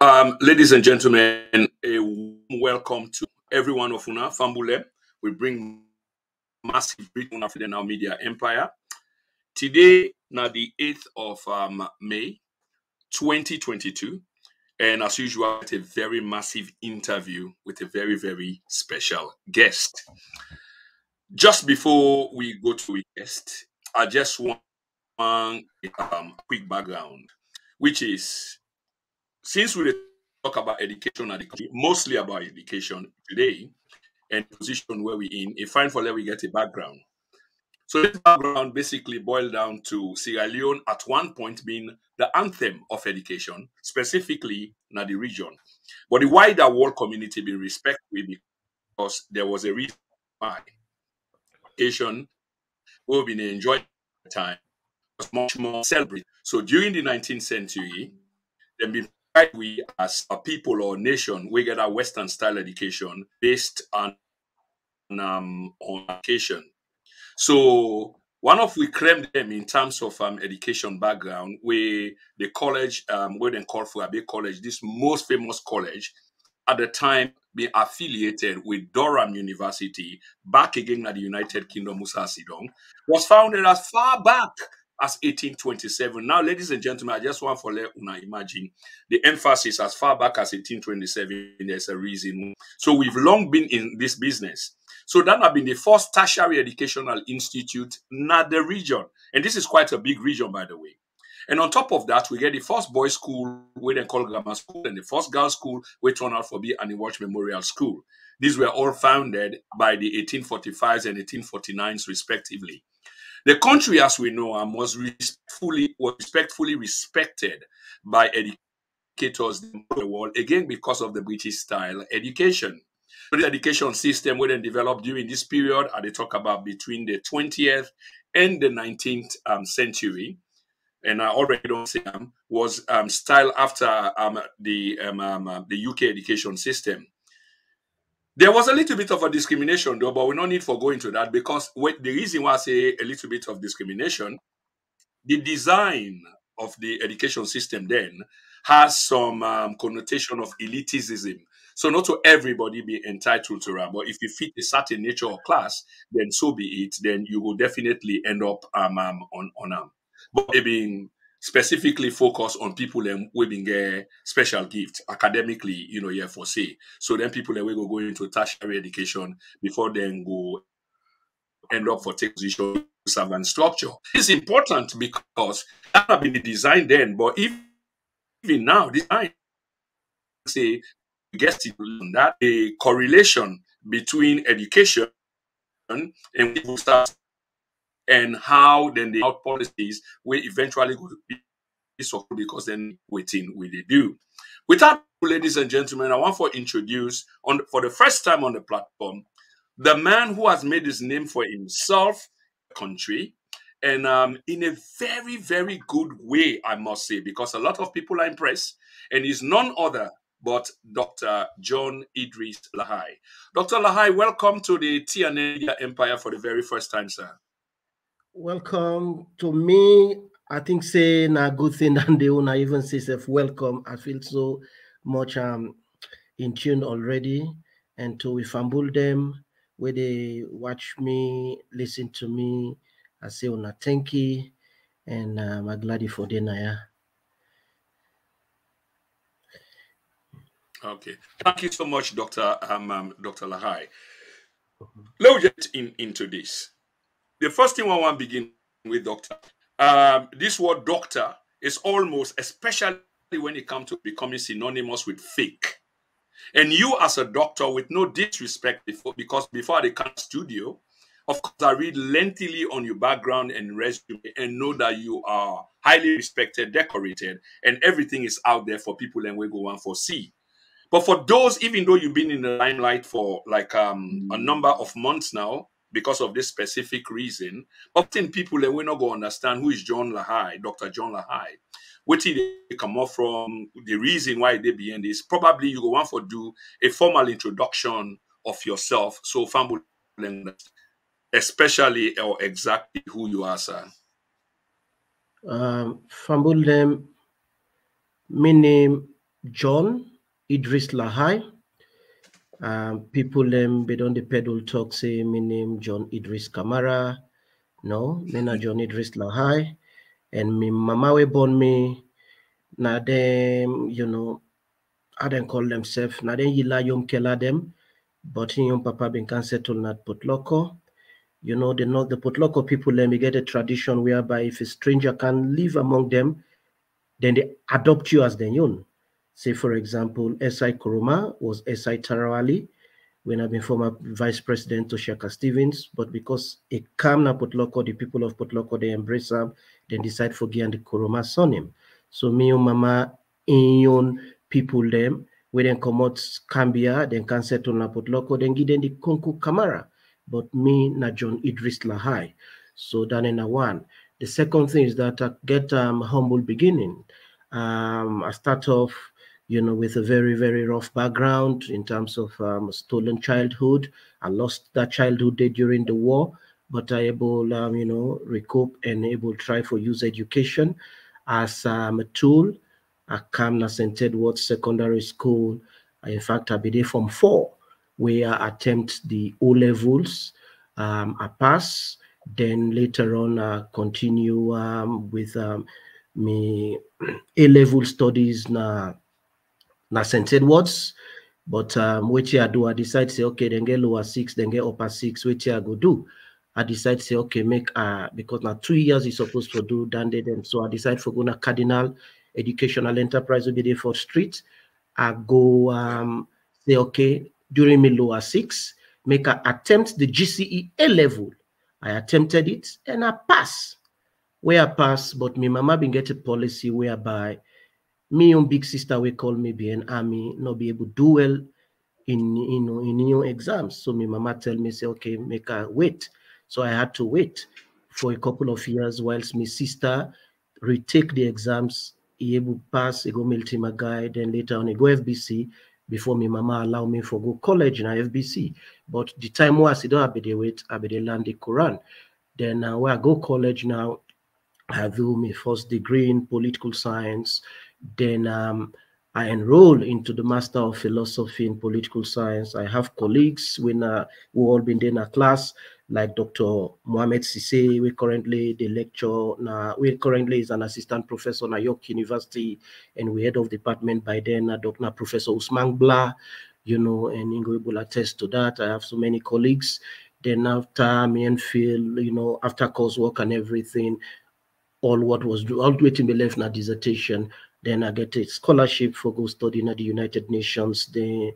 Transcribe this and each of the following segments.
Um, ladies and gentlemen, a welcome to everyone of Una Fambule. We bring massive Britain after the now media empire. Today, now the 8th of um, May, 2022. And as usual, a very massive interview with a very, very special guest. Just before we go to a guest, I just want um, quick background, which is since we talk about education mostly about education today, and position where we're in, a fine for we get a background. So this background basically boiled down to Sierra Leone at one point being the anthem of education, specifically in the region. But the wider world community be respect because there was a reason why education will be enjoyed time was much more celebrated. So during the 19th century, there been we as a people or nation we get a western style education based on um on education. So one of we claim them in terms of um, education background where the college um where they call for a big college this most famous college at the time being affiliated with Durham University back again at the United Kingdom Musa Sidong was founded as far back as 1827. Now, ladies and gentlemen, I just want to let una imagine the emphasis as far back as 1827. There's a reason. So we've long been in this business. So that have been the first tertiary educational institute in the region. And this is quite a big region, by the way. And on top of that, we get the first boys' school, we then call grammar school, and the first girls' school, we turn out for be and the Walsh Memorial School. These were all founded by the 1845s and 1849s, respectively. The country, as we know, um, was respectfully, was respectfully respected by educators in the world, again, because of the British style education. The education system was then developed during this period, and they talk about between the 20th and the 19th um, century. And I already don't say um, was um, styled after um, the um, the UK education system. There was a little bit of a discrimination, though, but we don't need for going to that because the reason why I say a little bit of discrimination, the design of the education system then has some um, connotation of elitism. So not to everybody be entitled to that, but if you fit a certain nature or class, then so be it. Then you will definitely end up um, um on on um. But being specifically focus on people them we been get special gift academically, you know, yeah, for say. So then people that we go go into tertiary education before then go end up for take position servant structure. It's important because that have been the design then, but if, even now, design say guess it that a correlation between education and people start and how then the out policies will eventually go be so because then waiting will they do. With that, ladies and gentlemen, I want to introduce on for the first time on the platform the man who has made his name for himself, country, and um, in a very, very good way, I must say, because a lot of people are impressed, and he's none other but Dr. John Idriss Lahai. Dr. Lahai, welcome to the TNA Empire for the very first time, sir. Welcome to me. I think saying a good thing and they wanna even say self welcome. I feel so much um in tune already. And to we fumble them where they watch me, listen to me. I say una thank you and um, I'm glad for dinner. Yeah. Okay, thank you so much, Doctor um, um Doctor Lahai. Let's get in, into this the first thing I want to begin with, doctor. Um, this word doctor is almost, especially when it comes to becoming synonymous with fake. And you, as a doctor, with no disrespect, before, because before the come studio, of course, I read lengthily on your background and resume and know that you are highly respected, decorated, and everything is out there for people and we go on for see. But for those, even though you've been in the limelight for like um, a number of months now, because of this specific reason. Often people that we not go understand who is John Lahai, Dr. John Lahai. What they come off from? The reason why they be in this. Probably you go want for do a formal introduction of yourself. So family especially or exactly who you are, sir. Um, Fambulem, my name John Idriss Lahai. Um, people them um, on the pedal talk say my name John Idriss Kamara. No, me na John Idriss Lahai. And me mama we born me. Na them, you know, I don't call themselves. Na them yila yom kela them. But in papa been can settle not Port Loko. You know, the not the Port Loko people let me get a tradition whereby if a stranger can live among them, then they adopt you as their own. Say, for example, S.I. Koroma was S.I. Tarawali when I've been former vice president to Siaka Stevens, but because a Kamna Port Loko, the people of Port Loko, they embrace him, then decide for and the Koroma him. So me and mama Inyon people them, we then come out Kambia, then can settle na Port Loko, then give them the Konku Kamara. But me na John Idris Lahai. So that in a one. The second thing is that I get um humble beginning. Um, I start off you know, with a very, very rough background in terms of um, stolen childhood. I lost that childhood day during the war, but I able, um, you know, recoup and able try for youth education as um, a tool. I come to St. Edward's Secondary School. In fact, I be from four, where I attempt the O levels. Um, I pass. Then later on, I continue um, with um, me A level studies now na St. Edwards. But um, which I do, I decide say, okay, then get lower six, then get upper six, which I go do. I decide say, okay, make uh because now two years is supposed to do done them. So I decide for going to Cardinal Educational Enterprise will be there for street. I go um say, okay, during me lower six, make a attempt the GCE A level. I attempted it and I pass. Where I pass, but my mama been get a policy whereby me own big sister we call me be an army not be able to do well in you know in new exams. So my mama tell me say okay make her wait. So i had to wait for a couple of years whilst my sister retake the exams he able pass he go military my guide then later on he go fbc before my mama allow me for go college in fbc but the time was I don't have to wait i be learn the quran. Then uh, where i go college now i do my first degree in political science then um, I enrolled into the Master of Philosophy in Political Science. I have colleagues when, uh, who all been in a class, like Dr. Mohamed Sisse, we currently the lecture, now we currently is an assistant professor at York University, and we head of department by then, uh, Dr. Professor Usman Bla, you know, and Ingo will attest to that. I have so many colleagues. Then after me and Phil, you know, after coursework and everything, all what was all waiting me left na dissertation then I get a scholarship for go studying at the United Nations, the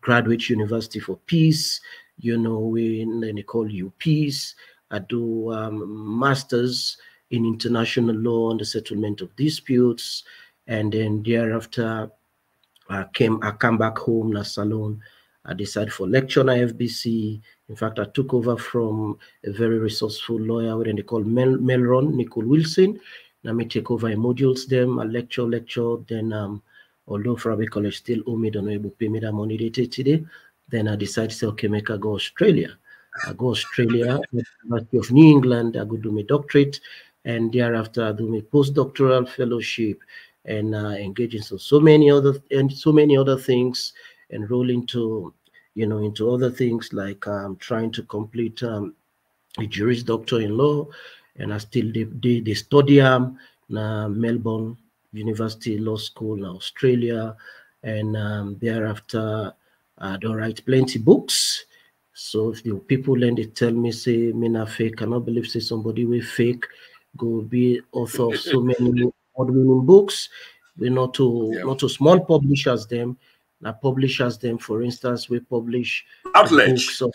Graduate University for Peace. You know, we then they call you Peace. I do um, masters in international law and the settlement of disputes, and then thereafter I came. I come back home na Salone. I decided for lecture at FBC. In fact, I took over from a very resourceful lawyer, what they call Mel Melron Nicol-Wilson. Let me take over modules them, a lecture, lecture, then um, although Fourah Bay College still owe me, don't know pay me that money take today, then I decided to say, okay, make I go Australia. I go Australia, University of New England, I go do my doctorate, and thereafter I do my postdoctoral fellowship and uh, engage in so, so many other and so many other things, enroll into you know into other things like um, trying to complete um, a Juris Doctor in Law, and I still did the study um, na Melbourne University Law School in Australia, and um, thereafter I don't write plenty books. So if the people then they tell me say me not fake, I cannot believe say somebody will fake, go be author of so many award-winning books. We not to yeah. not to small publishers them, now publishers them. For instance, we publish books of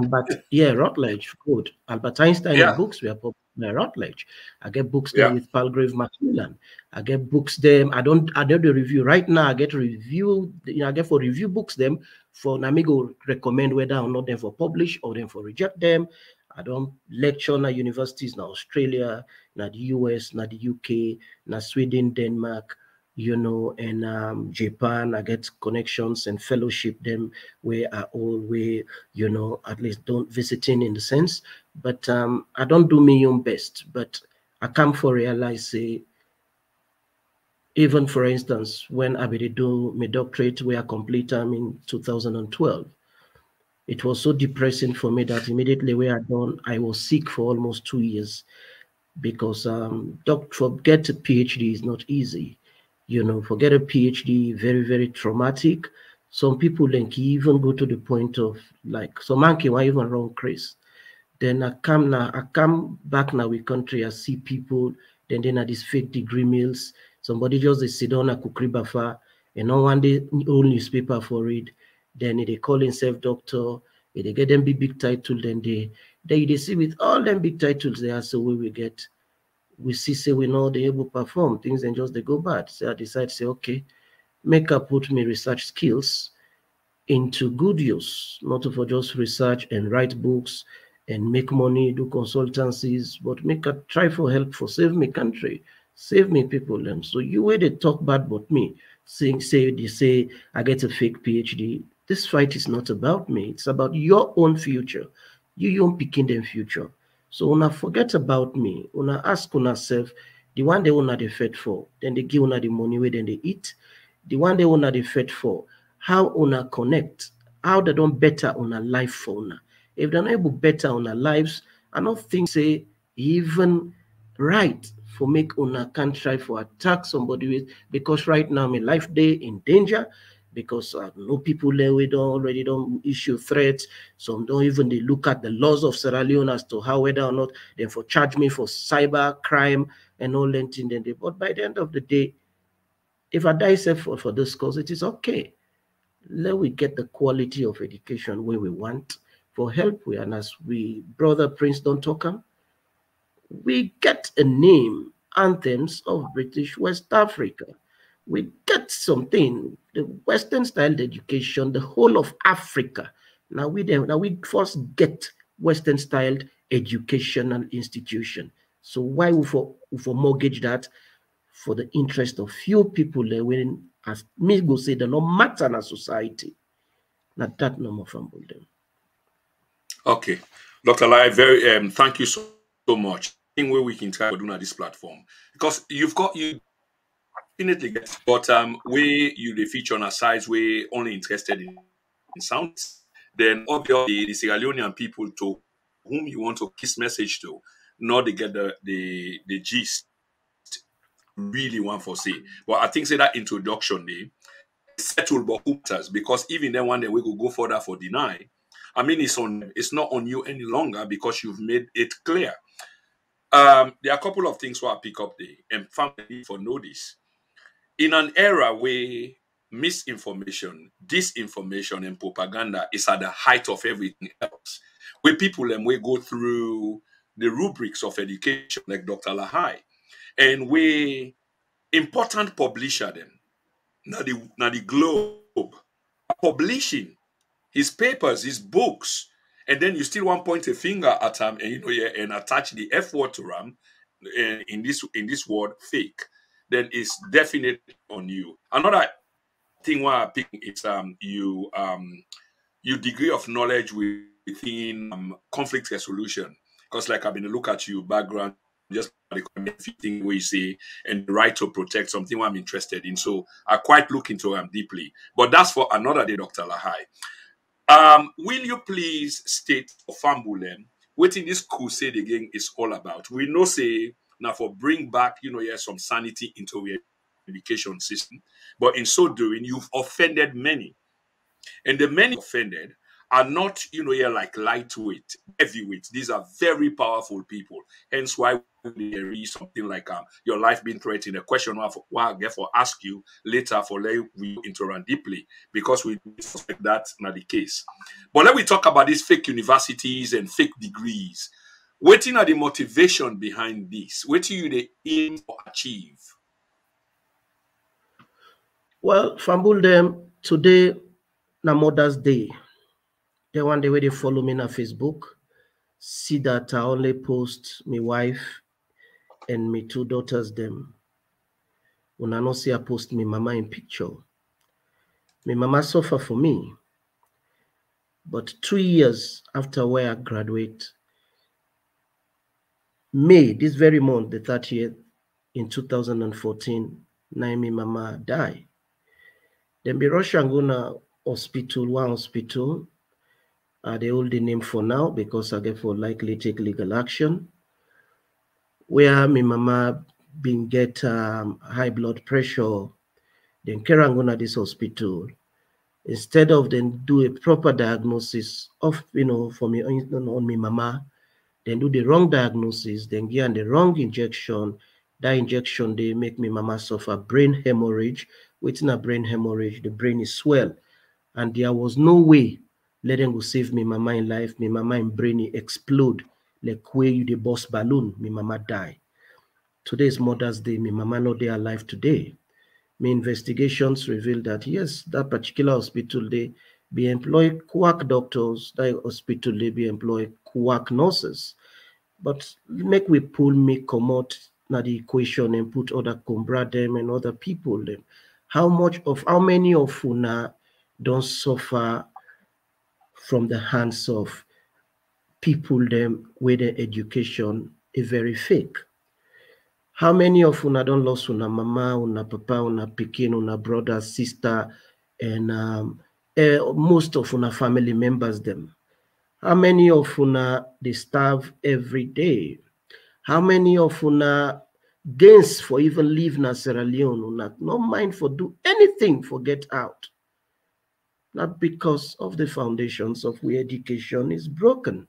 Albert, yeah, Routledge, good. Albert Einstein yeah. books were published by Routledge. I get books there yeah. with Palgrave Macmillan. I get books them. I don't I don't do review right now. I get review, you know, I get for review books them for Namigo recommend whether or not them for publish or them for reject them. I don't lecture na universities in Australia, na the US, na the UK, na Sweden, Denmark, you know, and um, Japan, I get connections and fellowship them where I always, you know, at least don't visiting in the sense, but um, I don't do my own best, but I come for realize say even for instance, when I did do my doctorate, where I complete them in 2012, it was so depressing for me that immediately when I done, I was sick for almost two years because um, doc, forget a PhD is not easy. You know, forget a PhD, very, very traumatic. Some people like even go to the point of like some man why even wrong, Chris. Then I come now, I come back now with country, I see people, then then at these fake degree mills, somebody just they sit down at Kukribafa and no one day old newspaper for it. Then they call himself doctor, they get them big big title, then they they they see with all them big titles they are so we will get we see say we know they able perform things and just they go bad. So I decide say okay, make up put me research skills into good use, not for just research and write books and make money, do consultancies, but make a try for help for save me country, save me people. And so you where they talk bad about me, saying say they say I get a fake PhD. This fight is not about me, it's about your own future, you young picking them future. So una forget about me, una ask una self, the one they una the fed for, then they give una the money where then they eat, the one they una the fed for, how una connect, how they don't better on a life for una. If they're not able better on our lives, I don't think say even right for make una can't try for attack somebody with because right now my life day in danger because uh, I know people there we don't already don't issue threats. Some don't even they look at the laws of Sierra Leone as to how whether or not they for charge me for cyber crime and all that thing. Then they, but by the end of the day, if I die for, for this cause, it is okay. Let we get the quality of education where we want for help we and as we brother Prince don't talk him, we get a name anthems of British West Africa we get something, the Western style education, the whole of Africa. Now we then now we first get Western styled educational institution. So why we for we for mortgage that for the interest of few people when as me go say the no matter in a society. Not that no more from them. Okay. Dr. Lai, very um, thank you so, so much. In way we can try to do on this platform. Because you've got you definitely get but um we you the feature on a size we only interested in, in sounds then obviously the Sierra Leonean people to whom you want to kiss message to not to get the the the gist really want for say well i think say that introduction they settle but because even then one day we could go further for deny i mean it's on it's not on you any longer because you've made it clear um there are a couple of things where i pick up the and family for notice in an era where misinformation, disinformation, and propaganda is at the height of everything else, where people and we go through the rubrics of education, like Dr. Lahai, and we important publisher them, now the now the globe, publishing his papers, his books, and then you still want to point a finger at him and you know yeah, and attach the F word to him eh, in this in this word fake then it's definite on you. Another thing why I pick is um you um your degree of knowledge within um, conflict resolution. Because like I've been look at your background, just the thing you say and the right to protect something I'm interested in. So I quite look into them deeply. But that's for another day, Dr. Lahai. Um, will you please state for Fambulem what in this crusade again is all about? We know say now for bring back, you know, yeah, some sanity into your education system. But in so doing, you've offended many. And the many offended are not, you know, yeah, like lightweight, heavyweight. These are very powerful people. Hence why we read something like um, your life being threatened. A question why I therefore ask you later for let we interact deeply because we suspect that's not the case. But let we talk about these fake universities and fake degrees Waiting are the motivation behind this? What you the aim to achieve? Well, Fambul them today na Mother's Day. The one day where they follow me on Facebook, see that I only post my wife and me two daughters them. When I not see I post my mama in picture. My mama suffer for me. But two years after where I graduate, May, this very month, the 30th, in 2014, Naimi Mama die. Then be Russia gonna hospital, one hospital. Uh, they hold the name for now because I get for likely take legal action. Where my mama been get um, high blood pressure, then Keranguna this hospital. Instead of then do a proper diagnosis of you know for me on, on me mama, then do the wrong diagnosis, then give the wrong injection. That injection they make me mama suffer brain hemorrhage. Within a brain hemorrhage, the brain is swell, and there was no way go save me mama in life. Me mama in brain explode like where you the boss balloon. Me mama die. Today is Mother's Day. Me mama not there alive today. Me investigations reveal that yes, that particular hospital they be employ quack doctors. That hospital they be employ quack nurses. But make we pull me come out now the equation and put other combra them and other people them. How much of how many of una don't suffer from the hands of people them where their education is very fake. How many of una don't lost una mama, una papa, una pikin, una brother, sister, and um, uh, most of una family members them? How many of una they starve every day? How many of una gains for even leave na Sierra Leone? Una no mind for do anything for get out not because of the foundations of where education is broken.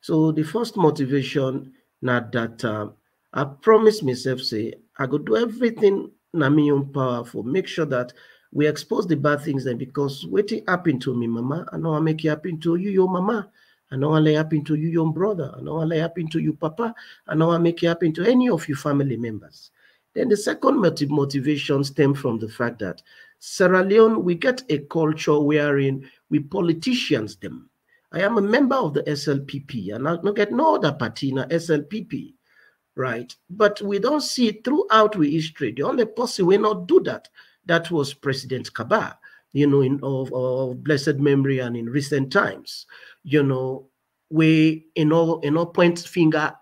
So the first motivation, not that uh, I promise myself, say, I could do everything na my own power for make sure that we expose the bad things then because waiting happen to me, mama, I know I make it happen to you, your mama. I know I lay happen to you, your brother. I know I lay happen to you, papa. I know I make it happen to any of you family members. Then the second motivation stem from the fact that Sierra Leone, we get a culture wherein we politicians them. I am a member of the SLPP and I don't get no other party in SLPP, right? But we don't see it throughout we history. The only person we not do that, that was President Kabbah, you know, in of, of blessed memory and in recent times, you know, we in all in all point finger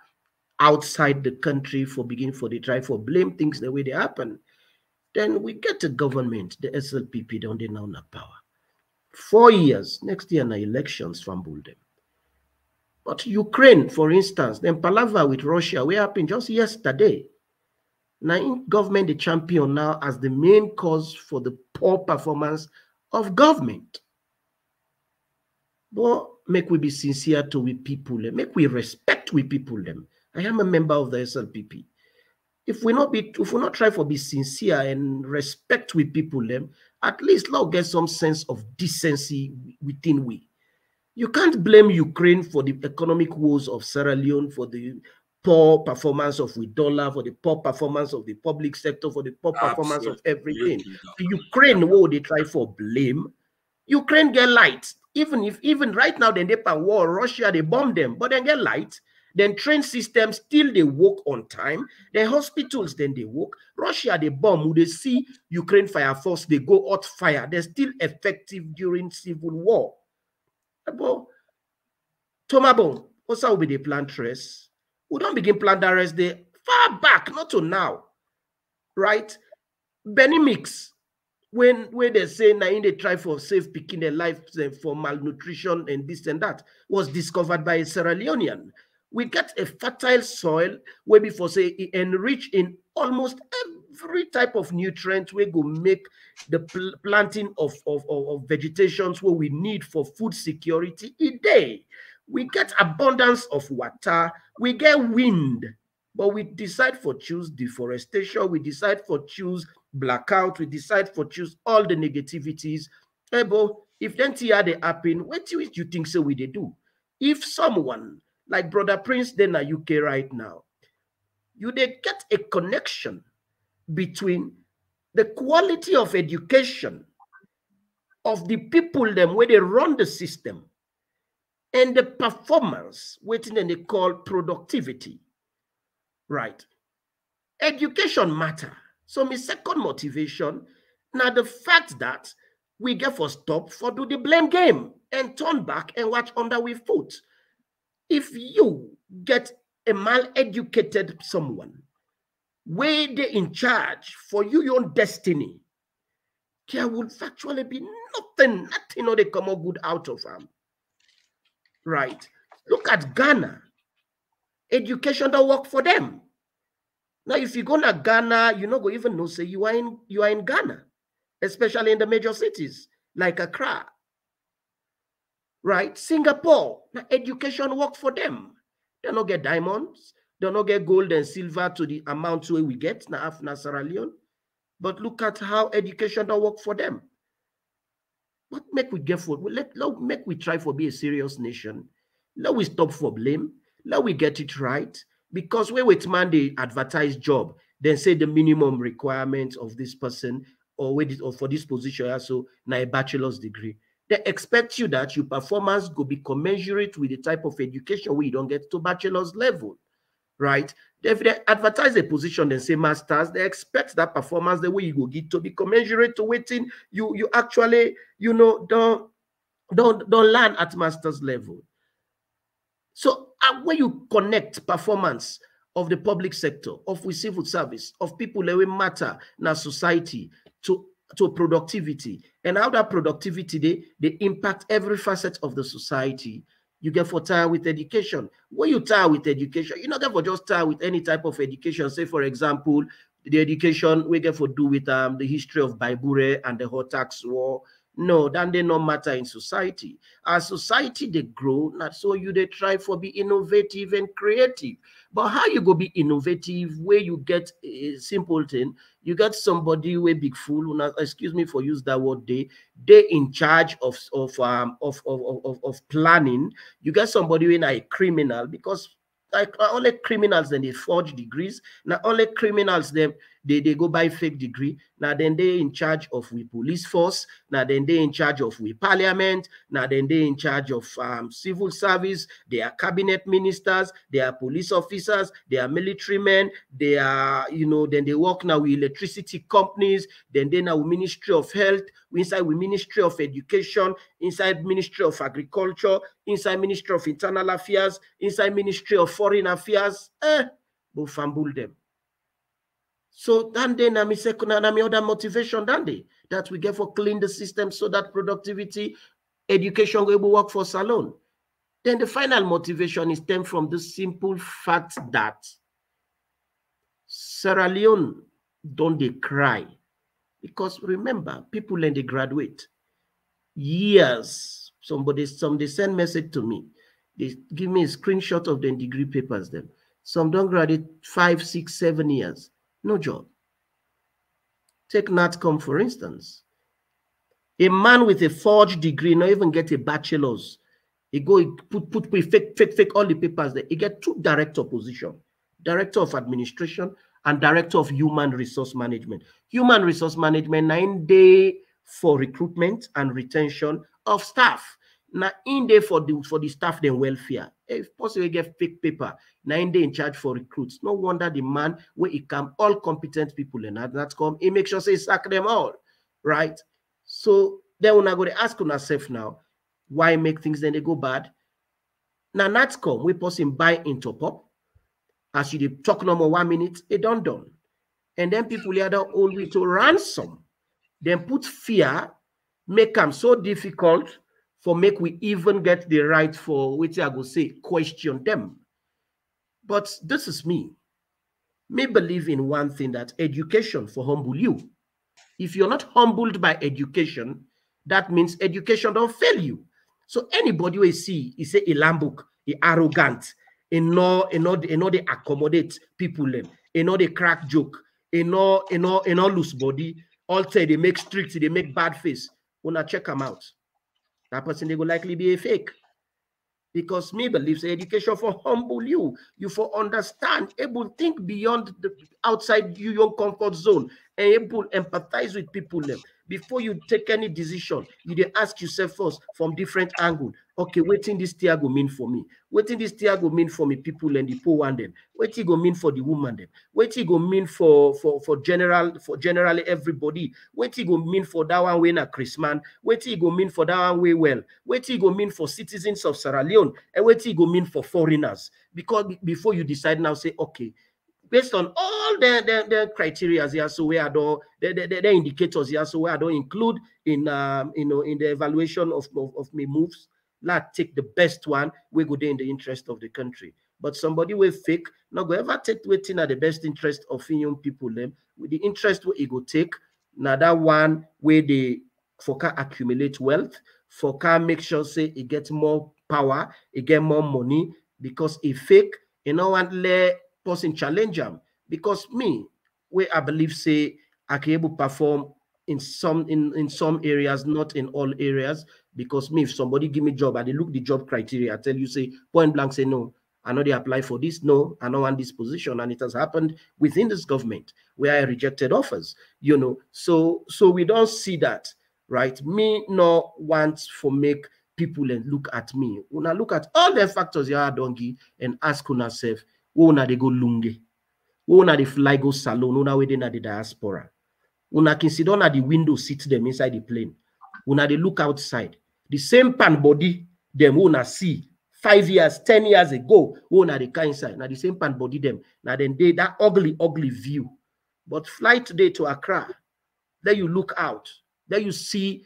outside the country for begin for the try for blame things the way they happen then we get a government, the SLPP, don't they now have power. Four years, next year, na elections fumble them. But Ukraine, for instance, then Palava with Russia, we happened just yesterday. Now, government, the champion now as the main cause for the poor performance of government. But make we be sincere to we people, eh? make we respect we people them. I am a member of the SLPP if we not be if we not try for be sincere and respect with people them at least let get some sense of decency within we. You can't blame ukraine for the economic woes of sierra leone for the poor performance of we dollar for the poor performance of the public sector for the poor performance of everything. Ukraine what they try for? Blame? Ukraine get light. Even if even right now they are war russia they bomb them but they get light then train systems still they work on time. The hospitals then they work. Russia they bomb. Would they see Ukraine fire force? They go out fire. They're still effective during civil war. But Tomabon, also will be the plan trace. We don't begin plan the rest day far back, not to now. Right? Benimix, when when they say now in they try for safe picking their lives eh, for malnutrition and this and that, was discovered by a Sierra Leonean we get a fertile soil where before say enrich in almost every type of nutrient we go make the pl planting of, of, of, of, vegetations where we need for food security a day. We get abundance of water, we get wind, but we decide for choose deforestation, we decide for choose blackout, we decide for choose all the negativities. Eh, Ebo, if then they happen, what do you think so we they do? If someone like Brother Prince then at UK right now, you they get a connection between the quality of education of the people them where they run the system and the performance waiting and they call productivity right? Education matter. So my second motivation now the fact that we get for stop for do the blame game and turn back and watch under we foot if you get a mal-educated someone where they in charge for you your own destiny, there would actually be nothing, nothing or they come out good out of them. Right. Look at Ghana. Education don't work for them. Now, if you go to Ghana, you know go even know say you are in you are in Ghana, especially in the major cities like Accra. Right? Singapore, education work for them. They don't get diamonds, they don't get gold and silver to the amount where we get now after Sierra Leone. But look at how education don't work for them. What make we get for let, let make we try for be a serious nation. Let we stop for blame. Let we get it right. Because when with man they advertise job, then say the minimum requirement of this person or with or for this position also now a bachelor's degree. They expect you that your performance go be commensurate with the type of education where you don't get to bachelor's level, right? If they advertise a position and say masters, they expect that performance the way you go get to be commensurate to waiting you you actually you know don't don't don't learn at master's level. So uh, when you connect performance of the public sector, of civil service, of people that will matter in our society to to productivity. And how that productivity they, they impact every facet of the society. You get for tire with education. When you tire with education you're not get for just tire with any type of education. Say for example the education we get for do with um the history of Bai Bureh and the hut tax war. No then they no matter in society. As society they grow not so you they try for be innovative and creative but how you go be innovative where you get a simple thing you get somebody way big fool not excuse me for use that word they they in charge of of um of of, of, of planning. You get somebody when a criminal because like only criminals then they forge degrees not only criminals them they, they go by fake degree. Now then they in charge of we police force now then they in charge of we parliament now then they in charge of um, civil service. They are cabinet ministers they are police officers they are military men they are you know then they work now with electricity companies. Then they now ministry of health inside with ministry of education inside ministry of agriculture inside ministry of internal affairs inside ministry of foreign affairs. Eh but fumble them so then day na me second na me other motivation day that we get for clean the system so that productivity, education will work for salon. Then the final motivation is stem from the simple fact that Sierra Leone don't they cry. Because remember people when they graduate. Years somebody some they send message to me. They give me a screenshot of their degree papers them. Some don't graduate five six seven years no job. Take NATCOM, for instance. A man with a forged degree, not even get a bachelor's, he go he put put fake fake fake all the papers there. He get two director position, director of administration and director of human resource management. Human resource management nine day for recruitment and retention of staff. Now in there for the for the staff then welfare. If possible, get fake paper. Nine day in charge for recruits. No wonder the man where he come all competent people and that come. He make sure say sack them all, right? So then when I go to ask on ourselves now, why make things then they go bad? Now that's come. We person buy into pop. As you talk more one minute, it done done. And then people here don't hold to ransom. Then put fear, make them so difficult for make we even get the right for which I go say question them. But this is me. Me believe in one thing that education for humble you. If you're not humbled by education, that means education don't fail you. So anybody we see, he say a lambuk, he arrogant, he no, he no, he no they accommodate people them, he no they crack joke, he no, he no, he no loose body. All say they make strict, they make bad face. Wanna check them out that person they will likely be a fake. Because me believes education for humble you, you for understand, able think beyond the outside your comfort zone, able empathize with people them before you take any decision, you dey ask yourself first from different angle. Okay, waiting this tier go mean for me. Waiting this tier go mean for me people and the poor one them. Waiting go mean for the woman them. Waiting go mean for for for general for generally everybody. Waiting go mean for that one way na Christmas. Waiting go mean for that one way well. Waiting go mean for citizens of Sierra Leone. And waiting go mean for foreigners. Because before you decide now, say okay based on all the, the, the criteria here, so we are the, the, the, indicators here, so we are don't include in um you know in the evaluation of, of, of me moves. Let take the best one, we go there in the interest of the country. But somebody will fake, not go ever take waiting at the best interest of young people them with the interest where it go take. Now that one where they for can accumulate wealth, for can make sure say it gets more power, it get more money because it fake, you know, want let person challenge them. Because me, where I believe say I can able perform in some in, in some areas, not in all areas. Because me, if somebody give me job, I they look the job criteria, I tell you, say point blank, say no. I know they apply for this. No, I don't want this position. And it has happened within this government where I rejected offers, you know. So so we don't see that, right? Me no want for make people and look at me. When I look at all the factors you are donkey and ask yourself, una they go lunge, una they fly go salon, una within the diaspora. Una down at the window, sit them inside the plane. Una they look outside. The same pan body, them una see five years, ten years ago, una the kind side. Now the same pan body them. Now then they that ugly, ugly view. But fly today to Accra. Then you look out. Then you see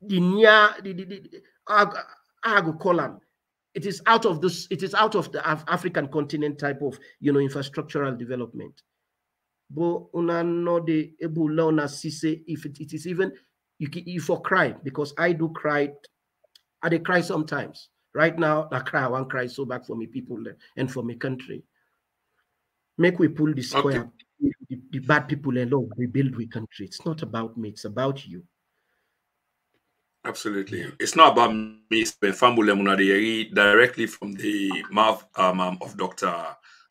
the near the, the, the, I go call them. It is out of this. It is out of the Af African continent type of you know infrastructural development. But una no de able una if it, it is even you you for cry because I do cry. I they cry sometimes. Right now, I cry. I want cry so back for me people and for my country. Make we pull the square. Okay. The, the, bad people alone. We build we country. It's not about me. It's about you. Absolutely. It's not about me, Ben Fambule Munadeyeri, directly from the mouth um, um, of Dr.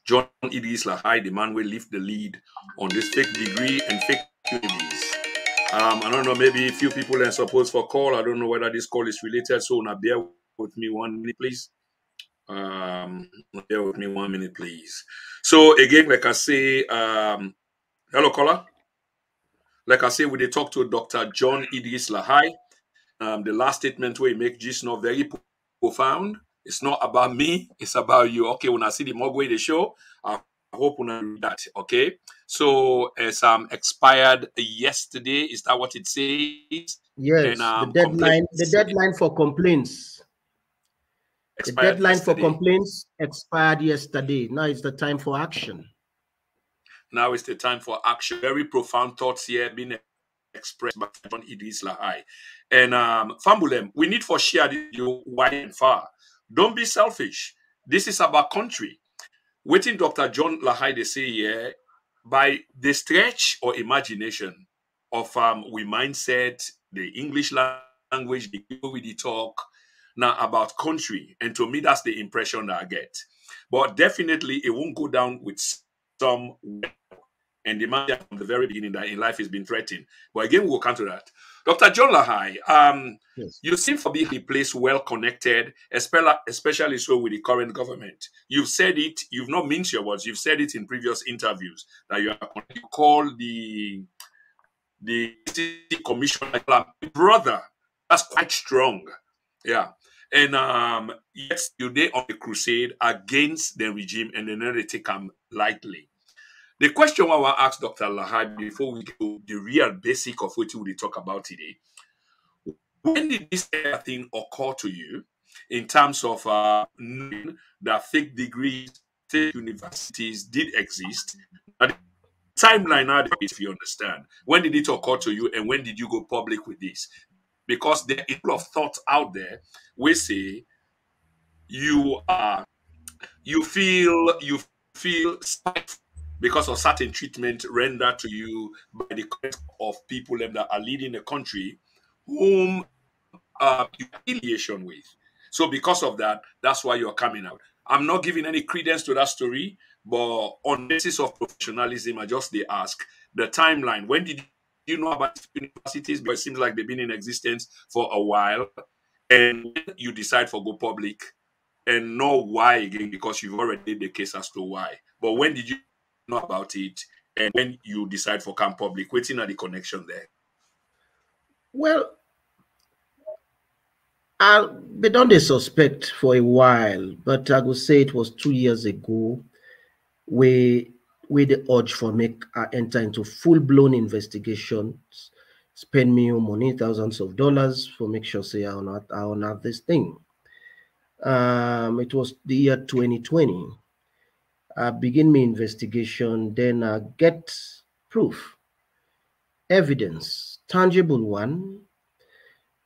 John Idriss Lahai, the man will lift the lead on this fake degree and fake degrees. Um, I don't know, maybe a few people are supposed for call. I don't know whether this call is related. So now bear with me one minute, please. Um, bear with me one minute, please. So again, like I say, um, hello, caller. Like I say, we did talk to Dr. John Idriss Lahai. Um, the last statement where he make just not very profound. It's not about me, it's about you. Okay, when I see the Mogwai the show, I hope when I do that. Okay. So it's um expired yesterday. Is that what it says? Yes. And, um, the deadline, the deadline for complaints. the deadline yesterday. for complaints expired yesterday. Now it's the time for action. Now is the time for action. Very profound thoughts here being expressed by John Idriss Lahai. And um, Fambulem, we need for share you wide and far. Don't be selfish. This is about country. Waiting Dr. John Lahai they say here, by the stretch or imagination of um, we mindset, the English language, the people we talk now about country. And to me, that's the impression that I get. But definitely it won't go down with some and the man from the very beginning that in life has been threatened. But again, we'll come to that. Dr. John Lahai, um, yes. you seem to be a place well connected, especially so with the current government. You've said it, you've not minced your words, you've said it in previous interviews that you, are, you call the the city commissioner brother. That's quite strong. Yeah. And um, yes, you're there on a crusade against the regime and then they take them lightly. The question I want to ask Dr. Lahai before we go the real basic of what we will talk about today. When did this thing occur to you in terms of uh, that fake degrees, fake universities did exist? Timeline if you understand. When did it occur to you and when did you go public with this? Because there is a lot of thoughts out there we say you are you feel you feel spiteful because of certain treatment rendered to you by the of people that are leading the country whom uh, you affiliation with. So because of that, that's why you're coming out. I'm not giving any credence to that story, but on basis of professionalism, I just they ask the timeline. When did you know about universities? Because it seems like they've been in existence for a while, and you decide for go public, and know why again because you've already did the case as to why. But when did you know about it and when you decide for camp public waiting at the connection there well i been on the suspect for a while but i would say it was two years ago we we the urge for make uh, enter into full-blown investigations, spend me your money, thousands of dollars for make sure say I honor, I honor this thing. Um, it was the year 2020. I begin my investigation, then I get proof, evidence, tangible one.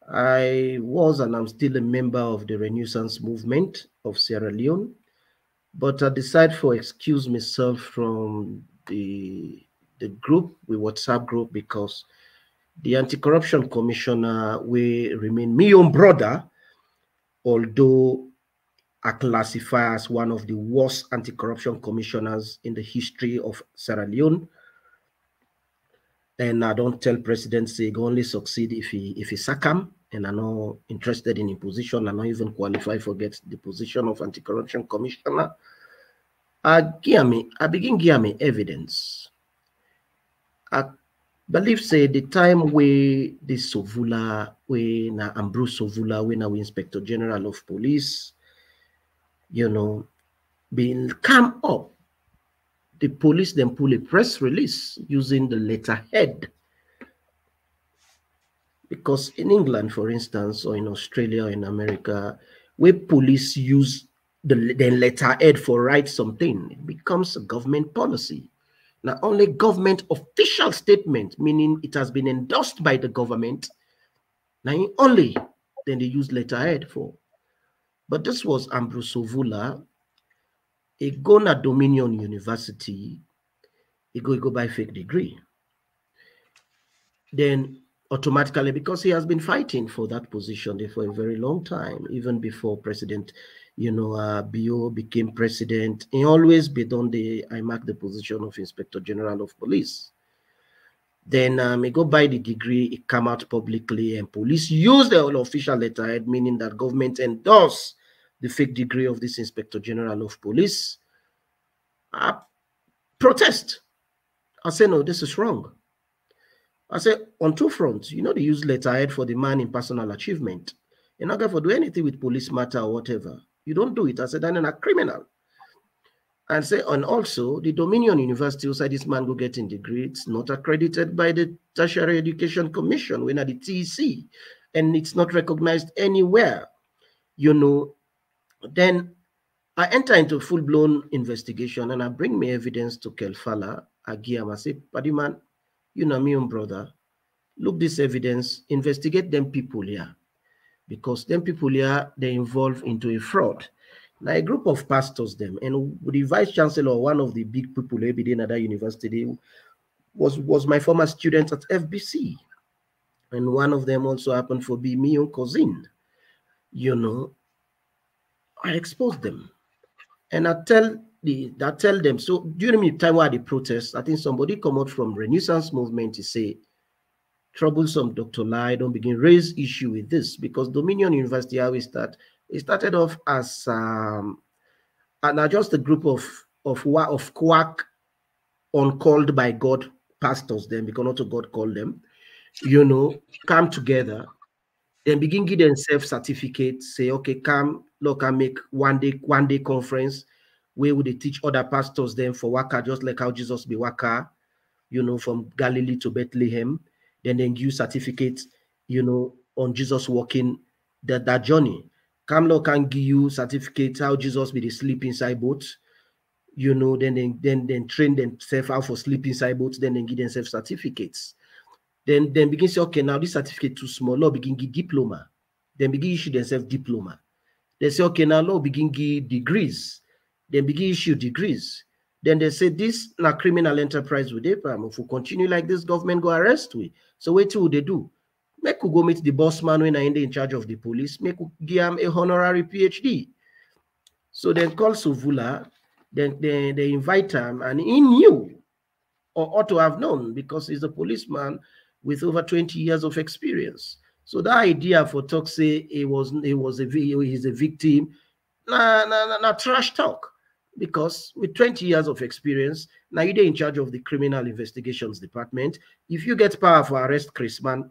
I was and I'm still a member of the Renaissance movement of Sierra Leone, but I decide for excuse myself from the the group, the WhatsApp group, because the anti-corruption commissioner will remain me own brother, although I classify as one of the worst anti-corruption commissioners in the history of Sierra Leone. And I don't tell President say only succeed if he if he sack him, and I'm not interested in a position. I'm not even qualified for get the position of anti-corruption commissioner. I give me, I begin give me evidence. I believe say the time we this Sovula, we na Ambrose Sovula, we now Inspector General of Police, you know, being come up, the police then pull a press release using the letterhead. Because in England, for instance, or in Australia or in America, where police use the, the letterhead for write something, it becomes a government policy. Now, only government official statement, meaning it has been endorsed by the government, now only then they use letterhead for. But this was Ambrose Sovula, a Gona Dominion University, he go, he go by fake degree. Then automatically, because he has been fighting for that position there for a very long time, even before President, you know, uh, Bio became president, he always been on the, I mark the position of Inspector General of Police. Then um, he go by the degree, it come out publicly, and police use the official letterhead, meaning that government endorse the fake degree of this Inspector General of Police. I protest. I say, no, this is wrong. I say, on two fronts, you know, they use letterhead for the man in personal achievement. You're not going to do anything with police matter or whatever. You don't do it. I said, then a criminal. And say, and also the Dominion University said this man go get in degree, it's not accredited by the Tertiary Education Commission, we're not the TEC, and it's not recognized anywhere. You know, then I enter into full-blown investigation and I bring my evidence to Kaifala. Him, I say, Paddy man, you know me own brother. Look this evidence, investigate them people here. Because them people here, they involved into a fraud. Now a group of pastors them, and the vice chancellor, one of the big people in that university, was, was my former student at FBC. And one of them also happened to be me own cousin. You know, I expose them. And I tell the I tell them, so during the time where the protests, I think somebody come out from Renaissance movement to say, troublesome Dr. Lai, don't begin raise issue with this because Dominion University, we start, it started off as um and just a group of of of quack uncalled by God pastors, then because not God called them, you know, come together then begin give themselves certificates, say, okay, come, look, I make one day, one day conference where would they teach other pastors then for Waka, just like how Jesus be Waka, you know, from Galilee to Bethlehem. Then then give certificates, you know, on Jesus walking that, that journey. Come Lord, can give you certificates how Jesus be the sleep inside boats, you know, then then then, then train themselves out for sleep inside boats, then then give themselves certificates. Then then begin say, okay, now this certificate too small. Law begin give diploma. Then begin issue themselves diploma. They say, okay, now law begin give degrees. Then begin issue degrees. Then they say this na criminal enterprise with them. Um, if we continue like this, government go arrest we. So what will they do? Make we go meet the boss man when I end in charge of the police. Make we give him a honorary PhD. So then call Sovula. Then they, they invite him, and he knew or ought to have known because he's a policeman with over 20 years of experience. So the idea for say he was he was a he's a victim, nah, nah, nah, nah, trash talk. Because with 20 years of experience, now you're in charge of the criminal investigations department. If you get power for arrest Chris Man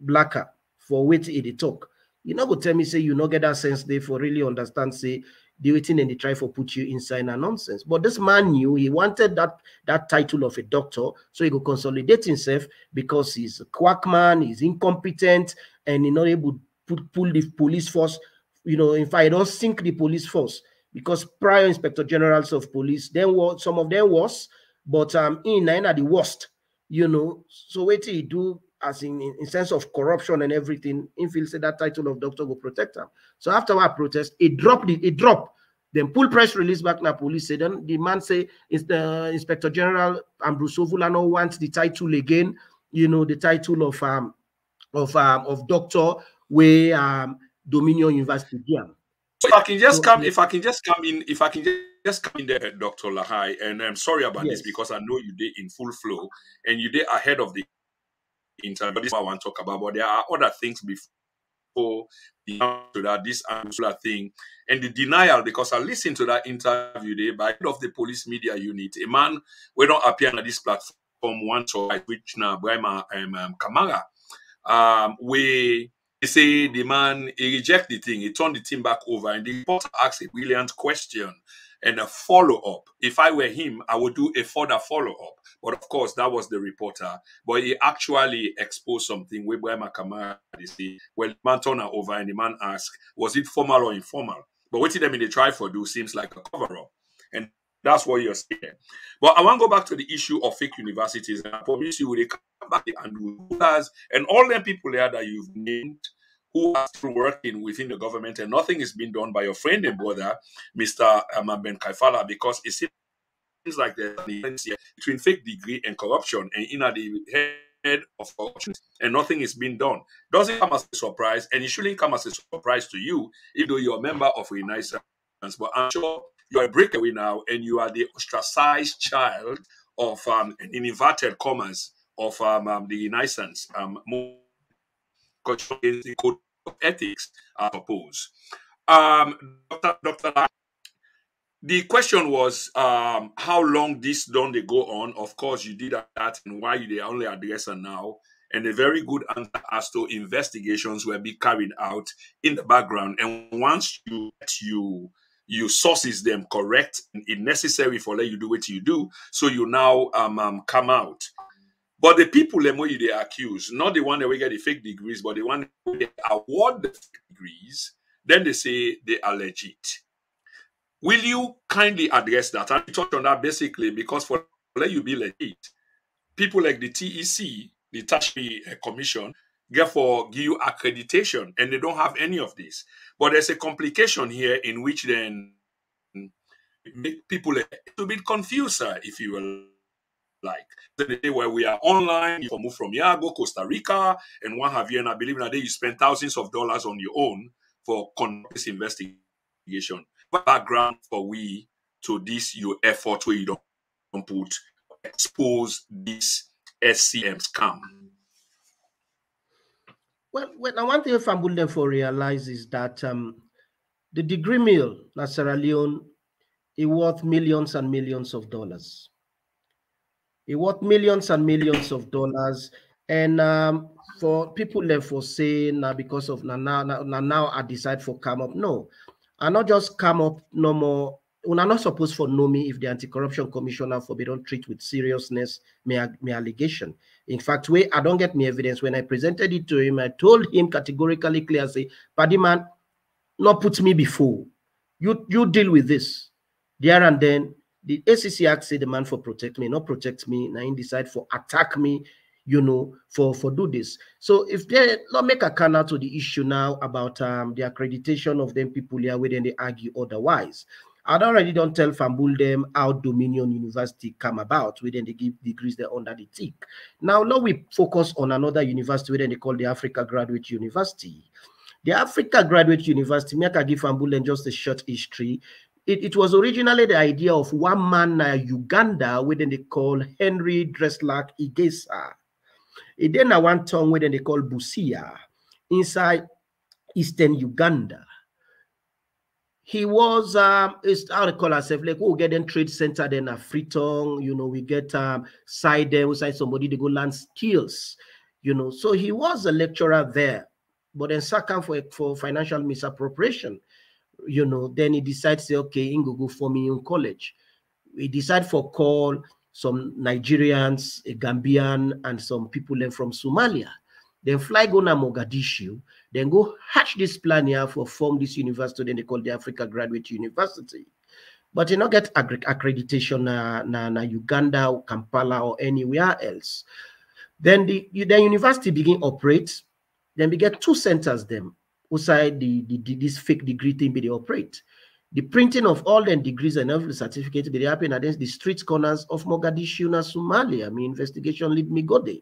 Blacker for wait it talk, you know go tell me say you not get that sense they for really understand say waiting and they try for put you inside a nonsense. But this man knew he wanted that that title of a doctor, so he could consolidate himself because he's a quack man, he's incompetent, and he's not able to put, pull the police force. You know, in fact, he don't sink the police force because prior inspector generals of police, then what some of them was, but um in nine are the worst, you know. So what he do as in, in, in sense of corruption and everything, said that title of doctor will protect him. So after our protest, it dropped it, it dropped. Then pull press release back now police said then the man say is the inspector general Ambrose Ovulano wants the title again, you know, the title of um of um of doctor where um Dominion University yeah. So if I can just come, if I can just come in, if I can just come in there, Dr. Lahai, and I'm sorry about yes. this because I know you did in full flow and you did ahead of the interview. This is what I want to talk about, but there are other things before the to that this particular thing and the denial because I listened to that interview there by head of the police media unit, a man we don't appear on this platform once or which now Brahma um, um, Kamara. Um, we say the man he reject the thing, he turned the thing back over, and the reporter asked a brilliant question and a follow up. If I were him, I would do a further follow up. But of course, that was the reporter. But he actually exposed something where say, well, man turned over and the man asked, was it formal or informal? But what did them in the try for do seems like a cover up. And that's what you're saying. But I want to go back to the issue of fake universities. And I promise you, they come back and and all them people there that you've named who are still working within the government and nothing is being done by your friend and brother, Mr. Um, ben Kaifala, because it seems like there's a between fake degree and corruption and in the head of corruption and nothing is being done. Doesn't come as a surprise and it shouldn't come as a surprise to you, even though you're a member of Renaissance. But I'm sure you're a breakaway now and you are the ostracized child of um, in inverted commas of um, um, the Renaissance um, code of ethics, I propose. Um, Dr. Dr. The question was um, how long this don't they go on? Of course, you did that, and why they only address it now. And a very good answer as to investigations will be carried out in the background. And once you you you sources them correct, it's necessary for let you do what you do. So you now um, um come out. But the people them where they accuse, not the one that we get the fake degrees, but the one they award the degrees, then they say they are legit. Will you kindly address that? I touch on that basically because for let you be legit, people like the TEC, the Tertiary uh, Commission, therefore give you accreditation, and they don't have any of this. But there's a complication here in which then make people a little bit confused, if you will like the day where we are online, you can move from Yago, Costa Rica, and what have you. And I believe in a day you spend thousands of dollars on your own for this investigation. Background for we to this your effort where you don't, don't put expose this SCM scam. Well, well, I want to Fambulden for realize is that um, the degree mill, in Sierra Leone, is worth millions and millions of dollars. It worth millions and millions of dollars. And um, for people left for saying now because of now, now, now, I decide for come up. No, I not just come up no more. We're not supposed for know me if the anti-corruption commissioner for don't treat with seriousness my, my allegation. In fact, way I don't get me evidence. When I presented it to him, I told him categorically clear, say, Paddy man, not put me before. You you deal with this. There and then the ACC Act say the man for protect me, not protect me. Now decide for attack me, you know, for for do this. So if they not make a can to the issue now about um the accreditation of them people here, where then they argue otherwise. I already don't tell Fambul them how Dominion University come about, then they give degrees there under the tick. Now, now we focus on another university, then they call the Africa Graduate University. The Africa Graduate University, make I can give Fambul just a short history it, it was originally the idea of one man uh, Uganda, within they call Henry Dresslak Igesa. It then a one town within they call Busia, inside eastern Uganda. He was um it's how they call ourselves like oh get them trade center then a Freetown, you know, we get um side there, we side somebody to go learn skills, you know. So he was a lecturer there, but then second for for financial misappropriation you know, then he decides, say, okay, go for me in college. He decide for call some Nigerians, a Gambian, and some people then from Somalia. Then fly go to Mogadishu, then go hatch this plan here for form this university, then they call the Africa Graduate University. But you not get accreditation na, na, na Uganda or Kampala or anywhere else. Then the the university begin operate. Then we get two centers them outside the, the, the this fake degree thing be they operate. The printing of all the degrees and every certificate they happen against the street corners of Mogadishu and Somalia. I mean, investigation lead me go there.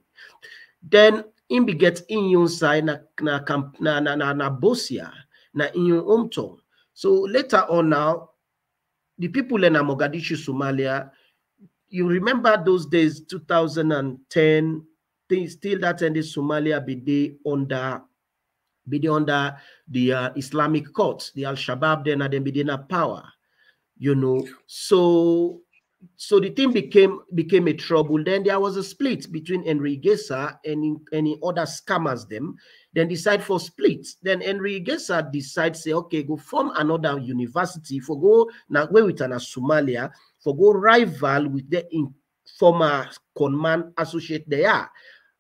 Then in be get in your side na na na na na, na Busia na in your hometown. So later on now, the people in Mogadishu, Somalia, you remember those days, 2010, things still that ended Somalia be they under be they under the uh, Islamic courts, the Al Shabaab then and then be in power, you know. So so the thing became became a trouble. Then there was a split between Henry Gesa and any other scammers them. Then decide for split. Then Henry Gesa decide say, okay, go form another university for go now where with an Somalia for go rival with the in, former conman associate they are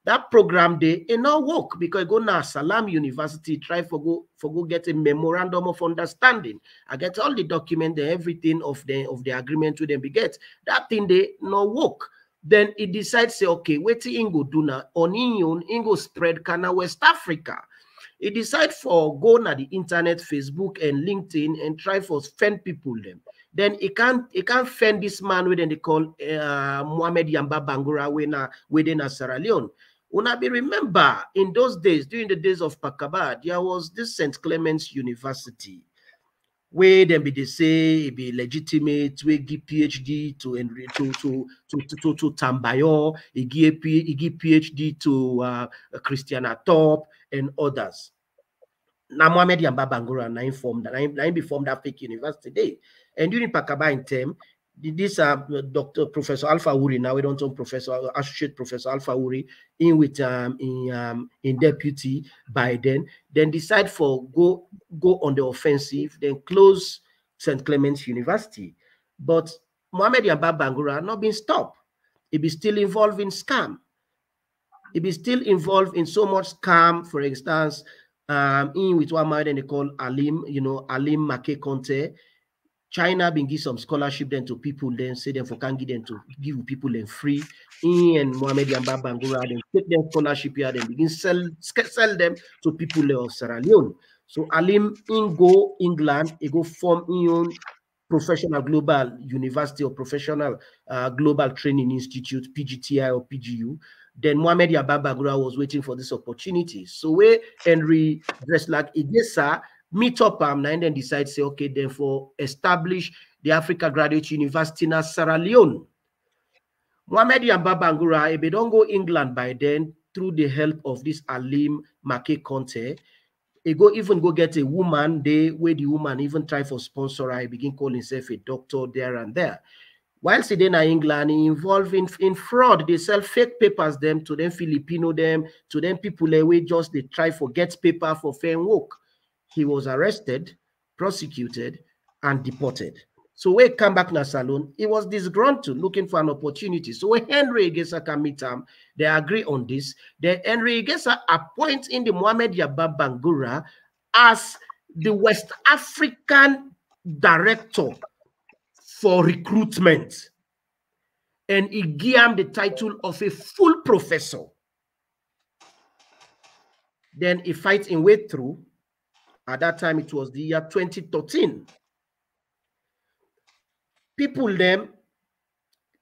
that program they it not work because go now Salam University try for go for go get a memorandum of understanding. I get all the document, the everything of the of the agreement with them be get that thing they not work. Then it decides say okay, wait Ingo do now on Ingo Ingo spread kana West Africa. It decide for go na the internet, Facebook and LinkedIn and try for fend people them. Then it can't it can't fend this man within they call uh, Mohamed Yamba Bangura within a Sierra Leone. When I be remember in those days, during the days of Pa Kabbah, there was this St. Clement's University where then be they say be legitimate, we give PhD to to to to to, to, to Tambayo, he give, he give PhD to uh, Christiana Thorpe and others. Now Mohamed Yamba Bangura na informed that I be formed that fake university day. And during Pa Kabbah in term, this uh, Dr. Professor Alpha Wurie, now we don't know Professor Associate Professor Alpha Wurie in with um in um in deputy Biden, then decide for go go on the offensive, then close St. Clement's University. But Mohammed Yamba Bangura not been stopped. He be still involved in scam. He be still involved in so much scam, for instance, um, in with one man they call Alim, you know, Alim Make Conte China been give some scholarship then to people, then say them for can give them to give people them free. In and Mohamed Yamba Bangura, then take them scholarship here, then begin sell sell them to people of Sierra Leone. So Alim in go England, he go form in own professional global university or professional uh, global training institute, PGTI or PGU. Then Mohamed Yamba Bangura was waiting for this opportunity. So where Henry dressed like Igesa meet up um, and then decide say okay then for establish the Africa Graduate University in Sierra Leone. Mohamed Yamba Bangura, if they don't go England by then through the help of this Alim Make Conte, he go even go get a woman they where the woman even try for sponsor I begin calling himself a doctor there and there. Whilst he in England, involved in, in fraud. They sell fake papers them to them Filipino them to them people they just they try for get paper for fair work he was arrested, prosecuted, and deported. So when he come back to Salon, he was disgruntled, looking for an opportunity. So when Henry Igesa can meet him, they agree on this. Then Henry Igesa appoints in the Mohamed Yamba Bangura as the West African director for recruitment. And he gave him the title of a full professor. Then he fights in way through at that time, it was the year 2013. People them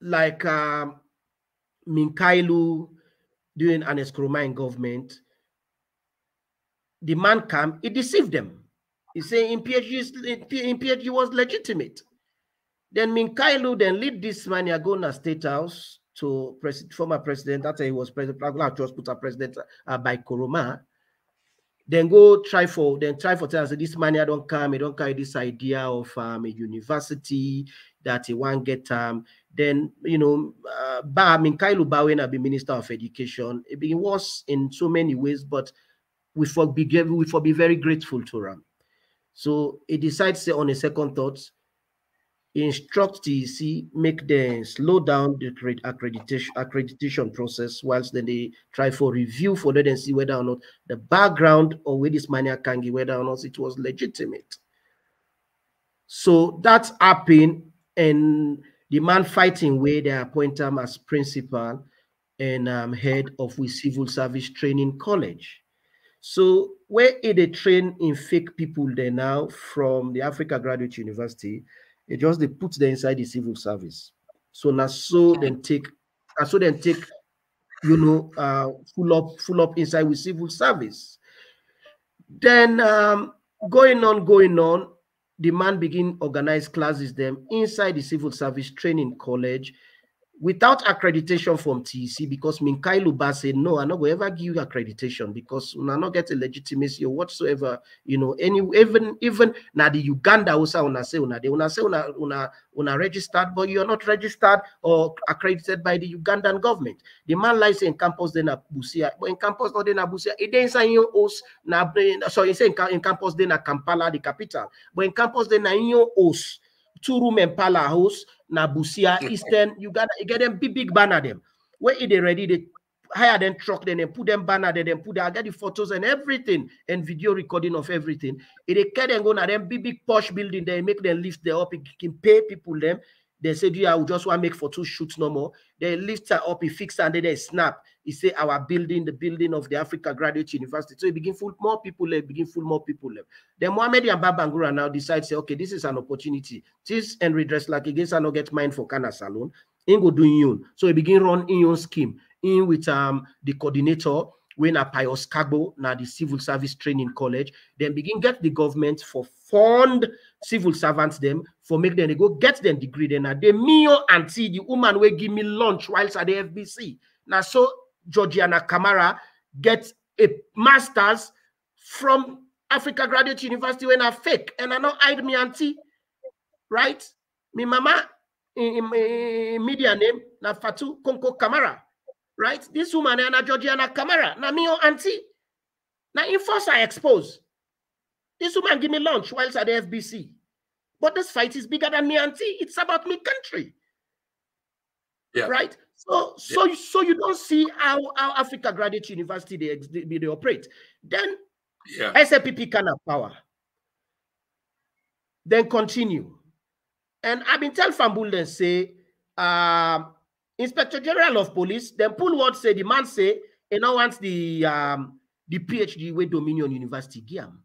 like um, Minkailu during an Eskromine government, the man came, he deceived them. He said in PhD was legitimate. Then Minkailu then lead this man Yagona State House to pres former president, that's he was president, just put a president uh, by Koroma then go try for then try for tell us this money I don't come, I don't carry this idea of um, a university that he won't get um then you know uh, I mean Kailu Bawen be minister of education. It been worse in so many ways but we for be we for be very grateful to him. So he decides on a second thought, instruct TEC, make them slow down the accreditation accreditation process whilst then they try for review for let them see whether or not the background or where this money can give whether or not it was legitimate. So that's happened, and the man fighting where they appoint him as principal and um, head of we civil service training college. So where they train in fake people there now from the Africa Graduate University, it just they put them inside the civil service. So now so then take so then take you know uh full up full up inside with civil service. Then um going on, going on, the man begin organize classes them inside the civil service training college without accreditation from TEC because Minkailu Bah said, no, I'm not going to ever give you accreditation because we not get a legitimacy or whatsoever, you know, any even even now the Uganda also una say una they una say una una una registered, but you're not registered or accredited by the Ugandan government. The man lies in campus then Busia, but in campus not in Busia, it then say your host na so say in campus then Kampala, the capital, but in campus then in your host two room and pala house na Busia Eastern. You got you get them big big banner them. Where they ready, they hire them truck then and put them banner there, then put them, I get the photos and everything and video recording of everything. If they can then go na them big big posh building they make them lift them up, it can pay people them. They said, yeah, we just want to make photo shoots no more. They lift her up, he fix and then they snap. He say our building, the building of the Africa Graduate University. So he begin full more people left, begin full more people left. Then Mohamed and Babangura now decide, say, okay, this is an opportunity. This and redress like against I not get mine for Kana Salon. In go doing you. So he begin run in your scheme in with um the coordinator when a Pius Kagbo, now the civil service training college, then begin get the government for fund civil servants them for make them they go get them degree. Then they me auntie, the woman will give me lunch whilst at the FBC. Now so Georgiana Kamara get a master's from Africa Graduate University when I fake and I know hide me auntie, right? Me mama in, in, media name na Fatu Konko Kamara right? This woman eh, and Georgiana Kamara, na me auntie. Now in first I expose. This woman give me lunch whilst at the FBC. But this fight is bigger than me auntie. It's about me country. Yeah. Right? So so so you don't see how, how Africa Graduate University they, they, they operate. Then yeah. SLPP can have power. Then continue. And I've been telling Fambul then say um Inspector General of Police, then pull what say the man say, and now wants the um the PhD with Dominion University Giam.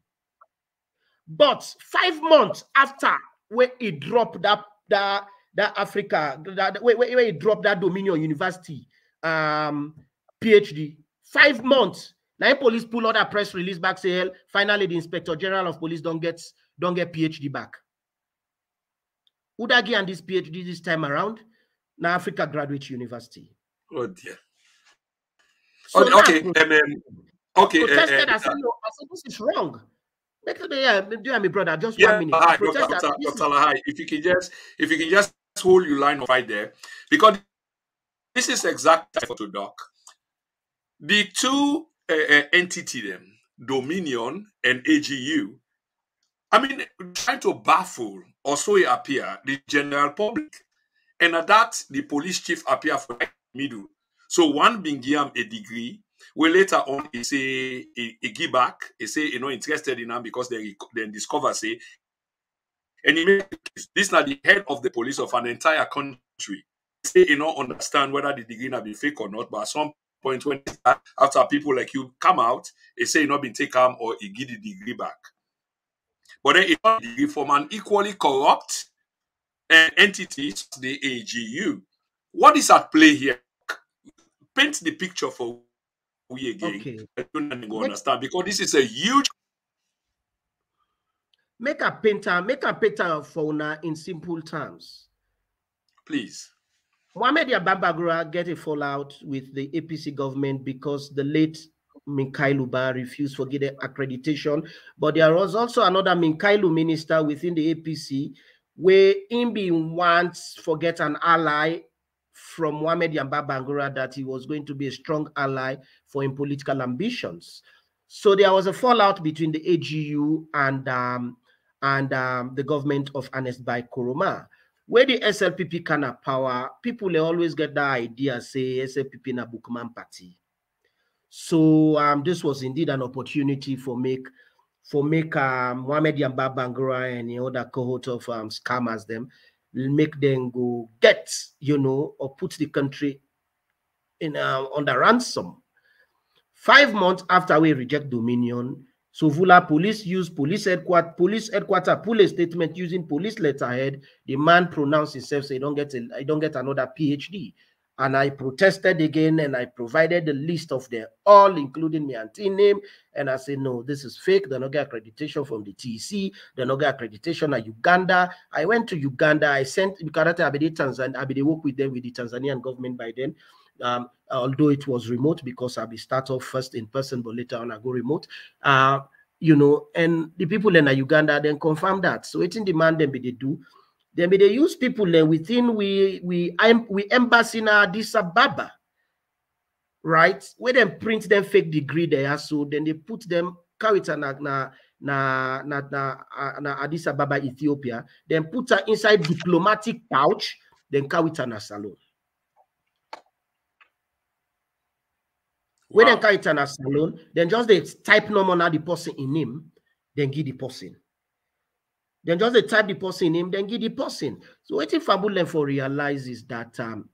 But five months after when he dropped that that that Africa, that where, where he dropped that Dominion University um PhD, five months. Now police pull out a press release back say, hell, finally the Inspector General of Police don't get don't get PhD back. Udagi and this PhD this time around now Africa Graduate University. Oh dear. So okay, okay, um, okay. Protested, uh, I, said, no, I said, this is wrong. Make me, yeah, do you my brother? Just yeah, one minute. Hi, Dr. Dr. Lahai, if you can just if you can just hold your line right there, because this is exactly for to doc. The two uh, uh, entity them, Dominion and AGU, I mean, trying to baffle or so it appear the general public. And at that, the police chief appear for middle. So one being him a degree, where later on he say he, he give back, he say you know interested in him because they then discover say, and he make this now the head of the police of an entire country. Say you know understand whether the degree not be fake or not, but at some point when after people like you come out, they say you not been taken or he give the degree back. But then it got the degree from an equally corrupt uh, entities, the AGU. What is at play here? Paint the picture for we again. Okay. I don't understand because this is a huge. Make a painter, make a painter for una in simple terms. Please. Mohamed Babagura get a fallout with the APC government because the late Minkailu Bah refused for getting accreditation. But there was also another Minkailu minister within the APC where Imbi wants forget an ally from Mohamed Yamba Bangura that he was going to be a strong ally for him political ambitions. So there was a fallout between the AGU and um, and um, the government of Ernest Bai Koroma. Where the SLPP can have power, people they always get that idea, say SLPP na Bookman party. So um, this was indeed an opportunity for make for make um, Mohamed Yamba Bangura and the other cohort of um, scammers them make them go get you know or put the country in uh, under ransom. Five months after we reject Dominion, Sovula police use police headquarter police headquarter pull a statement using police letterhead. The man pronounced himself "I don't get a, I don't get another PhD." And I protested again, and I provided the list of them all, including my auntie name. And I said, "No, this is fake. They don't get accreditation from the TC. They don't get accreditation at Uganda." I went to Uganda. I sent I be Tanzania. I be work with them with the Tanzanian government by then um, although it was remote because I'll be start off first in person, but later on I go remote. Uh, you know, and the people in Uganda then confirm that. So it's in demand them be they do. Then be they use people then within we we we embassy in Addis Ababa, right? Where them print them fake degree there, so then they put them carry it na na na na na, na Addis Ababa, Ethiopia. Then put her inside diplomatic pouch. Then carry it na salon. When wow. they carry it in a salon, then just they type number now the person in him, then give the person. Then just they type the person in him, then give the person. So what if Fabulem for realize is that um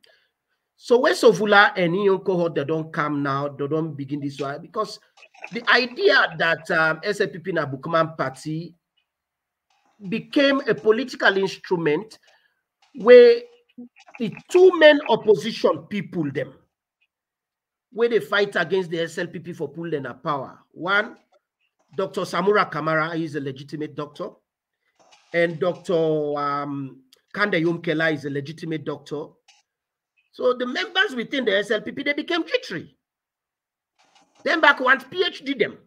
so when Sovula and Ion cohort they don't come now, they don't begin this way because the idea that um SLPP na Bukman party became a political instrument where the two main opposition people them where they fight against the SLPP for pulling a power. One, Dr. Samura Kamara is a legitimate doctor, and Dr. Um, Kandeh Yumkella is a legitimate doctor. So the members within the SLPP, they became jittery. Then back want PhD them.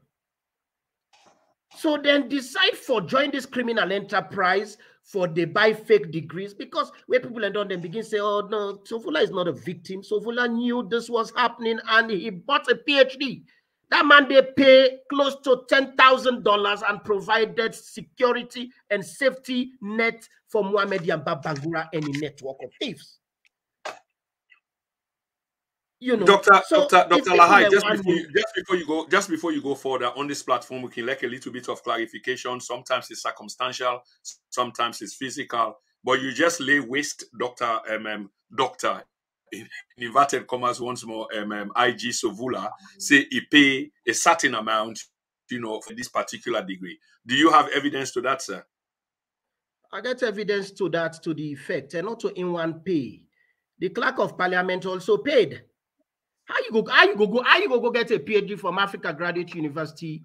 So then decide for join this criminal enterprise for they buy fake degrees because where people and on them begin say, oh no, Sovula is not a victim. Sovula knew this was happening and he bought a PhD. That man they pay close to ten thousand dollars and provided security and safety net for Muhammad Yamba Bangura and a network of thieves. You know, Doctor so Doctor Doctor Lahai, just before you, just before you go, just before you go further on this platform, we can like a little bit of clarification. Sometimes it's circumstantial, sometimes it's physical, but you just lay waste, Doctor um, um Doctor in, inverted commas once more, um, um, IG Sovula say he pay a certain amount, you know, for this particular degree. Do you have evidence to that, sir? I get evidence to that to the effect, and also in one pay. The clerk of parliament also paid. How you go? How you go? Go? How you go? Go get a PhD from Africa Graduate University?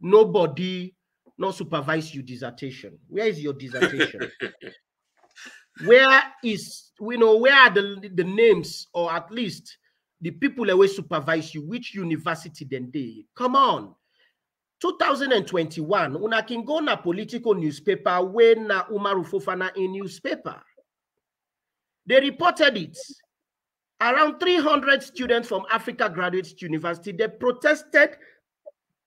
Nobody, no supervise your dissertation. Where is your dissertation? where is we know where are the the names or at least the people that will supervise you? Which university then they? Come on. 2021, una can go na political newspaper when na Umaru Fofana in newspaper. They reported it around 300 students from Africa Graduate University, they protested,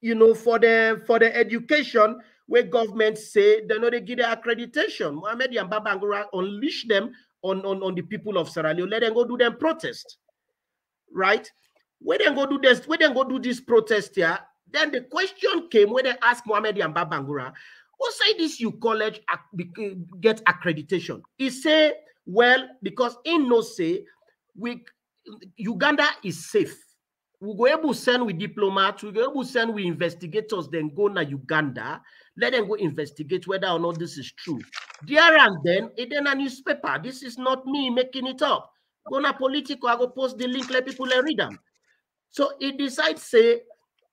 you know, for the for the education where government say they know they give the accreditation. Mohamed and Babangura unleash them on, on, on the people of Sierra Leone. Let them go do them protest. Right? Where they go do this, where they go do this protest here, then the question came when they asked Mohamed and Babangura, what say this you college get accreditation? He say, well, because in no say we Uganda is safe. We go able to send with diplomats, we go able send with investigators, then go na Uganda, let them go investigate whether or not this is true. There and then, it then a newspaper. This is not me making it up. Go na Politico, I go post the link, let people read them. So it decides, say,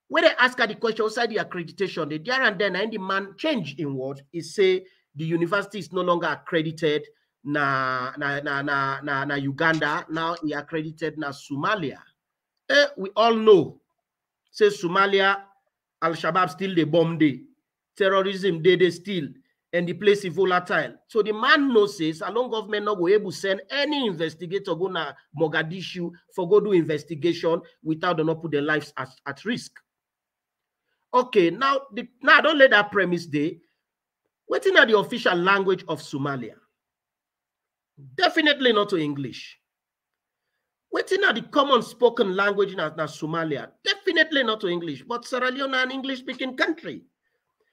when they ask her the question outside the accreditation, the there and then, and the man change in what is say the university is no longer accredited na na na na na, Uganda now he accredited na Somalia. Eh, we all know say Somalia Al Shabaab still the bomb day, terrorism they they still and the place is volatile. So the man knows says along government not go able send any investigator go na Mogadishu for go do investigation without not put their lives at, at risk. Okay, now the now don't let that premise day What is the official language of Somalia? Definitely not to English. Is in the common spoken language in Somalia? Definitely not to English, but Sierra Leone an English-speaking country.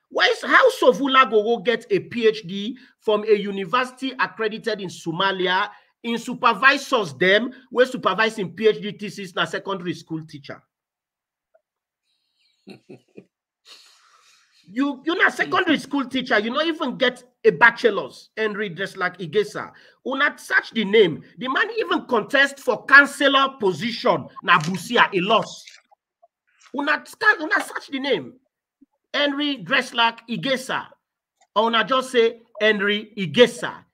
Why is how Sovula Gogo get a PhD from a university accredited in Somalia in supervisors them where supervising PhD thesis na secondary school teacher? you you're not secondary school teacher, you not even get a bachelor's Henry just like Igesa. Who not search the name. The man even contest for councillor position na Busia a loss. Who not, not search the name. Henry Dreslak Igesa. Or not just say Henry Igesa.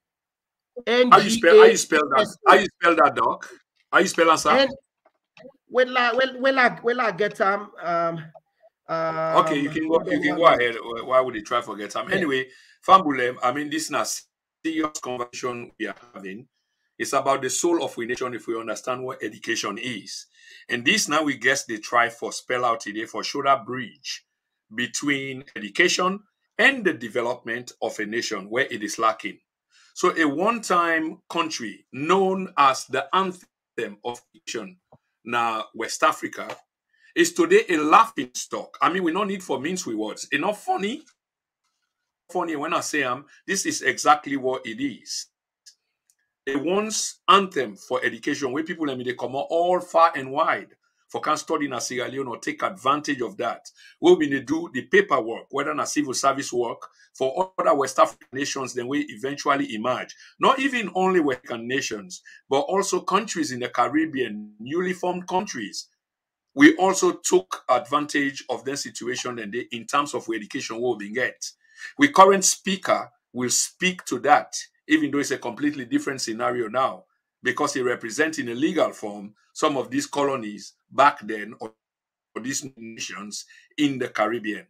How you spell how you spell that? How you spell that, Doc? How you spell that, sir? Well, uh, well, well, I, well, I get um, um um, okay, you can go. You can go ahead. Why would they try to get time? Yeah. Anyway, Fambulem. I mean, this is a serious conversation we are having. It's about the soul of a nation. If we understand what education is, and this now we guess they try for spell out today for shoulder bridge between education and the development of a nation where it is lacking. So, a one-time country known as the anthem of nation, now West Africa, is today a laughing stock. I mean, we don't need for means words. Enough funny. Funny when I say um, this is exactly what it is. A once anthem for education where people I mean they come all far and wide for can study in Sierra Leone or take advantage of that. We'll be do the paperwork, whether in a civil service work for other West African nations, then we eventually emerge. Not even only Western nations, but also countries in the Caribbean, newly formed countries we also took advantage of the situation and they, in terms of education what we get. We current speaker will speak to that, even though it's a completely different scenario now, because he represents in a legal form some of these colonies back then or, or these nations in the Caribbean.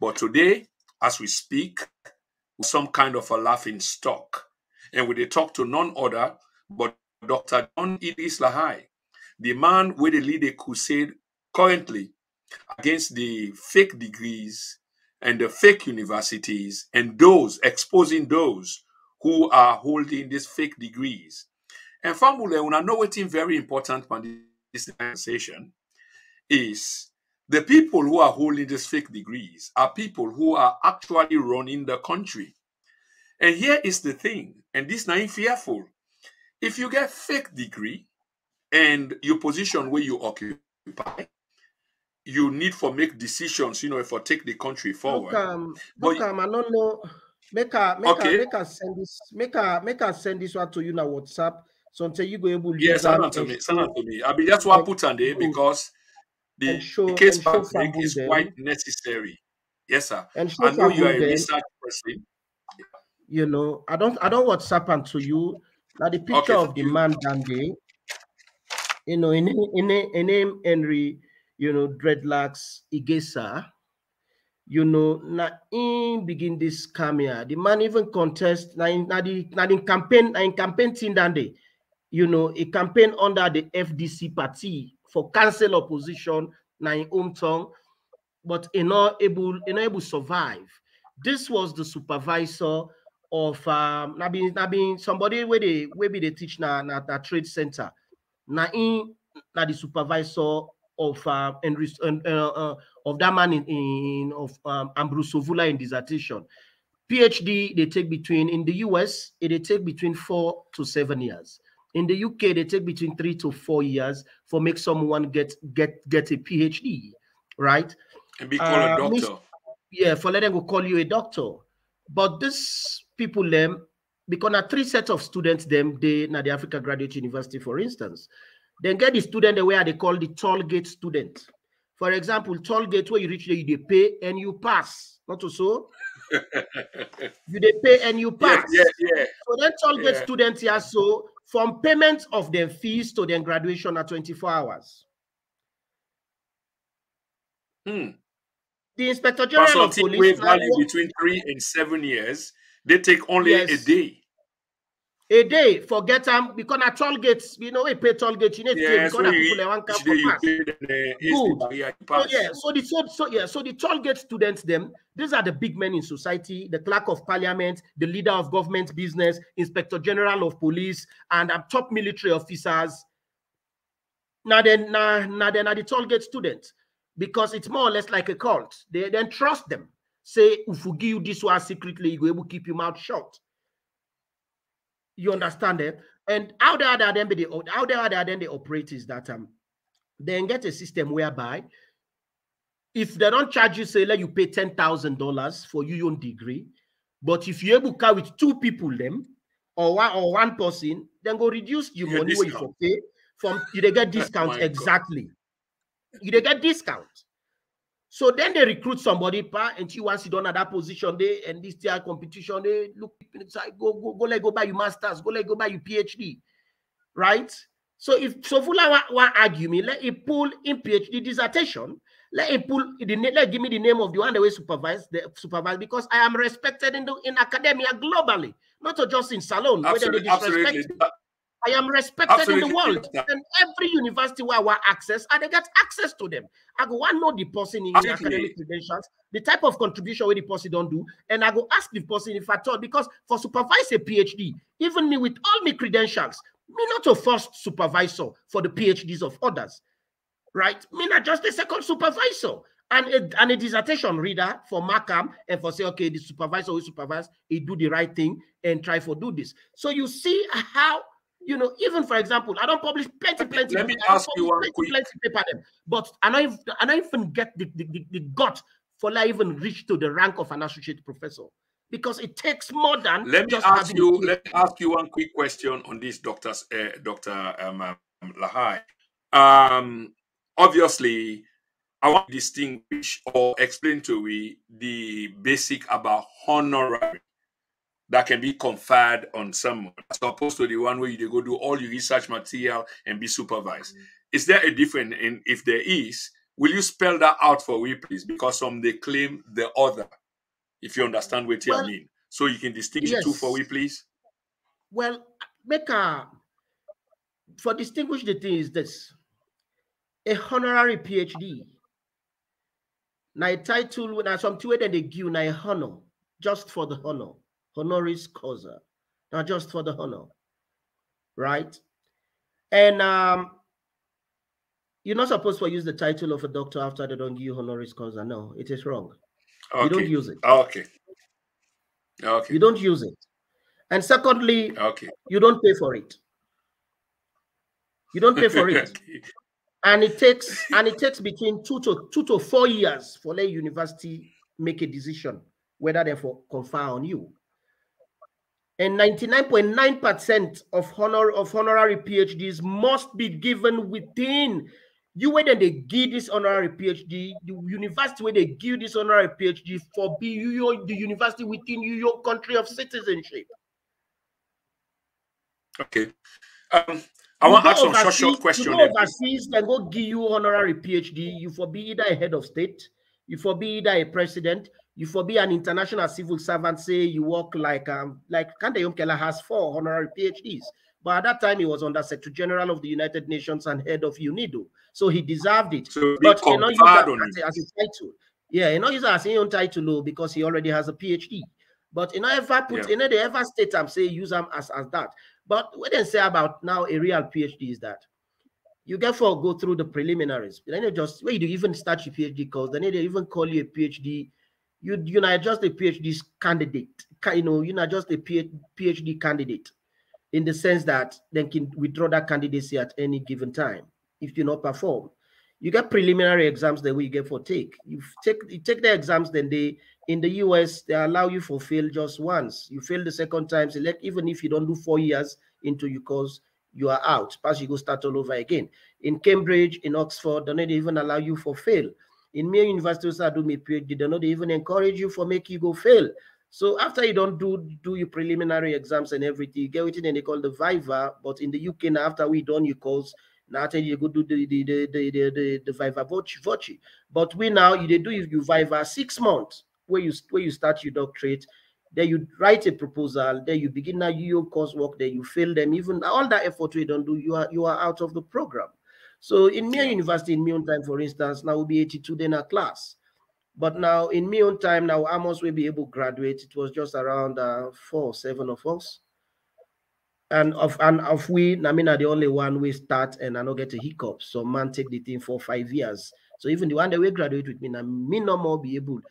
But today, as we speak, some kind of a laughing stock. And we talk to none other but Dr. John Idris Lahai, the man with the lead a crusade currently against the fake degrees and the fake universities and those exposing those who are holding these fake degrees. And when I know what's very important on this conversation is the people who are holding these fake degrees are people who are actually running the country. And here is the thing, and this not fearful. If you get fake degree and your position where you occupy you need for make decisions, you know, for take the country forward. Look, um, look, um, I don't know. Make a make okay. a make a send this make a make a send this one to you now WhatsApp. So until you go able to Yes, send it to me. Send it to me. I mean that's what I put on there because the, show, the case fabric is them. quite necessary. Yes, sir. And I know you are a research person. You know, I don't I don't WhatsApp unto you. Now the picture okay, of the you. man there, you know, in in in name Henry you know, dreadlocks, Igesa, you know, na in begin this camera. The man even contest na in, na the na in campaign na in campaign team that day, you know, a campaign under the FDC party for cancel opposition na in hometown, but in not able not able survive. This was the supervisor of um na been na been somebody where they where be they teach na na, na trade center. Na in na the supervisor of uh, and, uh, uh, of that man in, in of um, Ambrose Sovula in dissertation. PhD they take between in the US they take between four to seven years. In the UK they take between three to four years for make someone get get get a PhD, right? And be called a uh, doctor. yeah, for letting go call you a doctor. But this people them because now three sets of students them they now the Africa Graduate University, for instance. Then get the student the way they call the toll gate student. For example, toll gate where you reach there, you pay and you pass. Not so. you they pay and you pass. Yeah, yeah, yeah. So then toll gate yeah. students here so from payment of their fees to their graduation at 24 hours. Hmm. The inspector general of police value between three and seven years. They take only yes. a day. A day forget am because na toll gates you know we pay toll gate you need to pay because so na people dey wan come you pass. Good. hasty barrier to So yeah, so the so, so yeah, so the toll gate students, them, these are the big men in society, the clerk of parliament, the leader of government business, inspector general of police, and um, top military officers. Now then, now, now then are the toll gate students because it's more or less like a cult. They then trust them. Say, if we give you this one secretly, you go able keep your mouth shut. You understand it? And how they are then be the how they are then they operate is that um then get a system whereby if they don't charge you, say let you pay ten thousand dollars for your own degree, but if you able to carry with two people them or one or one person, then go reduce your You money where you for pay from you they get My discount God. exactly. You they get discount. So then they recruit somebody pa, and you wants you don't have that position, they and this tier competition, they look inside, go go go let go buy your masters, go let go buy your PhD, right? So if Sovula want, want argue me, let him pull in PhD dissertation, let him pull the let give me the name of the one that will supervise the supervise because I am respected in the in academia globally, not just in salon Absolutely, disrespect absolutely. me. I am respected in the world, and every university where I want access, and they get access to them. I go want know the person in, Absolutely. academic credentials, the type of contribution where the person don't do, and I go ask the person if I thought because for supervise a PhD, even me with all my credentials, me not a first supervisor for the PhDs of others, right? Me not just a second supervisor. And a, and a dissertation reader for Markham and for say, okay, the supervisor will supervise, he do the right thing and try for do this. So you see how you know, even for example, I don't publish plenty, plenty. let me book, I don't ask you one plenty, quick- plenty paper them, but I don't even, I don't even get the, the, the, the gut for like even reach to the rank of an associate professor because it takes more than Let me ask you. Let me ask you one quick question on this, Doctor uh, Doctor um, um, Lahai. Um, obviously, I want to distinguish or explain to we the basic about honorary that can be conferred on someone, as opposed to the one where you go do all your research material and be supervised. Mm-hmm. Is there a difference? And if there is, will you spell that out for we, please? Because some they claim the other. If you understand what Well, I mean, so you can distinguish the two for yes. we, please. Well, make a for distinguish the thing is this a honorary PhD. Now a title now something where they give now a honor just for the honor, honoris causa, not just for the honor, right? And um, you're not supposed to use the title of a doctor after they don't give you honoris causa. No, it is wrong. You don't use it. Okay. Okay. You don't use it. And secondly, Okay. you don't pay for it. You don't pay for it. Okay. and it takes and it takes between two to two to four years for a university make a decision whether they for confer on you. And 99.9% of honor of honorary PhDs must be given within you when they give this honorary PhD, the university where they give this honorary PhD for be you your- the university within you, your country of citizenship. Okay. Um, I want to ask some short, short You question. go overseas, then go give you honorary PhD. You for be either a head of state, you for be either a president, you for be an international civil servant. Say you work like um like Kandeh Yumkella has four honorary PhDs, but at that time he was under Secretary General of the United Nations and head of UNIDO, so he deserved it. So But he not use that as a, as a title. Yeah, he not use that as his own title oh, because he already has a PhD. But you know, ever put Yeah. you know, they ever state them say use them as, as that. But what they say about now a real PhD is that you get for go through the preliminaries. Then you just where you even start your PhD course, then they even call you a PhD. You you're not just a PhD candidate. You know, you're not just a PhD candidate in the sense that they can withdraw that candidacy at any given time if you not perform. You get preliminary exams that we get for take. You take you take the exams, then they in the US they allow you for fail just once. You fail the second time, select even if you don't do four years into your course, you are out. Pass, you go start all over again. In Cambridge, in Oxford, they don't even allow you for fail. In many universities, I do my PhD, they don't even encourage you for make you go fail. So after you don't do do your preliminary exams and everything, you get what they call the Viva. But in the UK, now after we done your course, now after you go do the the the the the, the, the Viva Voce. But we now you they do you Viva six months where you where you start your doctorate. Then you write a proposal. Then you begin now your coursework. Then you fail them. Even all that effort we don't do, you are you are out of the program. So in Mia University, in my own time, for instance, now will be 82 in a class. But now in my own time, now Amos will be able to graduate. It was just around uh, four, seven of us. And of and of we, I mean, are the only one we start and I don't get a hiccup. So man take the thing for five years. So even the one that will graduate with me, now me no more be able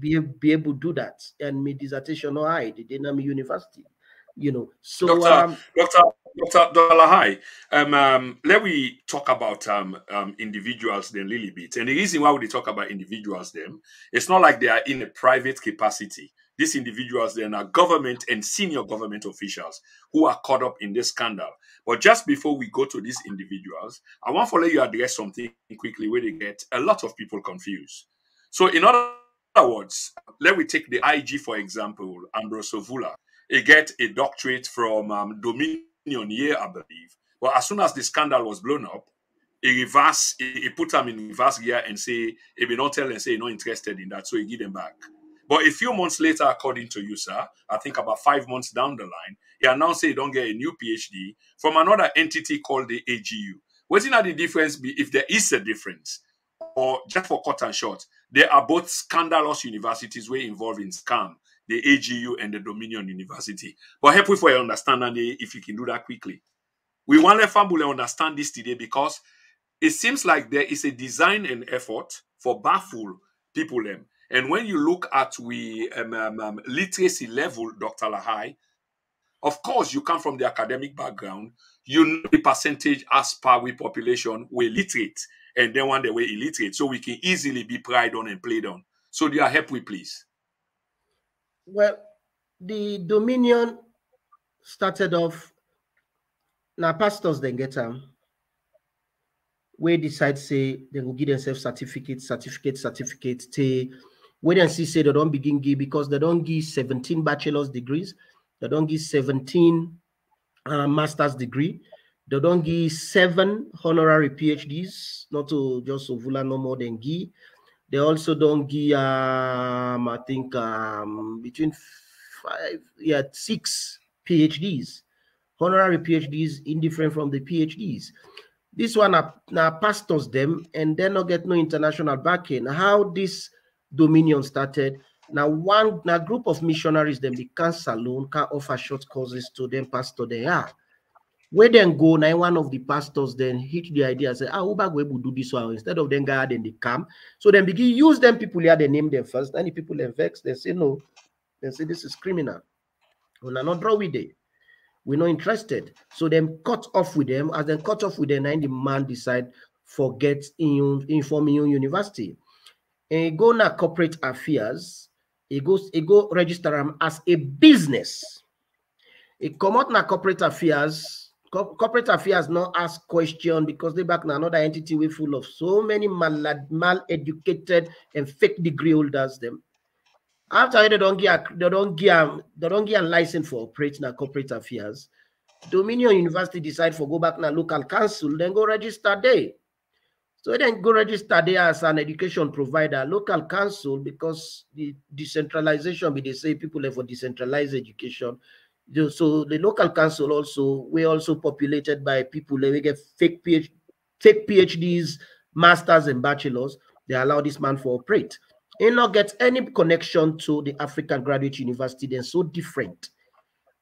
be, be able to do that. And my dissertation no high, the Dynamic University. You know, so Doctor, um, Doctor, Doctor, Dr. Lahai, um, um, let we talk about um, um, individuals then a little bit. And the reason why we talk about individuals them, it's not like they are in a private capacity. These individuals then are government and senior government officials who are caught up in this scandal. But just before we go to these individuals, I want to let you address something quickly where they get a lot of people confused. So, in other words, let me take the IG for example, Ambrose Sovula. He get a doctorate from um, Dominion year, I believe. But as soon as the scandal was blown up, he reverse, he, he put them in reverse gear and say, he will not tell and say he's not interested in that, so he give them back. But a few months later, according to you, sir, I think about five months down the line, he announced he don't get a new PhD from another entity called the AGU. What's not the difference be if there is a difference? Or just for cut and short, they are both scandalous universities were involved in scam, the AGU and the Dominion University. But help me for your understanding if you can do that quickly. We want to understand this today because it seems like there is a design and effort for baffle people them and when you look at we um, um, um, literacy level, Dr. Lahai, of course, you come from the academic background. You know the percentage as per we population we literate, and then one day were illiterate, so we can easily be pride on and played on. So, you help we please? Well, the Dominion started off. Now, pastors then get them. We decide say they will give themselves certificate, certificate, certificate. They wait and see say they don't begin give because they don't give 17 bachelor's degrees, they don't give 17 uh, master's degree, they don't give seven honorary PhDs, not to just Sovula no more than give. They also don't give um, I think um, between five, yeah, six PhDs, honorary PhDs, indifferent from the PhDs. This one are now pastors them and they not get no international backing. How this Dominion started. Now, one now group of missionaries then become saloon can offer short courses to them pastor they are. Where then go now one of the pastors then hit the idea say, ah, Uba we will do this one instead of them guard and they come. So then begin use them people here, they name them first. Any people then vex, they say no, they say this is criminal. We are not draw with it. We're not interested. So then cut off with them. As then cut off with them, and the man decide forget in informing university and go na corporate affairs, he goes, he go register him as a business. He come out na corporate affairs. Co corporate affairs not ask question because they back now another entity we full of so many mal mal-educated and fake degree holders them. After they don't get they don't get um, they don't get a license for operating corporate affairs. Dominion University decide for go back now local council, then go register there. So then go register there as an education provider, local council, because the decentralization, we they say people have for decentralized education. So the local council also, we're also populated by people that we get fake PhD, fake PhDs, masters and bachelors. They allow this man to operate. He not get any connection to the African Graduate University. They're so different.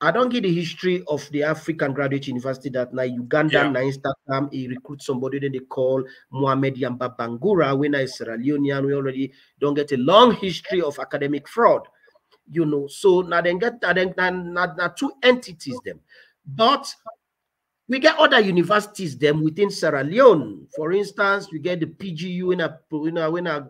I don't get the history of the African Graduate University that now Uganda, yeah. na Instagram, he recruit somebody then they call Mohamed Yamba Bangura, when I Sierra Leonean, we already don't get a long history of academic fraud, you know. So now then get now, then, now, now, two entities them. But we get other universities them within Sierra Leone. For instance, we get the PGU in a in a, in a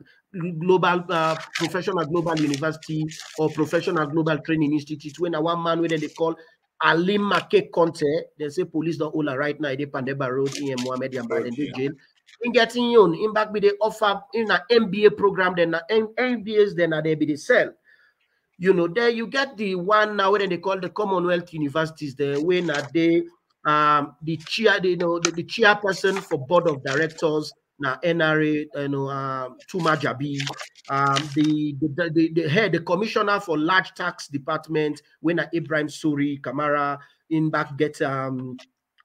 global uh, professional global university or professional global training institute when a one man where they call Alim Make Conte, they say police don't hold right now, they Pademba Road in Mohamed Yamba in jail. In getting you in back be they offer in an MBA program, then MBAs, then they be the sell. You know, there you get the one now when they call the Commonwealth universities, there when are they um the chair, you know, the, the chairperson for board of directors na NRA, you know, um, Tuma Jabi, um, the, the, the, the head, the commissioner for large tax department, when Ibrahim Suri, Kamara, in back get um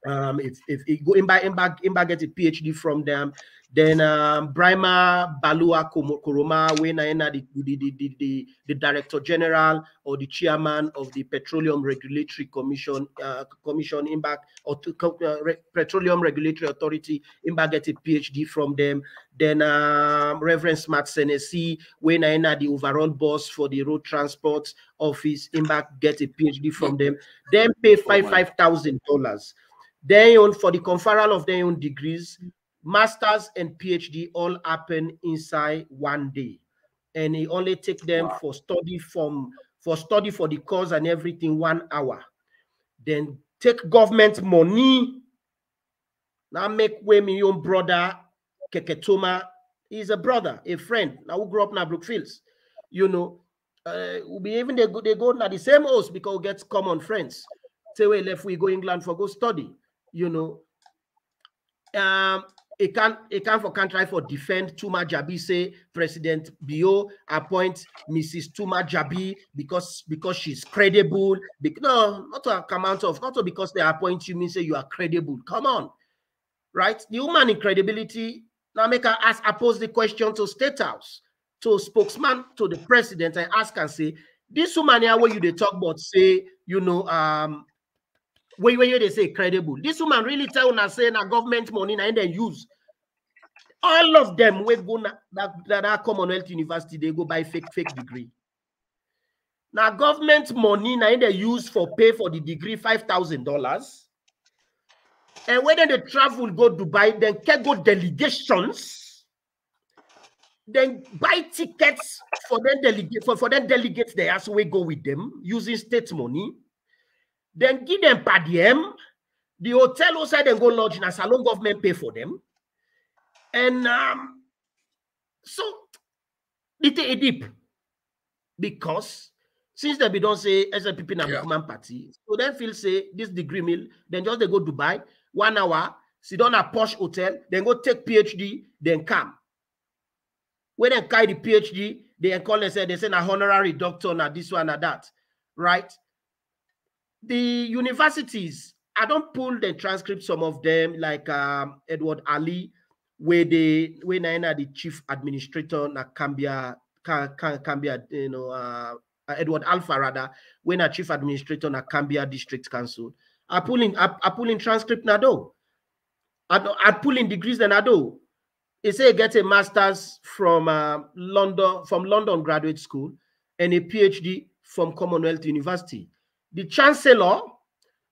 um if if it go in back in back in back get a PhD from them, then um, Brima Balua Koroma, when I the, the, the, the, the director general or the chairman of the Petroleum Regulatory Commission, uh, Commission in back or to, uh, Re Petroleum Regulatory Authority in back get a PhD from them. Then um, Reverend Smart Senesi, when I the overall boss for the road transport office in back get a PhD from them. Then pay five five thousand dollars. Then for the conferral of their own degrees, masters and phd all happen inside one day. And he only take them wow. for study from for study for the course and everything one hour. Then take government money. Now make way my own brother keketoma he's a brother a friend. Now who grew up in brookfields. You know uh, we be even they go they go now the same house because we get common friends. Say we left we go england for go study you know. Um can for country for defend Tuma Jabi say President Bio appoint Mrs. Tuma Jabi because because she's credible. Because, no, not to come out of not to because they appoint you mean say you are credible. Come on, right? The human incredibility. Now make her ask I pose the question to State House, to spokesman, to the president. I ask and say, this woman here where you they talk about say, you know, um, when, when you they say credible. This woman really tell us saying a government money and then use. All of them we go na, that, that Commonwealth University, they go buy fake fake degree. Now government money now they use for pay for the degree five thousand dollars. And when they travel go Dubai, then can go delegations, then buy tickets for them delegate for, for them delegates there so we go with them using state money then give them per diem. The hotel outside and go lodge in a salon government pay for them. And um, so it a deep because since they be don't say SLPP na yeah. party, so then feel say this degree mill, then just they go Dubai, one hour, sit down a posh hotel, then go take PhD, then come. When they carry the PhD, they call and say they say a honorary doctor, na this one, na that, right? The universities, I don't pull the transcript, some of them, like um, Edward Ali, where they when I the chief administrator na Kambia, Kambia, you know, uh, Edward Alpha rather, when a chief administrator na Kambia District Council. I pull in, I, I pull in transcript na do. I, I pull in degrees na do. He say get a master's from uh, London, from London Graduate School, and a PhD from Commonwealth University the chancellor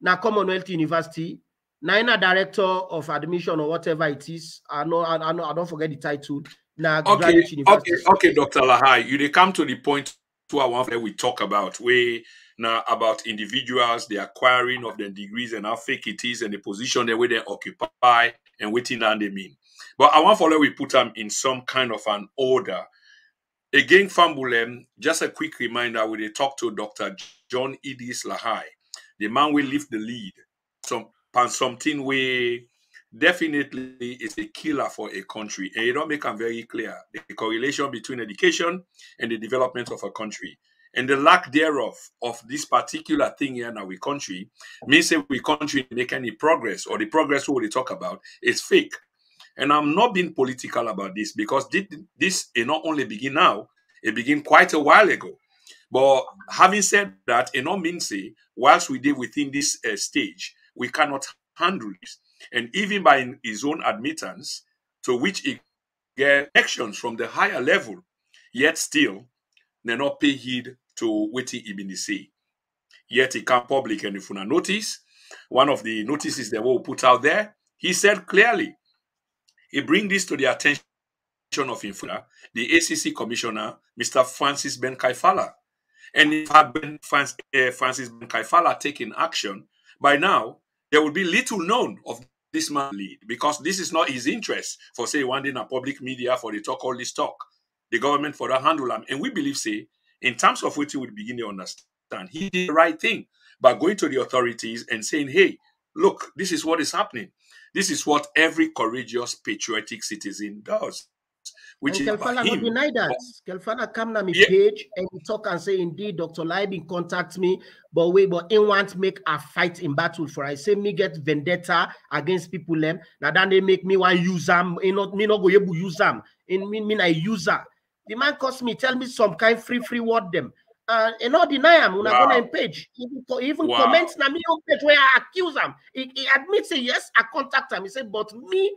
na commonwealth university na director of admission or whatever it is i know i, know i don't forget the title na okay okay okay dr lahai you they come to the point to our one that we talk about we now about individuals the acquiring of their degrees and how fake it is and the position they where they occupy and waiting and they mean but i want follow we put them in some kind of an order Again, Fambulem, just a quick reminder when they talk to Dr. John Idriss Lahai, the man will lift the lead. Some pan something we definitely is a killer for a country. And you don't make them very clear the correlation between education and the development of a country. And the lack thereof of this particular thing here in our country means that we country make any progress or the progress we talk about is fake. And I'm not being political about this because this it not only begin now, it began quite a while ago. But having said that, it not means say, whilst we did within this uh, stage, we cannot handle this. And even by his own admittance, to which he get actions from the higher level, yet still, they not pay heed to what he been say. Yet he come public and if you notice, one of the notices that we put out there, he said clearly he bring this to the attention of Infura, the ACC commissioner, Mr. Francis Ben Kaifala. And if had Ben Francis, uh, Francis Ben Kaifala action, by now there would be little known of this man lead because this is not his interest for say one a public media for the talk all this talk. The government for the handle him. And we believe, say, in terms of what he would begin to understand, he did the right thing by going to the authorities and saying, hey, look, this is what is happening. This is what every courageous, patriotic citizen does. Which and is Kaifala not him. deny that. Kaifala come na me Yeah. page and talk and say, indeed, Dr. Libin contact me, but wait, but he want make a fight in battle for I say me get vendetta against people them. Now then they make me one use them, you know, me not go able use them. In me, mean I user. The man cost me, tell me some kind free free word them. Uh, and not deny him. Go Wow. on page, even, even Wow. comments na me on page where I accuse him. He, he admits say yes, I contact him. He said, but me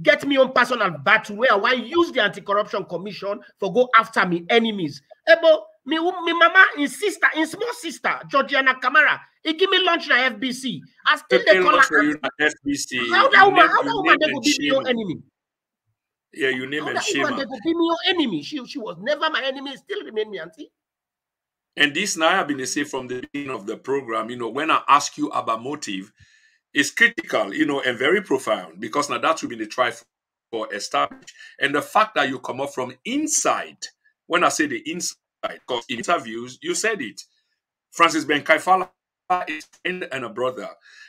get me on personal battle where I want use the anti-corruption commission for go after me enemies. Ebo, me, me mama, in sister, in small sister, Georgiana Kamara, he give me lunch na FBC. I still They call her. FBC. How that woman, how that woman they go be your enemy? Yeah, you name shame. they go be me your enemy? She she was never my enemy, still remain me auntie. And this now I've been say from the beginning of the program, you know, when I ask you about motive, it's critical, you know, and very profound because now that will be the try for establish. And the fact that you come up from inside, when I say the inside, because in interviews you said it, Francis Ben Kaifala is friend and a brother.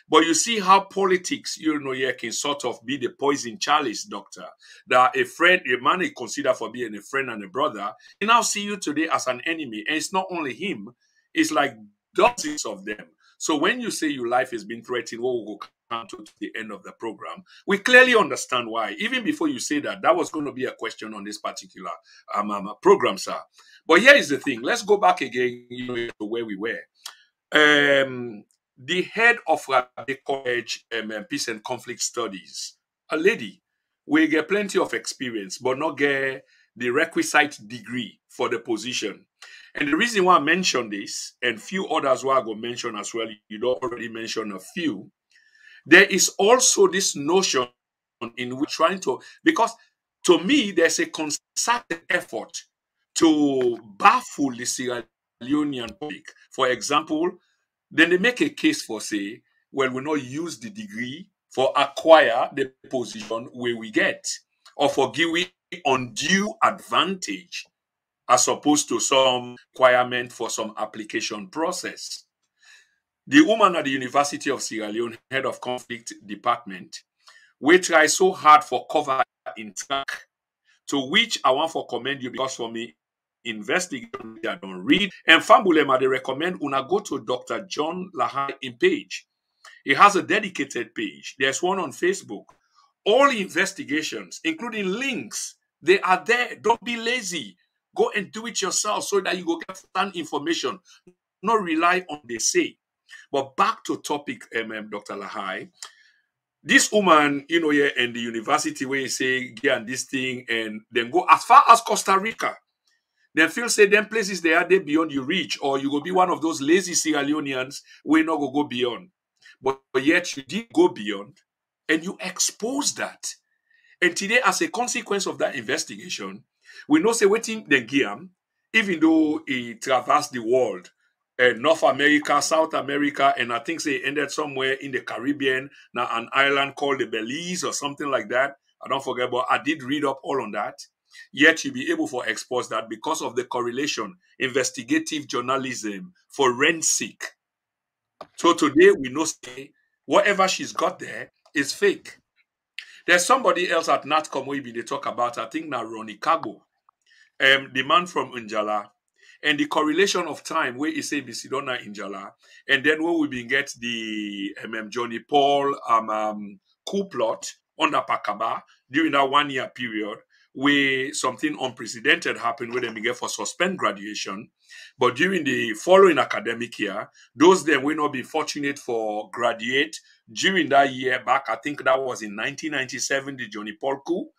But you see how politics, you know, yeah, can sort of be the poison chalice, doctor. That a friend, a man is considered for being a friend and a brother, he now see you today as an enemy. And it's not only him, it's like dozens of them. So when you say your life has been threatened, what will go come to the end of the program, we clearly understand why. Even before you say that, that was going to be a question on this particular um, um, program, sir. But here is the thing. Let's go back again you know, to where we were. Um, the head of Fourah Bay College um, um, Peace and Conflict Studies, a lady, we get plenty of experience, but not get the requisite degree for the position. And the reason why I mention this, and few others why I go mention as well, you don't already mention a few. There is also this notion in which trying to because to me there's a concerted effort to baffle the Sierra Leonean public. For example, then they make a case for say, well, we not use the degree for acquire the position where we get, or for give we undue advantage as opposed to some requirement for some application process. The woman at the University of Sierra Leone, head of conflict department, we try so hard for cover in track, to which I want to commend you because for me, investigation I don't read. And Fambulema, they recommend una go to Dr. John Lahai in page. He has a dedicated page. There's one on Facebook. All investigations, including links, they are there. Don't be lazy. Go and do it yourself so that you go get stand information. Not rely on they say. But back to topic, um, um, Dr. Lahai. This woman, you know, yeah, in the university where you say, yeah, and this thing, and then go as far as Costa Rica. Then feel say them places they are there beyond you reach, or you go be one of those lazy Sierra Leoneans where not go go beyond. But, but yet you did go beyond, and you expose that. And today, as a consequence of that investigation, we know say waiting the Guiam, even though he traversed the world, uh, North America, South America, and I think say he ended somewhere in the Caribbean, now an island called the Belize or something like that. I don't forget, but I did read up all on that. Yet you be able to expose that because of the correlation, investigative journalism, forensic. So today we know say whatever she's got there is fake. There's somebody else at NatCom we they talk about, I think now Ronnie Kago, um, the man from Unjala, and the correlation of time where he say Bisidona Injala, and then when we been get the um, Johnny Paul um, um coup plot under Pa Kabbah during that one year period where something unprecedented happened where they began for suspend graduation. But during the following academic year, those them will not be fortunate for graduate during that year back. I think that was in 1997, the Johnny Paul coup.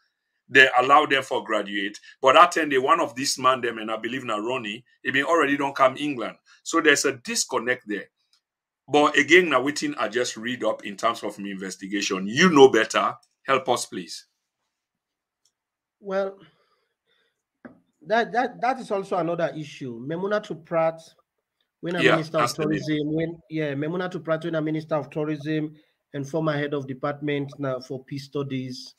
They allowed them for graduate. But that time, they one of these man them, and I believe now Ronnie, he been already don't come England. So there's a disconnect there. But again, now waiting, I just read up in terms of my investigation. You know better. Help us, please. Well, that that that is also another issue. Memunatu Pratt, when a Yeah, minister of that's the name. tourism, when yeah, Memunatu Pratt, when a minister of tourism and former head of department now for peace studies.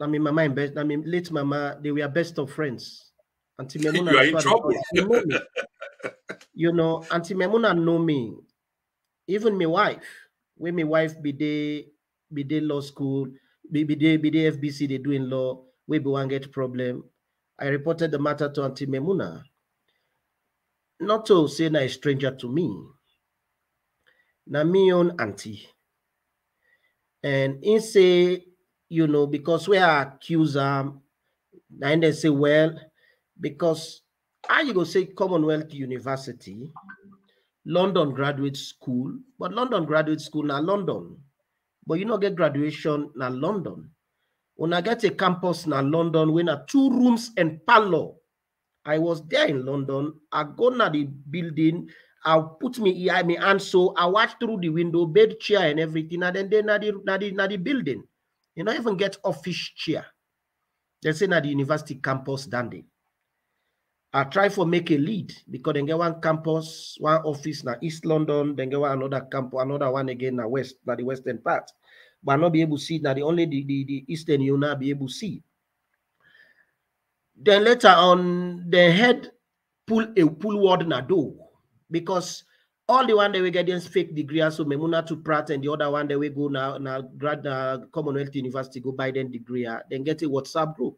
I mean, mama and best. I mean, late mama, they were best of friends. Auntie Memuna, You are in trouble. You know you know, Auntie Memuna know me. Even my wife, when my wife be there, be there law school, be be there, be there FBC, they doing law, we be one get problem. I reported the matter to Auntie Memuna. Not to say na a stranger to me. Na me own auntie. And in say, you know, because we are accused um, and they say, well, because how you go say Commonwealth University, London Graduate School, but London Graduate School now London. But you not get graduation now London. When I get a campus now London, we na two rooms and parlor. I was there in London. I go na the building. I put me here, me and so I watch through the window, bed chair and everything, and then they na the, na the, na the building. You don't even get office chair. They say na the university campus dandy. I try for make a lead because then get one campus, one office na East London, then get one another campus, another one again na West, na the western part. But not be able to see now the only the, the, the eastern you now be able to see. Then later on, the head pull a pull word Nado because all the one that we get this fake degree, so Memunatu Pratt and the other one that we go now now grad uh, Commonwealth University go buy then degree, uh, then get a WhatsApp group.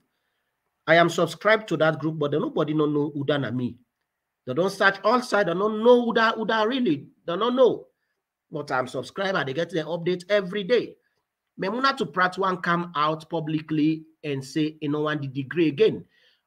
I am subscribed to that group, but nobody don't know Uda na me. They don't search all side, they don't know Uda Uda really. They don't know. But I'm subscribed, they get the update every day. Memunatu Pratt one come out publicly and say, you know, want the degree again.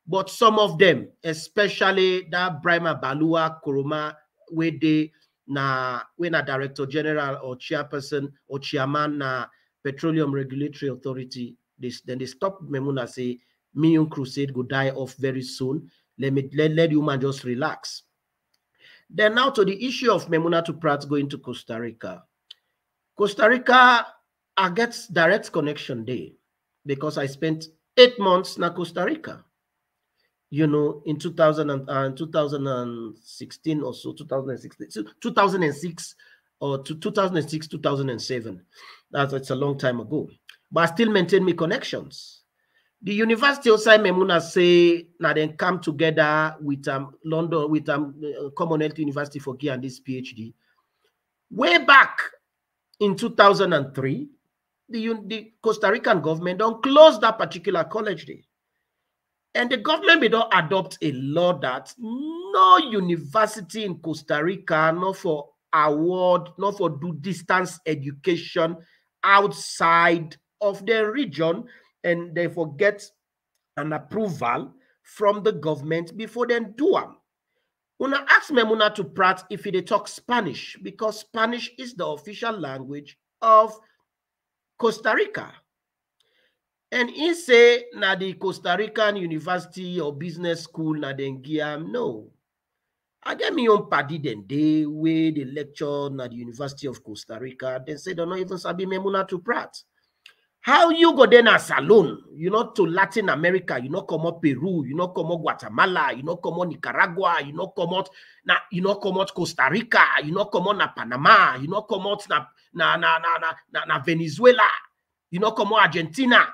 But some of them, especially that Brima Balua Koroma, where they na when a director general or chairperson or chairman na petroleum regulatory authority, this then they stop Memuna say Million Crusade go die off very soon. Let me let, let you man just relax. Then now to the issue of Memunatu Pratt going to Costa Rica. Costa Rica, I get direct connection there because I spent eight months in Costa Rica. You know, in 2000 and, uh, 2016 or so, 2016, 2006 or to 2006, 2007. That's it's a long time ago. But I still maintain my connections. The University of Memuna say now then come together with um London with um Commonwealth University for Gear and this PhD. Way back in 2003, the, the Costa Rican government don't close that particular college day. And the government will not adopt a law that no university in Costa Rica, not for award, not for do distance education outside of their region, and therefore get an approval from the government before they do them. Una ask Memunatu Pratt if they talk Spanish because Spanish is the official language of Costa Rica. And he say na the Costa Rican University or Business School na den giam no. I get me own party then day where they lecture na the University of Costa Rica. Then say they don't even sabi Memunatu Pratt. How you go then as alone? You know to Latin America, you know come up Peru, you know come up Guatemala, you know come on Nicaragua, you know come out na you know come out Costa Rica, you know come on na Panama, you know come out na na na na na, na, Venezuela, you know come on Argentina,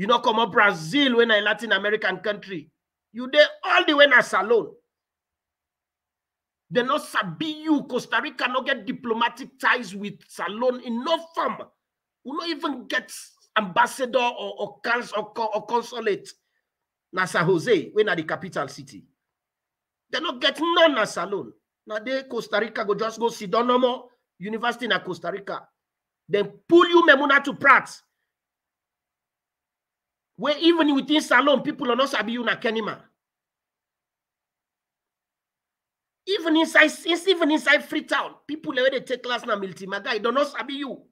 you know come on Brazil when a Latin American country. You there all the way in a salon. They not sabi you. Costa Rica not get diplomatic ties with Salon in no form. We not even get ambassador or or, cons or, or consulate. Na San Jose, when at the capital city. They not get none na Salon. Now they Costa Rica go just go sit no more. University na Costa Rica. Then pull you Memunatu Pratt. Where even within Salon, people are not sabi you na Kenema. Even inside, even inside Freetown, people they take class na Miltimaga, don't know sabi you.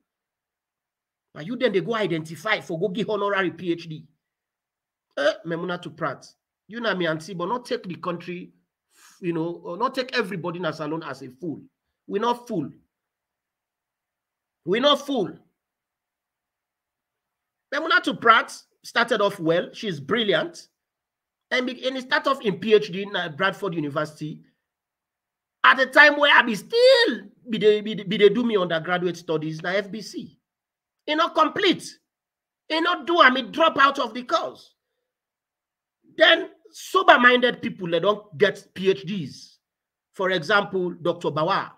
But you then they go identify for go give honorary PhD. Eh, Memunatu Pratt. You know me auntie, but not take the country, you know, not take everybody in a salon as a fool. We're not fool. We're not fool. Memunatu Pratt started off well. She's brilliant. And, and start off in PhD in uh, Bradford University at a time where I be still be they, be, they, be they do me undergraduate studies na FBC. You not complete. You not do I mean drop out of the course. Then sober-minded people, they don't get PhDs. For example, Dr. Bawa.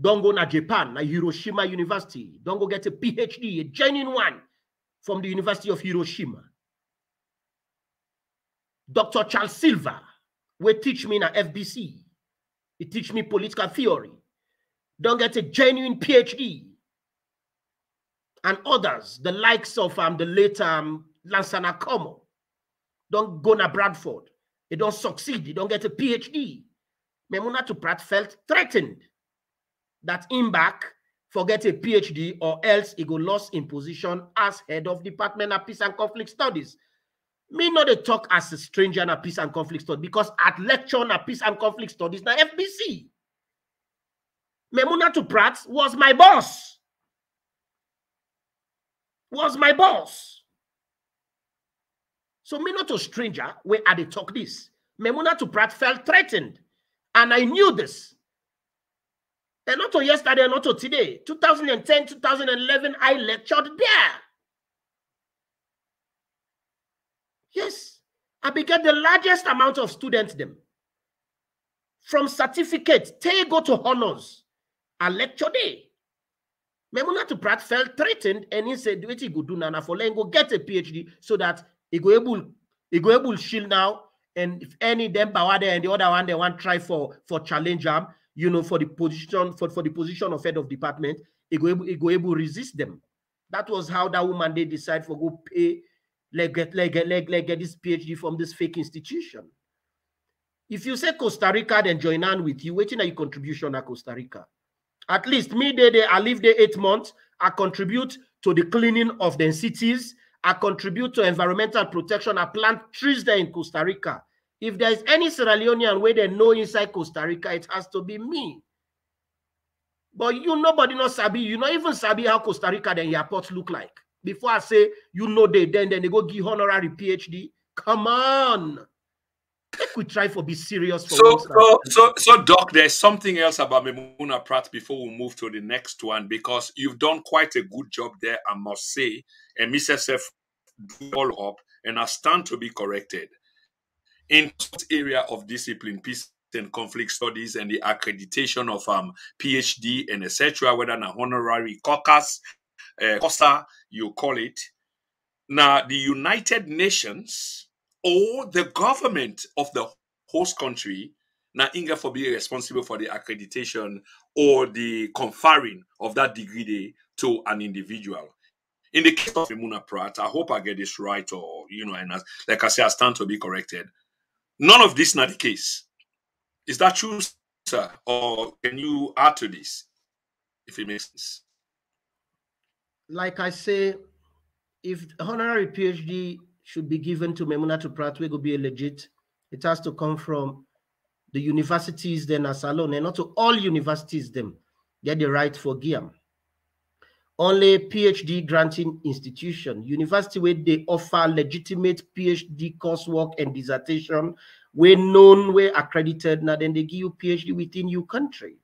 Don't go to Japan, na Hiroshima University. Don't go get a PhD, a genuine one from the University of Hiroshima. Dr. Charles Silva will teach me na FBC. He teach me political theory. Don't get a genuine PhD. And others, the likes of um, the late um, Lansana Como, don't go to Bradford. They don't succeed. They don't get a PhD. Memunatu Pratt felt threatened that in back forget a PhD or else he go lost in position as head of Department of Peace and Conflict Studies. Me not they talk as a stranger in peace and conflict studies because at lecture on peace and conflict studies na FBC. Memunatu Pratt was my boss. Was my boss. So me not a stranger where I they talk this. Memunatu Pratt felt threatened. And I knew this. And not to yesterday, not to today. 2010, 2011, I lectured there. Yes, I began the largest amount of students them. From certificate, they go to honors. A lecture day. Memunatu Pratt felt threatened and he said, "What he go do now for go get a PhD so that he go able he go able shield now and if any them Bawade and the other one they want try for for challenge them, you know, for the position for, for the position of head of department, able resist them. That was how that woman they decide for go pay like get like get like get this PhD from this fake institution. If you say Costa Rica, then join on with you, waiting at your contribution at Costa Rica. At least me, they I live there eight months. I contribute to the cleaning of the cities. I contribute to environmental protection. I plant trees there in Costa Rica. If there is any Sierra Leonean way they know inside Costa Rica, it has to be me. But you nobody knows Sabi. You not even Sabi how Costa Rica then airports look like. Before I say you know they then then they go give honorary PhD. Come on. If we try for be serious for so, so, so, so, Doc, there's something else about Memuna Pratt before we move to the next one because you've done quite a good job there, I must say. And Mrs. F all up, and I stand to be corrected. In area of discipline, peace and conflict studies, and the accreditation of um PhD and etc., whether an honorary caucus, uh, COSA, you call it. Now, the United Nations or the government of the host country now inga for being responsible for the accreditation or the conferring of that degree to an individual. In the case of Imuna Pratt, I hope I get this right, or you know, and as, like I say, I stand to be corrected. None of this not the case. Is that true, sir? Or can you add to this, if it makes sense? Like I say, if honorary PhD should be given to Memunatu Pratt, we go be legit. It has to come from the universities then as alone, and not to all universities them get the right for GIAM. Only PhD granting institution, university where they offer legitimate PhD coursework and dissertation, where known, where accredited, now then they give you PhD within your country.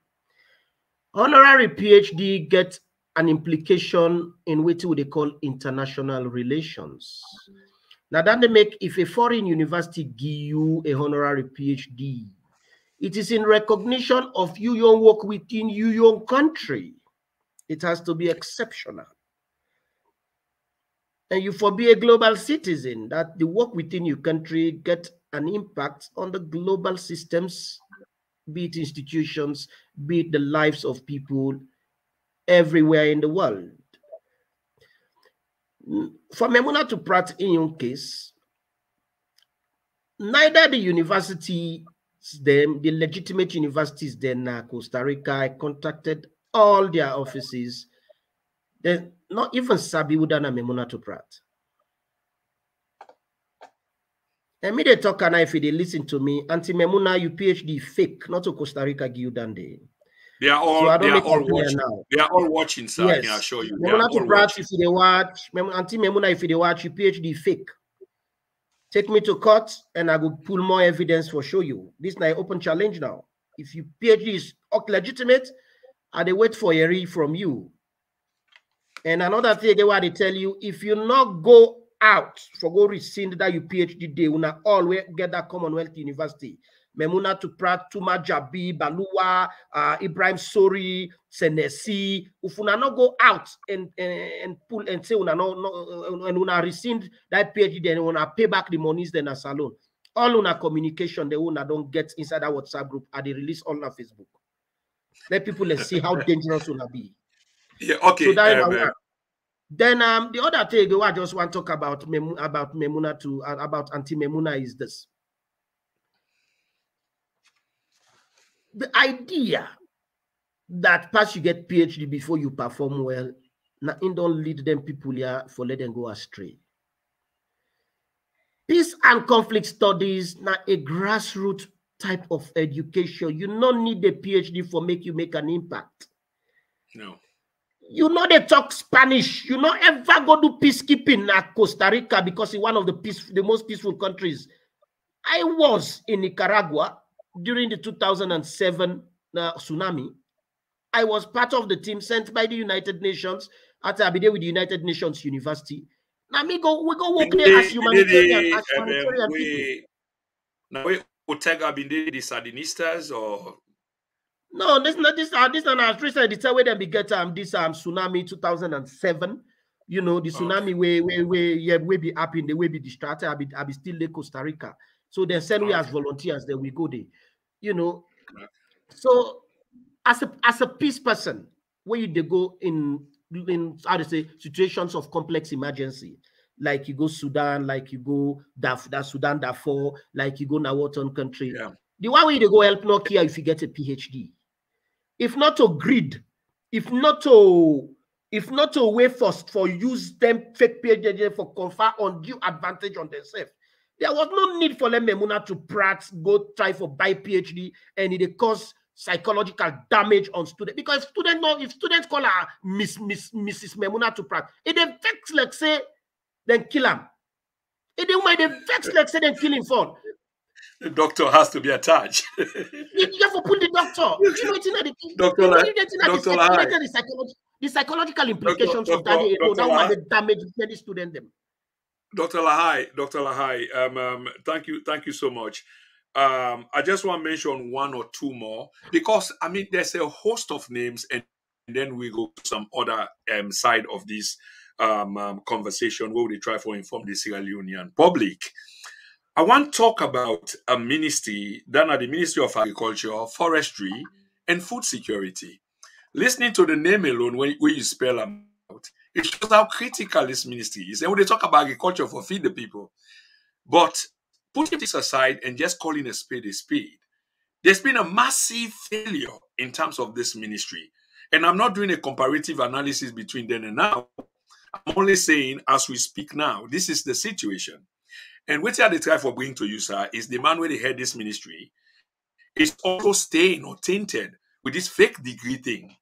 Honorary PhD get an implication in what they call international relations. Now that they make if a foreign university give you a honorary PhD, it is in recognition of you your work within you your country. It has to be exceptional. And you for be a global citizen, that the work within your country get an impact on the global systems, be it institutions, be it the lives of people everywhere in the world for Memunatu Pratt in your case, neither the university, them, the legitimate universities then uh, Costa Rica, I contacted all their offices. There's not even Sabi Udana Memunatu Pratt. And me they talk and if they listen to me, Auntie Memuna, you PhD fake, not to Costa Rica Gildande. They are all, so they are all watching. Now. They are all watching, sir. Yes. I can assure you. Memunatu Pratt, if they watch, Auntie Memuna, if they watch, you PhD fake. Take me to court and I will pull more evidence for show you. This is an open challenge now. If you PhD is legitimate, I they wait for a re from you. And another thing again, what they tell you, if you not go out for go rescind that you PhD day, not always get that Commonwealth University. Memunatu Pratt, Tuma Jabi, Balua, uh, Ibrahim Sori, Senesi. If una not go out and, and, and pull and say una no, no and una rescind that PhD, then una pay back the monies then a salon. All una communication, they una don't get inside that WhatsApp group and they release all on Facebook. Let people let's see how dangerous una be. Yeah, okay. So that um, um, then um the other thing I just want to talk about Mem about Memuna to uh, about anti Memuna is this. The idea that pass you get PhD before you perform well, now don't lead them people here for let them go astray. Peace and conflict studies now a grassroots type of education. You don't need a PhD for make you make an impact. No you know they talk Spanish. You know ever go do peacekeeping at Costa Rica because it's one of the peace, the most peaceful countries. I was in Nicaragua during the 2007 uh, tsunami. I was part of the team sent by the United Nations after I be with the United Nations University. Now me go we go work there as humanitarian, as humanitarian people. Now we Ortega been the Sandinistas or no, this not this uh, this one as recent the where them be get um this um tsunami 2007. You know, the tsunami way way way yeah, we be happy, the way be distracted. I be I be still in Costa Rica. So then send we as volunteers, then we go there. You know. So as a as a peace person, where you they go in in how to say situations of complex emergency, like you go Sudan, like you go Daf, that Sudan Darfur, like you go Nawaton country. Yeah. The one way they go help Nokia if you get a PhD if not to greed, if not to if not to way first for use them fake PhD for confer undue advantage on themselves. There was no need for them Memunatu Pratt, go try for buy PhD, and it cause psychological damage on students. Because if students know if students call her Miss Miss Mrs. Memunatu Pratt, it affects like say, then kill him. It they vex like say then kill him for. The doctor has to be attached. you, have to put the doctor. You know, it's not the doctor. You know, doctor the, the, psychology, the psychological implications doctor, of that. You know, that one the damage many student them. Dr. Lahai, Dr. Lahai, um, um, thank you, thank you so much. Um, I just want to mention one or two more because I mean there's a host of names, and, and then we go to some other um, side of this um, um, conversation where we try to inform the Sierra Leonean public. I want to talk about a ministry then at the Ministry of Agriculture, Forestry, and Food Security. Listening to the name alone, when, when you spell them out, it shows how critical this ministry is. And when they talk about agriculture for feed the people, but putting this aside and just calling a spade a spade, there's been a massive failure in terms of this ministry. And I'm not doing a comparative analysis between then and now. I'm only saying, as we speak now, this is the situation. And what they try for bringing to you, sir, is the man where they head this ministry is also staying or tainted with this fake degree thing.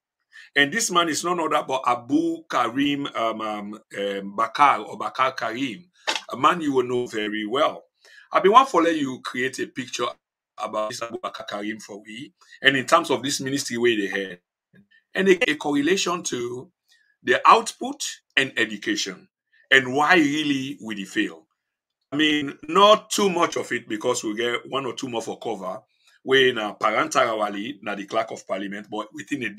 And this man is none other but Abu Karim um, um, um, Bakar or Bakar Karim, a man you will know very well. I've been one for let you create a picture about this Abu Bakar Karim for we, and in terms of this ministry where they head, and a, a correlation to the output and education, and why really would he fail. I mean, not too much of it because we get one or two more for cover. When uh, Paran Tarawally, now the clerk of parliament, but within a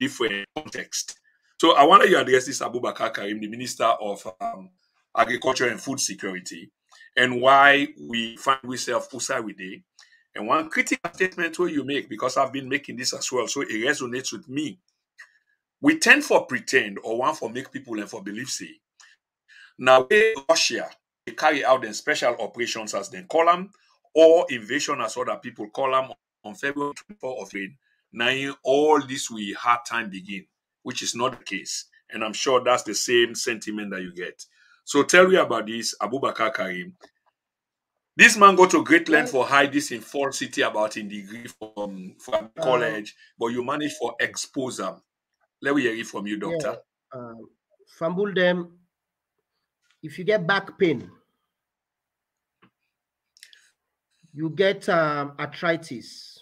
different context. So I want you address this Abu Bakar Karim, the Minister of um, Agriculture and Food Security, and why we find ourselves outside with it. And one critical statement where you make, because I've been making this as well, so it resonates with me. We tend for pretend or one for make people and for believe see. Now, Russia they carry out their special operations as they call them, or invasion as other people call them on February 24th of May. Now, all this we hard time begin, which is not the case. And I'm sure that's the same sentiment that you get. So tell me about this, Abu Bakar Karim. This man go to great length for hide this in false city about in degree from, from uh, college, but you manage for expose them. Let me hear it from you, doctor. Yeah, uh, fumble them if you get back pain, you get um, arthritis,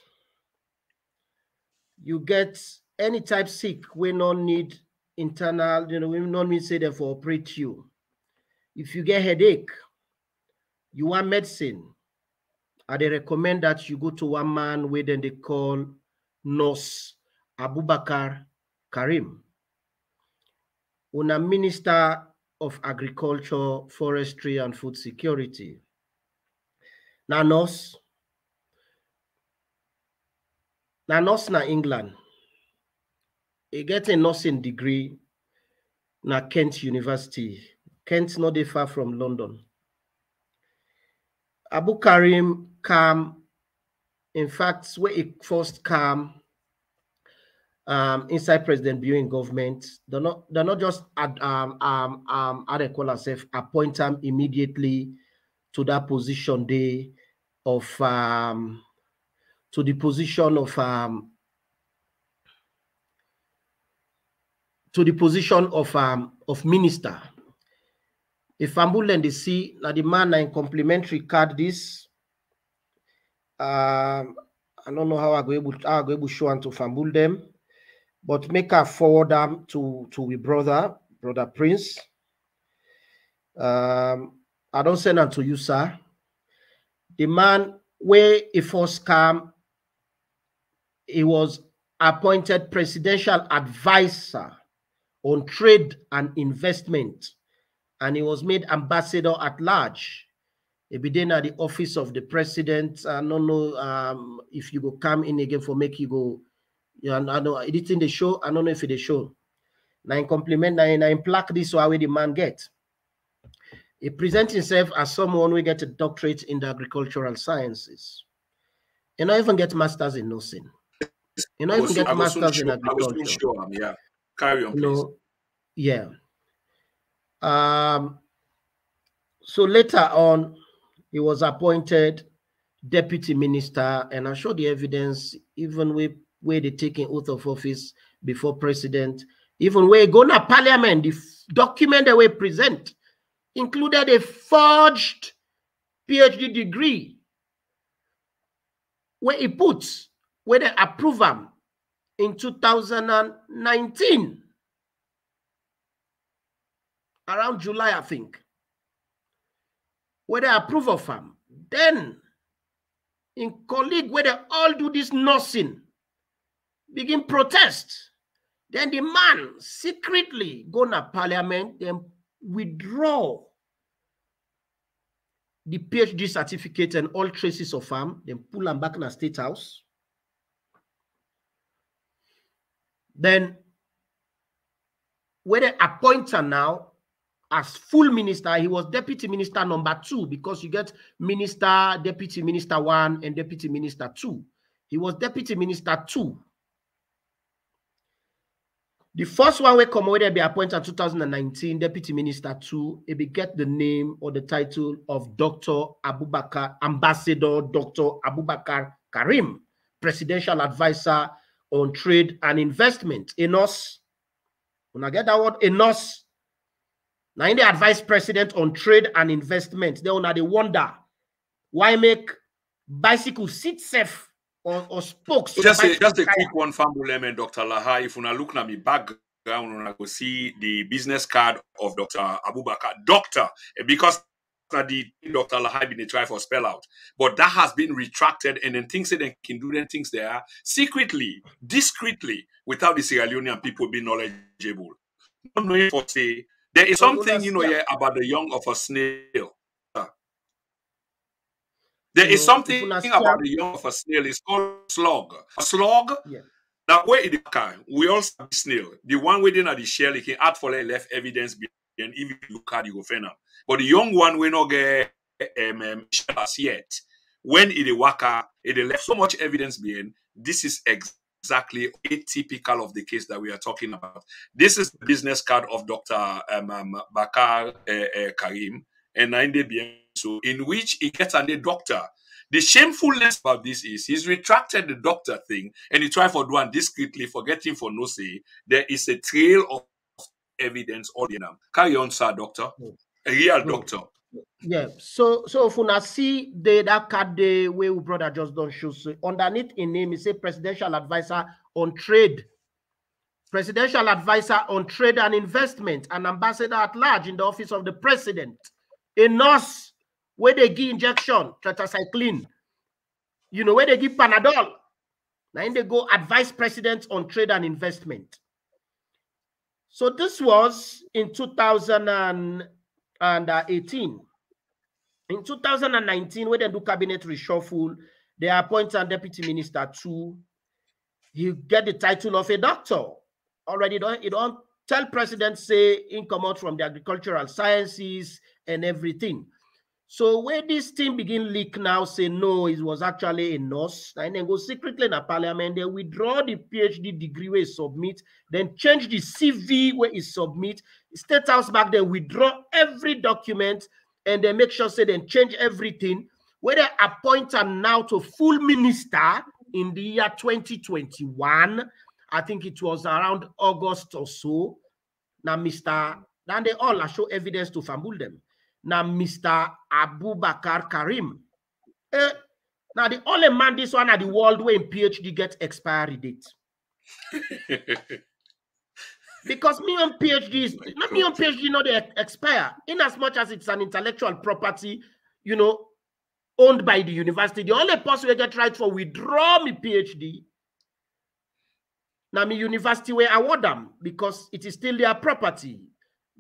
you get any type sick, we don't need internal, you know, we don't need say them for operate you. If you get headache, you want medicine, I they recommend that you go to one man where then they call Nos Abubakar Karim. Una Minister of Agriculture, Forestry and Food Security. Now Nos. Now Nos na England. He get a nursing degree na Kent University. Kent not that far from London. Abu Karim come, in fact, where he first come um, inside President Buin government, they're not they're not just at um um um how they call themselves appoint him immediately to that position day of um to the position of um to the position of um of minister. If Ambul and the see now the man in complimentary card this. Um, I don't know how I go able to, how I go able to show and to fambul them, but make a forward them to to we brother, brother Prince. Um, I don't send them to you, sir. The man where he first came, he was appointed presidential advisor on trade and investment, and he was made ambassador at large. He be then at the office of the president. I don't know um, if you go come in again for make you go. Yeah, I know editing the show. I don't know if it is show. Now in compliment, now in, in plaque this way the man get. He presents himself as someone who get a doctorate in the agricultural sciences. You not even get masters in nursing. You not even get masters in agriculture. Sure, yeah. Carry on, please. No, yeah. Um. So later on, he was appointed deputy minister, and I show the evidence, even with where they taking oath of office before president, even where go to parliament, the document they we present included a forged PhD degree where he puts where they approve him in 2019 around July, I think. Where they approve of him. Then, in colleague, where they all do this nursing, begin protest. Then the man secretly go to parliament, then withdraw the PhD certificate and all traces of him, then pull them back in the state house. Then, where they appoint her now, as full minister. He was deputy minister number two because you get minister, deputy minister one, and deputy minister two. He was deputy minister two. The first one we come where be appointed in 2019, deputy minister two, he be get the name or the title of Dr. Abubakar, Ambassador Dr. Abubakar Karim, presidential advisor on trade and investment. In us, when I get that word, in us, now, in the advice president on trade and investment, they they wonder why make bicycle seat safe or, or spokes. Just a, just a quick one, Fambulem and Dr. Laha. If you look at me background, I go see the business card of Dr. Abubakar. Doctor, eh, because the Dr. Lahai been try for spell out. But that has been retracted and then things that they can do then things there are secretly, discreetly, without the Sierra Leonean people being knowledgeable. Not knowing for say there is something, you know, yeah, about the young of a snail. There is something about the young of a snail. It's called slug. A slug. Yeah. Now, where is the kind? We all see snail. The one within at the shell, it can add for left evidence, and if you look at you go find But the young one, we not get um, um as yet. When it waka, it left so much evidence behind. This is exactly atypical of the case that we are talking about. This is the business card of Dr. Um, um, Bakar uh, uh, Karim, and so in which he gets a doctor. The shamefulness about this is he's retracted the doctor thing and he tried for one discreetly, forgetting for no say. There is a trail of evidence all in them. Carry on, sir, doctor. A real mm. doctor. Yeah. So so if una see the that card the way we brother just don't show so underneath in name is a presidential advisor on trade, presidential advisor on trade and investment, an ambassador at large in the office of the president, a nurse where they give injection, tetracycline, you know, where they give Panadol. Now they go advise presidents on trade and investment. So this was in 2018. In 2019, when they do cabinet reshuffle, they appoint a deputy minister to you get the title of a doctor. Already don't you don't tell president say in come out from the agricultural sciences and everything. So when this thing begin leak now, say no, it was actually a nurse, and then go secretly in a parliament, they withdraw the PhD degree where he submit, then change the CV where is submit, state house back then withdraw every document, and then make sure say then change everything. Where they appoint them now to full minister in the year 2021. I think it was around August or so. Now, Mr. Then they all show evidence to fambul them now Mr. Abubakar Karim. Uh, now the only man this one at the world where in PhD gets expiry date. because me on PhD is not me on PhD not they expire in as much as it's an intellectual property, you know, owned by the university. The only person we get right for withdraw me PhD. Now me university where award them because it is still their property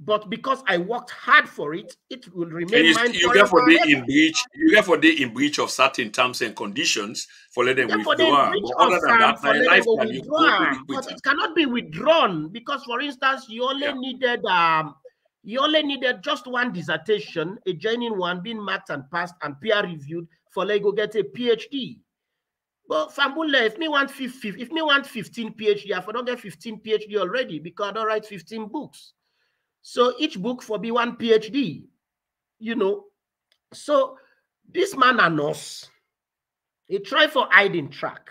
but because I worked hard for it, it will remain you, mine. You get for the in breach, you get for the in breach of certain terms and conditions for letting them withdraw. But other than that, my life can withdraw, but it cannot be withdrawn because, for instance, you only yeah. needed um, you only needed just one dissertation, a joining one, being marked and passed and peer reviewed for like go get a PhD. But Fambule, if me want 15, if me want 15 PhD, I don't get 15 PhD already because I don't write 15 books. So each book for be one PhD, you know. So this man and us, he try for hiding track.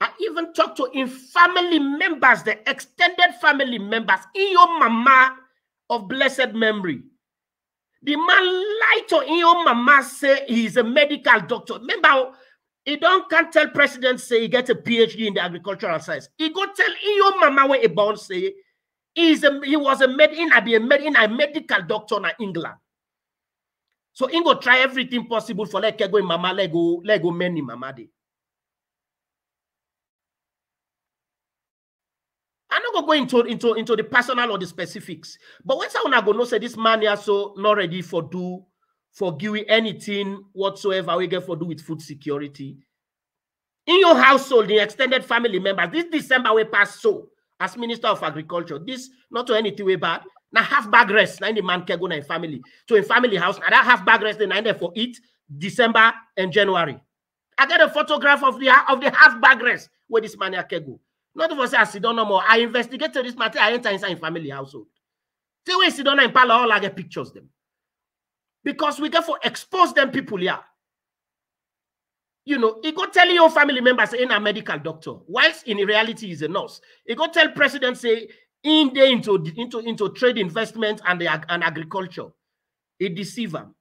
I even talk to in family members, the extended family members, in your mama of blessed memory. The man lied to in your mama say he's a medical doctor. Remember, he don't can't tell president say he get a PhD in the agricultural science. He go tell in your mama where a born say He's a, he was a med in, I be a med in a medical doctor in England. So he go try everything possible for like go mama lego lego many mama day. I'm not gonna go into, into, into the personal or the specifics. But when someone go know say this man here so not ready for do for giving anything whatsoever we get for do with food security. In your household, the extended family members, this December we pass so as Minister of Agriculture. This not to anything way bad. Now half bag rest, now the man can go in family. To in family house, and that half bag rest in there for it December and January. I get a photograph of the of the half bag rest where this man can go. Not for say I sit down no more. I investigated this matter, I enter inside family household. See we sit down in Palo, all I get pictures them. Because we get for expose them people here you know, he go tell your family members in a medical doctor, whilst in reality he's a nurse. He go tell president say in there into into into trade investment and the and agriculture. He deceive them.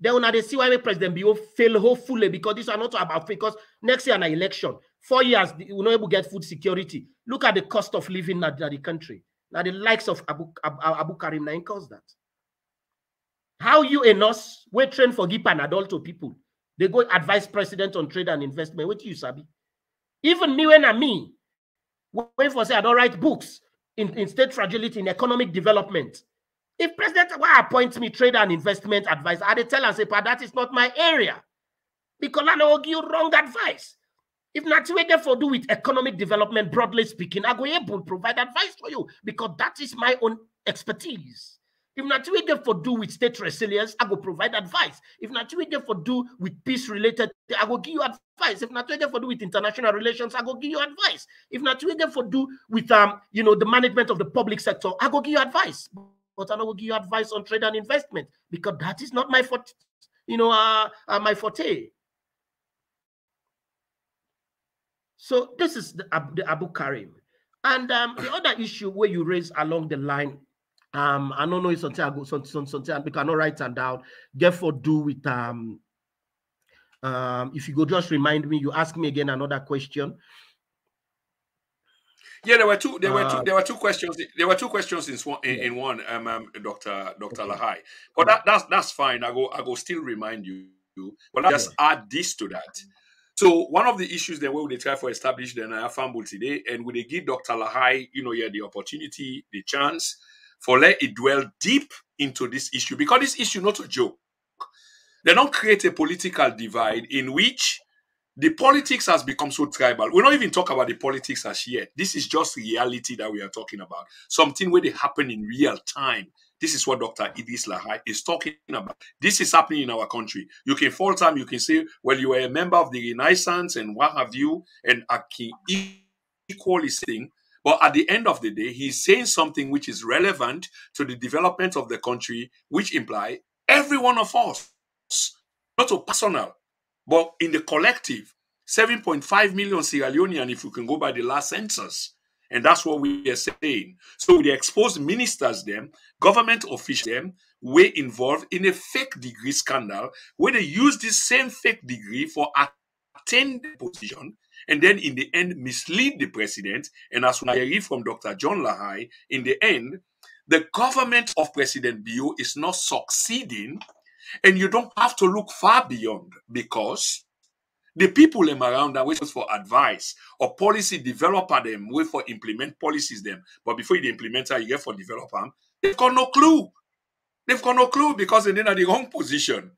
Then when they see why president be fail hopefully because this are not about because next year an election, four years we will not able to get food security. Look at the cost of living in the country. Now the likes of Abu Abu, Karim now cause that. How you a nurse we train for give Panadol to people they go advise president on trade and investment. What you sabi? Even me when I me, when for say I don't write books in, in state fragility, in economic development. If president why appoint me trade and investment advice, I tell and say, but that is not my area. Because I will give you wrong advice. If not for do with economic development, broadly speaking, I go able to provide advice for you because that is my own expertise. If not we get for do with state resilience, I will provide advice. If not we get for do with peace related, I will give you advice. If not we get for do with international relations, I will give you advice. If not we get for do with um, you know, the management of the public sector, I will give you advice. But I will give you advice on trade and investment because that is not my forte, you know, uh, uh my forte. So this is the, the Abu Karim. And um, the other issue where you raise along the line um, I don't know if something I go something, something because I not write and down. Therefore, do with um um if you go just remind me, you ask me again another question. Yeah, there were two. There were two. Uh, there were two questions. There were two questions in one. In, in one, um, um, Doctor Doctor okay. Lahai. But that, that's that's fine. I go. I go. Still remind you But let's just add this to that. So one of the issues then where they try for establish the Naya Fambul today, and we they give Dr. Lahai, you know, yeah, the opportunity, the chance for let it dwell deep into this issue because this issue not a joke. They don't create a political divide in which the politics has become so tribal. We don't even talk about the politics as yet. This is just reality that we are talking about. Something where they happen in real time. This is what Dr. Idriss Lahai is talking about. This is happening in our country. You can fall time, you can say, well, you are a member of the Renaissance and what have you, and I can equally sing. But at the end of the day, he's saying something which is relevant to the development of the country, which imply every one of us, not so personal, but in the collective, 7.5 million Sierra Leonean, if we can go by the last census. And that's what we are saying. So the exposed ministers, them, government officials, them, were involved in a fake degree scandal where they used this same fake degree for attaining the position and then in the end mislead the president. And as I read from Dr. John Lahai, in the end, the government of President Bio is not succeeding and you don't have to look far beyond because the people them around that wait for advice or policy developer them wait for implement policies them. But before you implement that, you get for developer, they've got no clue. They've got no clue because they're in the wrong position.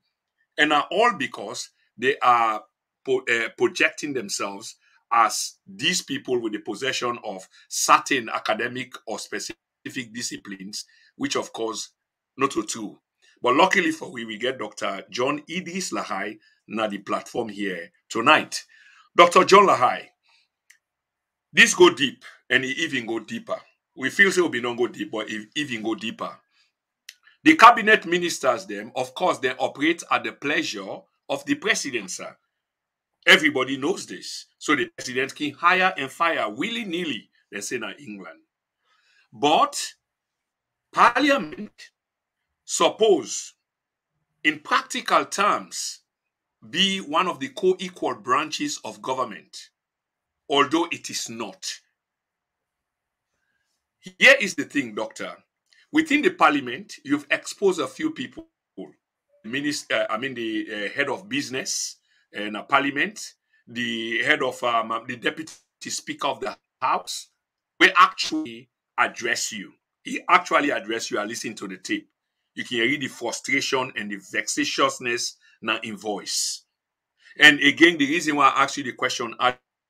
And are all because they are uh, projecting themselves as these people with the possession of certain academic or specific disciplines, which of course not to true. But luckily for we, we get Dr. John Idriss Lahai na the platform here tonight. Dr. John Lahai, this go deep and even go deeper. We feel so we don't go deep, but even go deeper. The cabinet ministers, them, of course, they operate at the pleasure of the president, sir. Everybody knows this. So the president can hire and fire willy-nilly, they say in England. But parliament suppose, in practical terms, be one of the co equal branches of government, although it is not. Here is the thing, Doctor. Within the parliament, you've exposed a few people. Minister, uh, I mean, the uh, head of business in a parliament, the head of um, the deputy speaker of the house, will actually address you. He actually address you. I listen to the tape you can read the frustration and the vexatiousness now in voice. And again, the reason why I asked you the question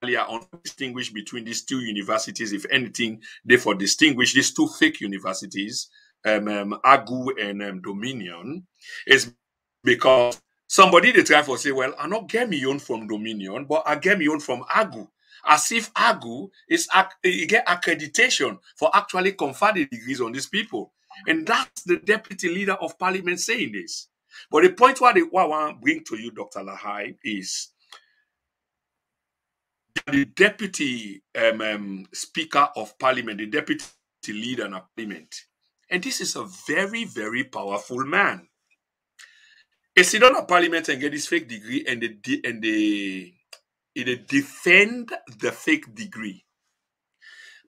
earlier on distinguish between these two universities, if anything, therefore distinguish these two fake universities, um, um Agu and um, Dominion, is because somebody they try for say, well, I not get me own from Dominion, but I get me own from Agu. As if Agu is you get accreditation for actually conferring degrees on these people. And that's the deputy leader of parliament saying this. But the point what I want to bring to you, Dr. Lahai, is the deputy um, um, speaker of parliament, the deputy leader in parliament. And this is a very, very powerful man. He sit on a parliament and get this fake degree and they, and they, they defend the fake degree.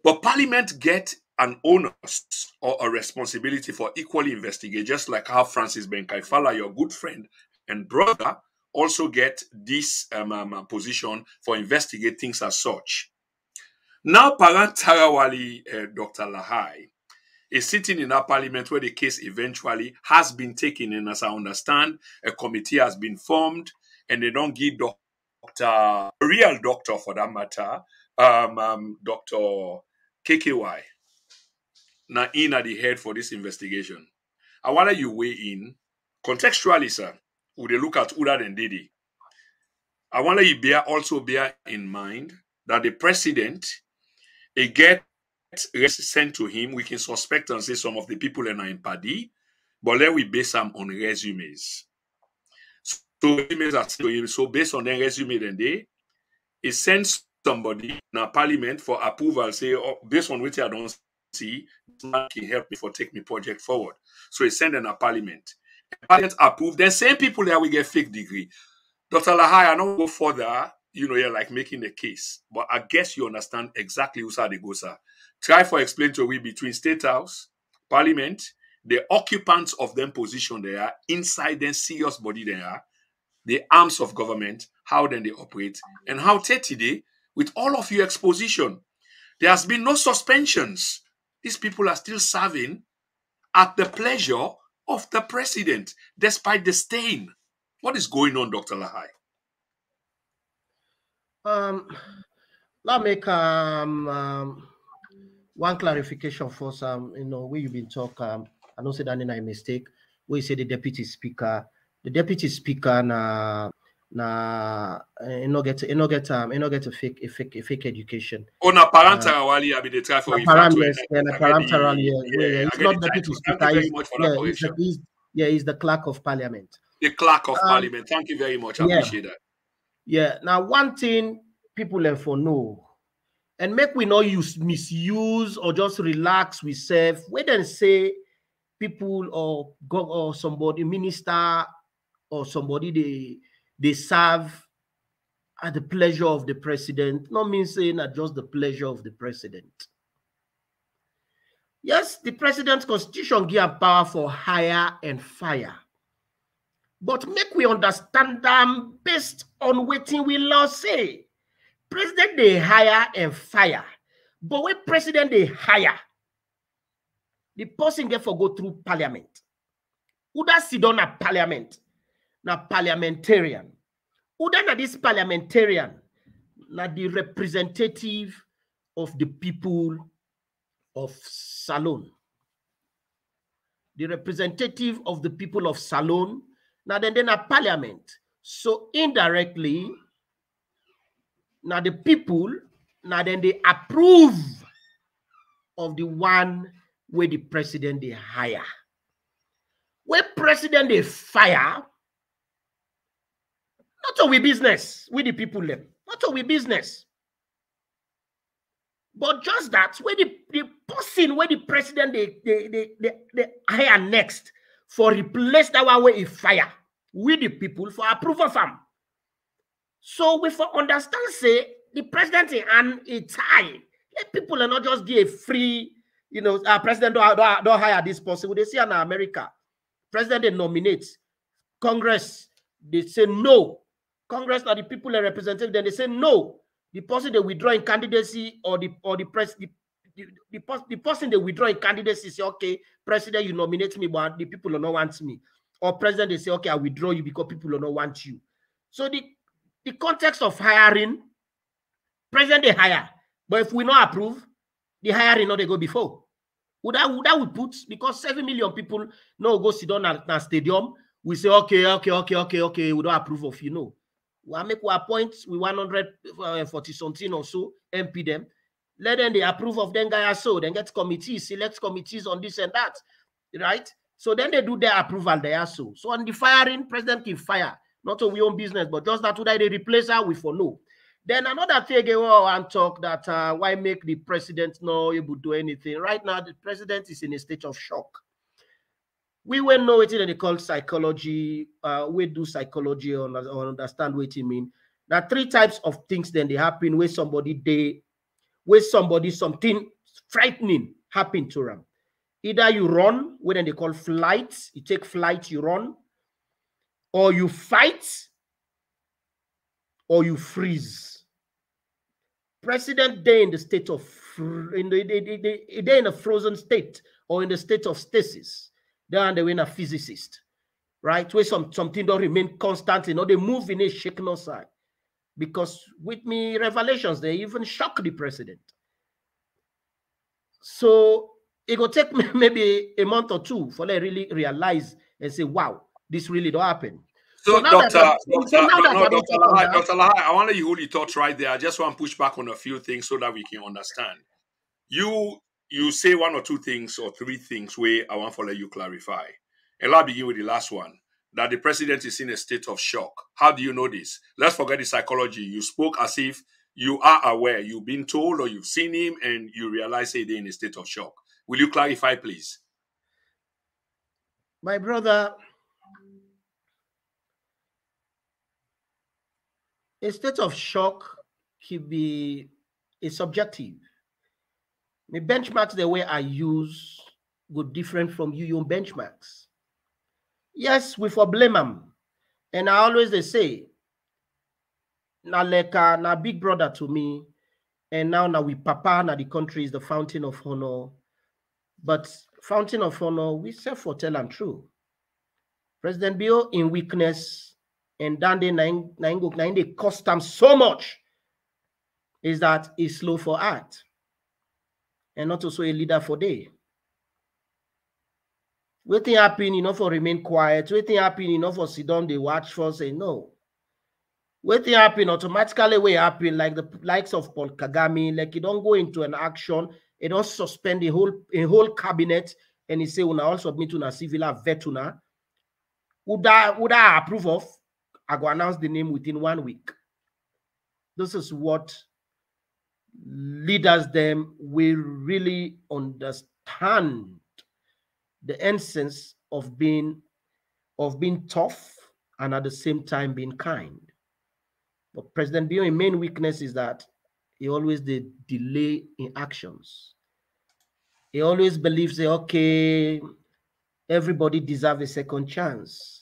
But parliament get an onus or a responsibility for equally investigate, just like how Francis Ben Kaifala, your good friend and brother, also get this um, um, position for investigating things as such. Now, Paran Tarawally, uh, Dr. Lahai, is sitting in that parliament where the case eventually has been taken. And as I understand, a committee has been formed and they don't give doctor, a real doctor for that matter, um, um, Dr. KKY, now in at the head for this investigation. I want you weigh in contextually, sir. Would they look at Uda and Didi? I want you bear also bear in mind that the president, a get sent to him, we can suspect and say some of the people are in Paddy, but let we base them on resumes. So resumes are to him. So based on their resume, then they he sends somebody in a parliament for approval, say, oh, based on which I don't see, man can help me for take me project forward. So he sent in a parliament. Parliament approved. Then same people there we get fake degree. Dr. Lahai, I don't go further, you know, you're like making the case. But I guess you understand exactly who's how they go, sir. Try for explain to we between State House, Parliament, the occupants of them position there, inside them serious body there, the arms of government, how then they operate, and how today, with all of your exposition, there has been no suspensions. These people are still serving at the pleasure of the president, despite the stain. What is going on, Dr. Lahai? Um, let me um, um, one clarification first. Um, you know, where you've been talking, um, I don't say that in a mistake. We say the deputy speaker, the deputy speaker na na you know get you know get um you know get a fake a fake a fake education. Oh, na parental uh, wali I be the try for. Parental, yeah, na parental, yeah, yeah, yeah. It's not deputy speaker. He's, yeah, he's, he's, yeah, he's the clerk of parliament. The clerk of um, parliament. Thank you very much. I yeah. appreciate that. Yeah. Now, one thing people learn for know, and make we not use misuse or just relax we serve. We then say people or go or somebody minister or somebody they they serve at the pleasure of the president. Not mean saying at just the pleasure of the president. Yes, the president's constitution give power for hire and fire. But make we understand them based on what we law say. President they hire and fire. But when president they hire, the person get for go through parliament. Who does sit down at parliament? Now parliamentarian. Who done this parliamentarian? Now the representative of the people of Salon. The representative of the people of Salon. Now then, then a parliament. So indirectly, now the people, now then they approve of the one where the president they hire. Where president they fire, not we business with the people them. Not we business. But just that, where the, the person, where the president they, they, they, they, they hire next for replace that one where he fire with the people for approval from. So we for understand say the president and a tie. Let people are not just give free, you know, uh, president don't, don't, don't hire this person. They see in America, president they nominate, Congress, they say no. Congress are the people are represented, then they say no. The person they withdraw in candidacy or the or the press the, the, the, the person they withdraw in candidacy say, okay, president, you nominate me, but the people do not want me. Or president, they say, okay, I withdraw you because people do not want you. So the, the context of hiring, president they hire. But if we not approve, the hiring not they go before. Would that, would that would put because seven million people no go sit down at, at stadium. We say okay, okay, okay, okay, okay. We don't approve of you know we make we appoint we 140 uh, something or so MP them. Let them they approve of them guy so then get committees, select committees on this and that, right? So then they do their approval there so. So on the firing, president can fire, not on we own business, but just that today they replace her we for no. Then another thing again, well, and talk that uh, why make the president not able to do anything. Right now, the president is in a state of shock we will know it in the call psychology. Uh, we do psychology or, or understand what it mean. Now, three types of things then they happen where somebody they where somebody something frightening happen to them. Either you run, what then they call flight, you take flight, you run, or you fight, or you freeze. President day in the state of in the, the, the, in a frozen state or in the state of stasis they win a physicist, right? Where some something don't remain constant, you know, they move in a shaken side. Because with me, revelations, they even shock the president. So it will take maybe a month or two for they really realize and say, wow, this really don't happen. So, so Doctor, Doctor, so no, Doctor, Lahai, Dr. Lahai, I want to you hold your thoughts right there. I just want to push back on a few things so that we can understand. You you say one or two things or three things where I want to let you clarify. And I'll begin with the last one that the president is in a state of shock. How do you know this? Let's forget the psychology. You spoke as if you are aware, you've been told or you've seen him and you realize they're in a state of shock. Will you clarify, please? My brother, a state of shock can be a subjective. The benchmarks the way I use go different from you your benchmarks. Yes, we for blame them. And I always they say, na leka, na big brother to me, and now now we papa na the country is the fountain of honor. But fountain of honor, we self for tell and true. President Bio in weakness and Dande Naingo they cost them so much is that he's slow for art and not also a leader for day. Waiting happen, you know, for remain quiet. Waiting happen, you know, for sit down, they watch for say no. Waiting happen automatically way happen like the likes of Paul Kagame, like you don't go into an action, it don't suspend the whole a whole cabinet, and he say, "Una also submit to a civil vetuna." Would I would I approve of? I go announce the name within one week. This is what leaders them will really understand the essence of being of being tough and at the same time being kind. But President Bio's main weakness is that he always the delay in actions. He always believes that okay, everybody deserve a second chance.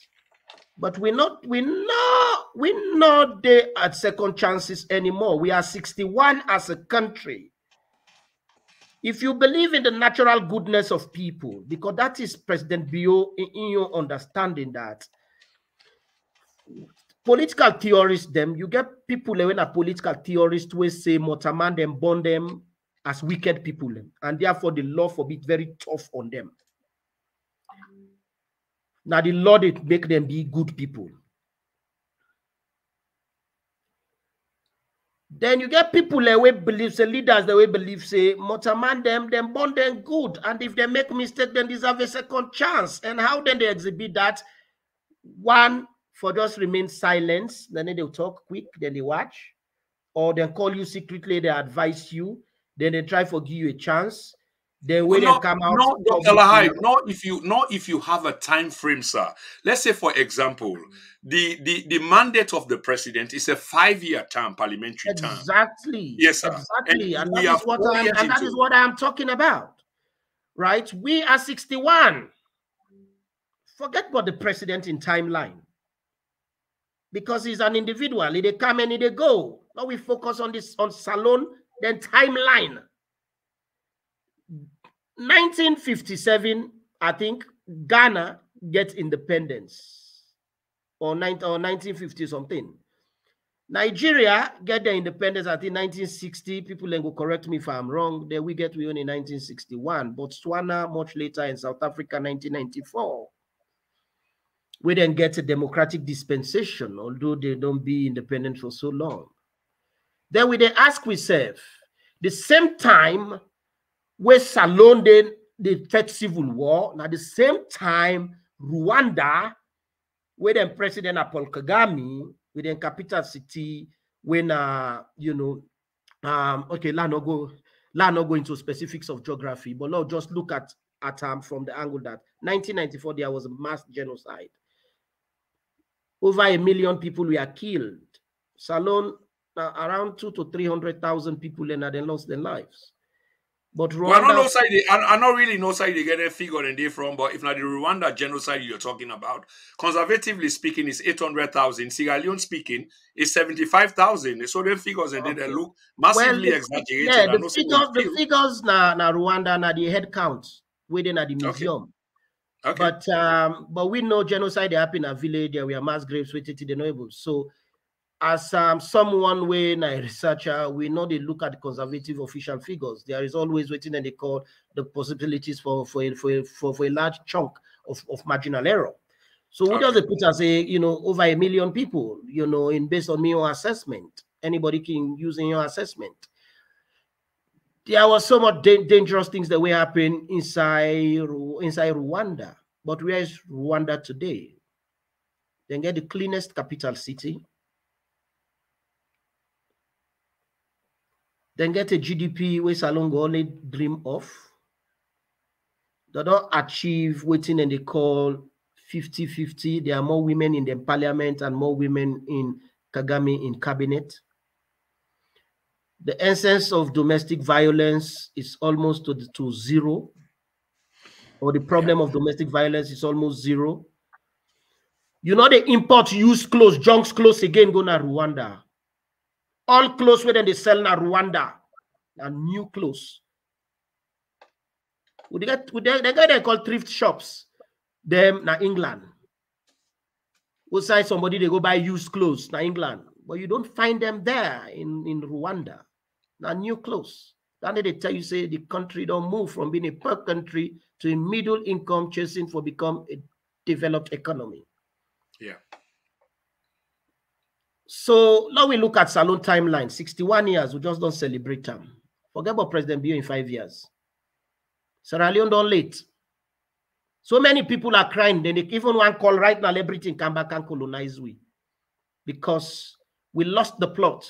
But we're not, we're not, we're not there at second chances anymore. We are 61 as a country. If you believe in the natural goodness of people, because that is President Bio in, in your understanding that political theorists, them you get people when a political theorist will say Motaman them bond them as wicked people, and therefore the law forbid very tough on them. Now the Lord it make them be good people. Then you get people that way believe, say leaders that way believe, say, Motaman them, them born them good. And if they make mistake, then deserve a second chance. And how then they exhibit that? One, for just remain silent, then they'll talk quick, then they watch. Or they call you secretly, they advise you, then they try for give you a chance. Then when no, they come out, no, Dr. Lahai, not if you not if you have a time frame, sir. Let's say, for example, the the, the mandate of the president is a five-year term, parliamentary term. Exactly. Yes, sir. Exactly. And, and that, is what, I'm, and that is what I'm talking about. Right? We are 61. Forget about the president in timeline. Because he's an individual. He they come and he they go. Now we focus on this on Salon, then timeline. 1957, I think Ghana gets independence, or, 19, or 1950 something. Nigeria get their independence, I think 1960. People then go correct me if I'm wrong. Then we get we own in 1961. Botswana much later in South Africa 1994. We then get a democratic dispensation, although they don't be independent for so long. Then we then ask ourselves, the same time where Salon the third civil war. At the same time, Rwanda, where then President Paul Kagame, capital city, when uh, you know, um, okay, let not go, let not go into specifics of geography, but now just look at at um, from the angle that 1994 there was a mass genocide. Over a million people were killed. Salon, uh, around two to three hundred thousand people, and they lost their lives. But Rwanda, well, I don't know side. They, I, I don't really know side they get a figure and they from. But if not the Rwanda genocide you're talking about, conservatively speaking, is eight hundred thousand. Sierra Leone speaking is seventy five thousand. So the figures and okay. they look massively well, exaggerated. Yeah, the figures, the figures na na Rwanda na the head count within at the museum. Okay. okay. But um, but we know genocide happened in a village. There were mass graves waiting to the nobles. So as um, someone when a researcher, we know they look at conservative official figures. There is always waiting and they call the possibilities for for a, for a, for, for a large chunk of, of marginal error. So we okay. just put as a you know over a million people, you know, in based on your assessment. Anybody can use in your assessment. There was so much da dangerous things that were happening inside inside Rwanda. But where is Rwanda today? Then get the cleanest capital city then get a GDP where Salongo only dream of. They don't achieve waiting and they call 50-50. There are more women in the parliament and more women in Kagame in cabinet. The essence of domestic violence is almost to, to zero, or the problem yeah. of domestic violence is almost zero. You know they import used clothes, junks clothes again go na Rwanda. All clothes where they sell na Rwanda and new clothes. We get we they, they get they call thrift shops. Them na England. We say somebody they go buy used clothes na England, but you don't find them there in in Rwanda. Now new clothes. Then they tell you say the country don't move from being a poor country to a middle income chasing for become a developed economy. Yeah. So now we look at Salone timeline. 61 years, we just don't celebrate them. Forget about President Bio in five years. Sierra Leone don't late. So many people are crying. Then they even one call right now, everything come back and colonize we. Because we lost the plot.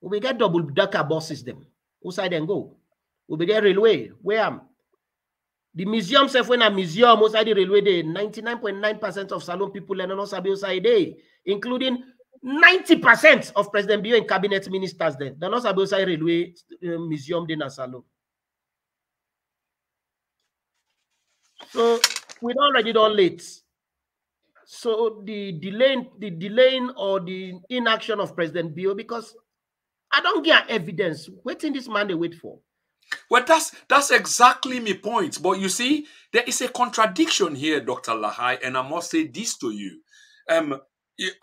We get double decker buses them. Side then go? We get railway. Where am? The museum self when a museum outside the railway day, 99.9% of Salone people and not sabi day, including 90% of President Bio and cabinet ministers then. They're not sabi outside railway uh, museum day na Salone. So we already done late. So the delaying, the delaying or the inaction of President Bio, because I don't get evidence. Waiting this man they wait for. Well, that's that's exactly my point. But you see, there is a contradiction here, Dr. Lahai, and I must say this to you. Um,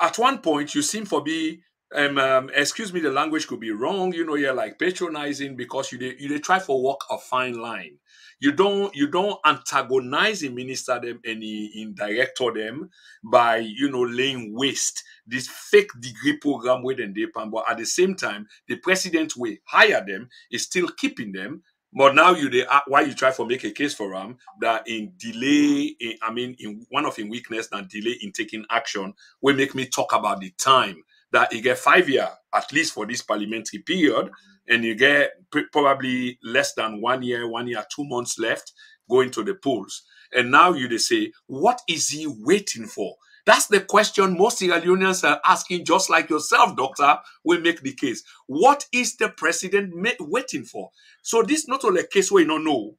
at one point, you seem for be um, um excuse me, the language could be wrong. You know, you're like patronizing because you dey- you dey try for walk a fine line. You don't you don't antagonize the minister them the in director them by you know laying waste this fake degree program with them they pan, but at the same time, the president will hire them is still keeping them. But now you they a- why you try for make a case for them that in delay, in, I mean, in one of in weakness and delay in taking action, will make me talk about the time that you get five year at least for this parliamentary period, and you get probably less than one year, one year, two months left going to the polls. And now you say, what is he waiting for? That's the question most Sierra Leoneans are asking, just like yourself, doctor, will make the case. What is the president waiting for? So this is not only a case where you don't know.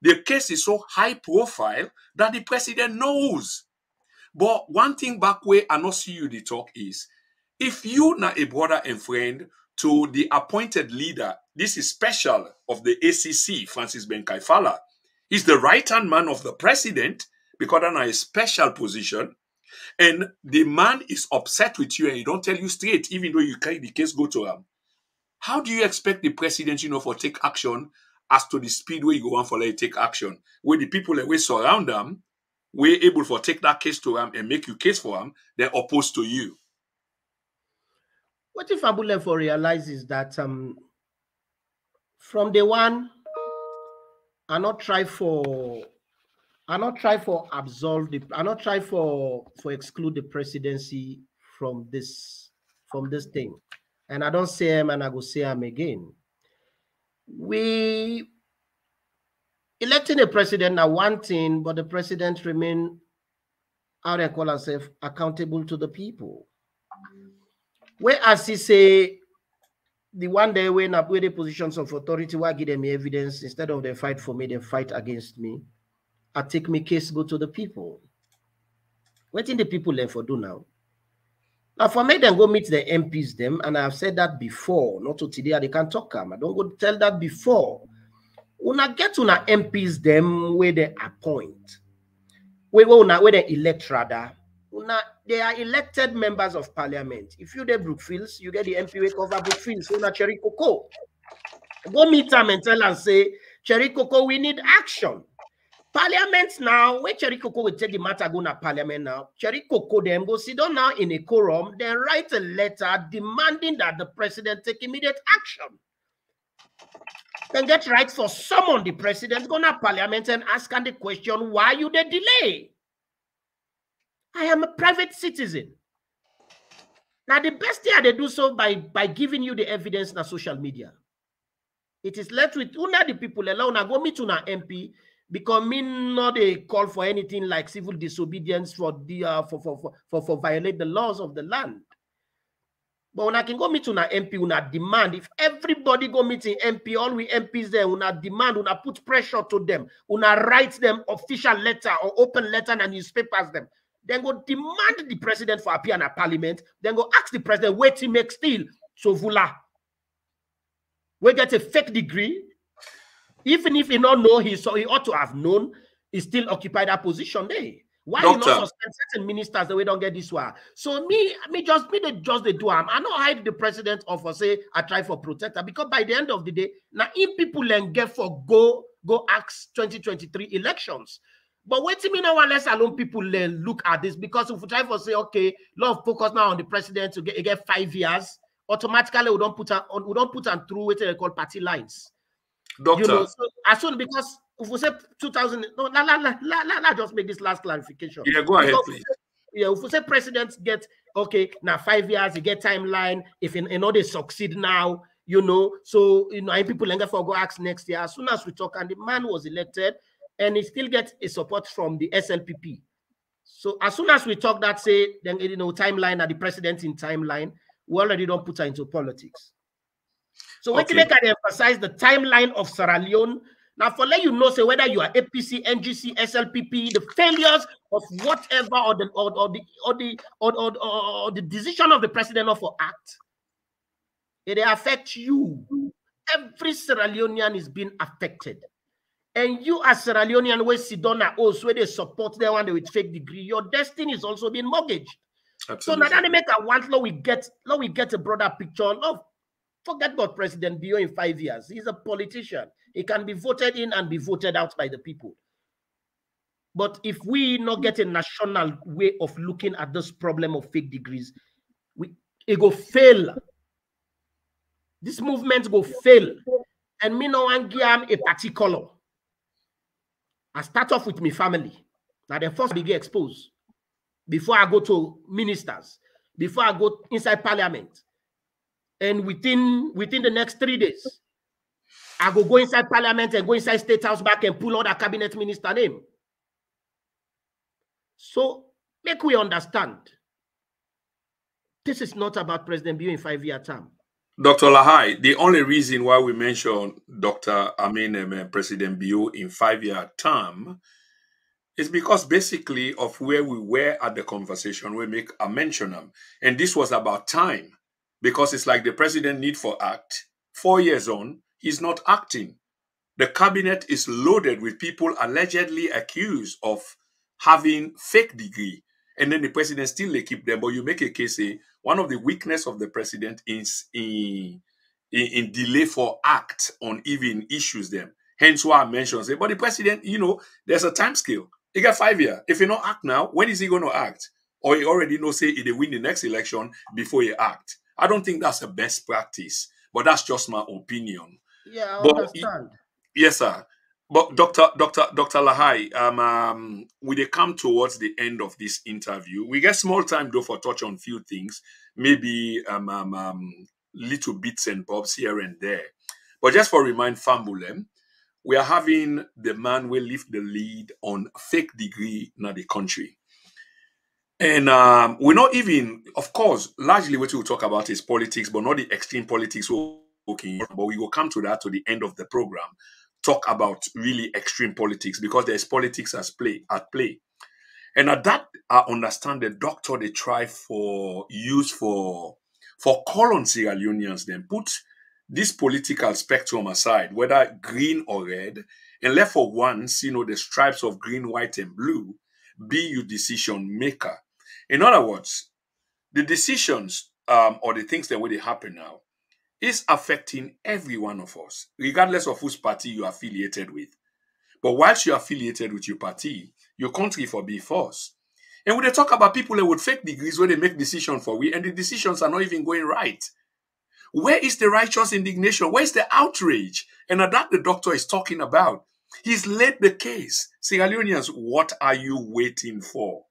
The case is so high profile that the president knows. But one thing back way I not see you the talk is if you not a brother and friend to the appointed leader, this is special of the ACC, Francis Ben Kaifala. He's the right hand man of the president because that's a special position. And the man is upset with you and he don't tell you straight, even though you carry the case go to him. How do you expect the president, you know, for take action as to the speed where you go on for let take action? Where the people that we surround them, we're able for take that case to him and make you case for him, they're opposed to you. What if Abule for realizes that um from day one, I not try for I not try for absolve the I not try for for exclude the presidency from this from this thing. And I don't say him and I go say him again. We electing a president now one thing, but the president remain how they call herself accountable to the people. Whereas he say the one day when I put the positions of authority, why give them evidence instead of they fight for me, they fight against me. I take my case, go to the people. What did the people learn for do now? Now, for me, then go meet the MPs them, and I've said that before. Not to today, they can talk. am. I don't go tell that before. Una get to na MPs them where they appoint, where where where they elect rather. Una they are elected members of parliament. If you the Brookfields, you get the MP we cover Brookfields. So na Cherry Coco. Go meet them and tell and say, Cherry Coco, we need action. Parliament now, where Cherry Coco will take the matter go na parliament now. Cherry Coco them go sit down now in a quorum, then write a letter demanding that the president take immediate action. Then get right for summon the president, go na parliament and ask him the question, why you the delay? I am a private citizen. Now, the best thing they do so by, by giving you the evidence na social media. It is left with una the people alone. I go meet to una MP because me not a call for anything like civil disobedience for the uh, for, for, for, for for violate the laws of the land. But when I can go meet to una MP, una demand. If everybody go meet in MP, all we MPs there, una demand, una put pressure to them, una write them official letter or open letter and newspapers them. Then go demand the president for appear in a parliament. Then go ask the president where to make steel. Sovula. We get a fake degree. Even if he not know he so he ought to have known, he still occupy that position there. Why you not suspend certain ministers that we don't get this one? So me, me just me the just the do am. I not hide the president of for say I try for protector because by the end of the day, now if people then get for go go ask 2023 elections. But wait till me now unless alone people look at this because if we try for say okay, of focus now on the president to get get five years, automatically we don't put on we don't put on through what they call party lines. Doctor. You know, so as soon because if we say 2000, no, la, la, la, la, la, la, just make this last clarification. Yeah, go ahead, please. Yeah, if we say presidents get okay now five years, you get timeline. If in, in order succeed now, you know, so you know, people longer for go ask next year. As soon as we talk, and the man was elected, and he still gets a support from the SLPP. So as soon as we talk that say then you know timeline and the president in timeline, we already don't put her into politics. So okay. we can emphasize the timeline of Sierra Leone now, for let you know, say whether you are APC, NGC, SLPP, the failures of whatever or the or, or the or the or, or, or, the decision of the president of act, it affects you. Every Sierra Leonean is being affected. And you as Sierra Leonean, where Sidona also where they support their one with fake degree, your destiny is also being mortgaged. Absolutely. So now that they make a want law, we get law, we get a broader picture of forget about President Bio in five years. He's a politician. He can be voted in and be voted out by the people. But if we not get a national way of looking at this problem of fake degrees, we it go fail. This movement go fail. And me no one give a particular. I start off with my family. Now the first be exposed before I go to ministers, before I go inside parliament. And within within the next three days, I go go inside parliament and go inside state house back and pull out a cabinet minister name. So make we understand. This is not about President Bio in five-year term. Dr. Lahai, the only reason why we mention Dr. I mean President Bio in five-year term is because basically of where we were at the conversation, we make a mention of. And this was about time because it's like the president need for act four years on he's not acting. The cabinet is loaded with people allegedly accused of having fake degree. And then the president still they keep them. But you make a case say one of the weakness of the president is in, in, in delay for act on even issues them. Hence why I mentioned say, but the president, you know, there's a time scale. He got five years. If he not act now, when is he going to act? Or he already know say he win the next election before he act. I don't think that's the best practice, but that's just my opinion. Yeah, I but understand. Yes, sir. But Dr. Dr. Dr. Lahai, um, um, we they come towards the end of this interview. We get small time though for touch on a few things, maybe um, um, um little bits and bobs here and there. But just for remind Fambulem, we are having the man will lift the lead on fake degree in the country. And um, we're not even, of course, largely what we'll talk about is politics, but not the extreme politics. We'll okay, but we will come to that to the end of the program. Talk about really extreme politics because there's politics as play at play. And at that, I understand the doctor they try for use for for call on Sierra then put this political spectrum aside, whether green or red, and let for once, you know, the stripes of green, white, and blue be your decision maker. In other words, the decisions um, or the things that will happen now is affecting every one of us, regardless of whose party you are affiliated with. But whilst you're affiliated with your party, your country for be force. And when they talk about people that would fake degrees where they make decisions for we, and the decisions are not even going right. Where is the righteous indignation? Where is the outrage? And that the doctor is talking about. He's laid the case. Sierra Leoneans, what are you waiting for?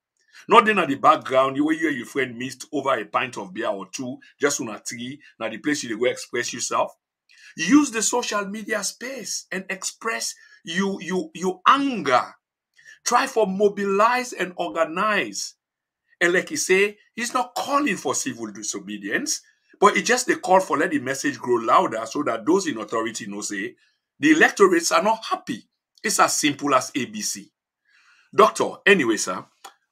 Not then at the background, you where you and your friend missed over a pint of beer or two, just on a tree, now the place you go express yourself. Use the social media space and express you you you anger. Try for mobilize and organize. And like he say, he's not calling for civil disobedience, But it just the call for let the message grow louder so that those in authority know say the electorates are not happy. It's as simple as ABC. Doctor, anyway, sir,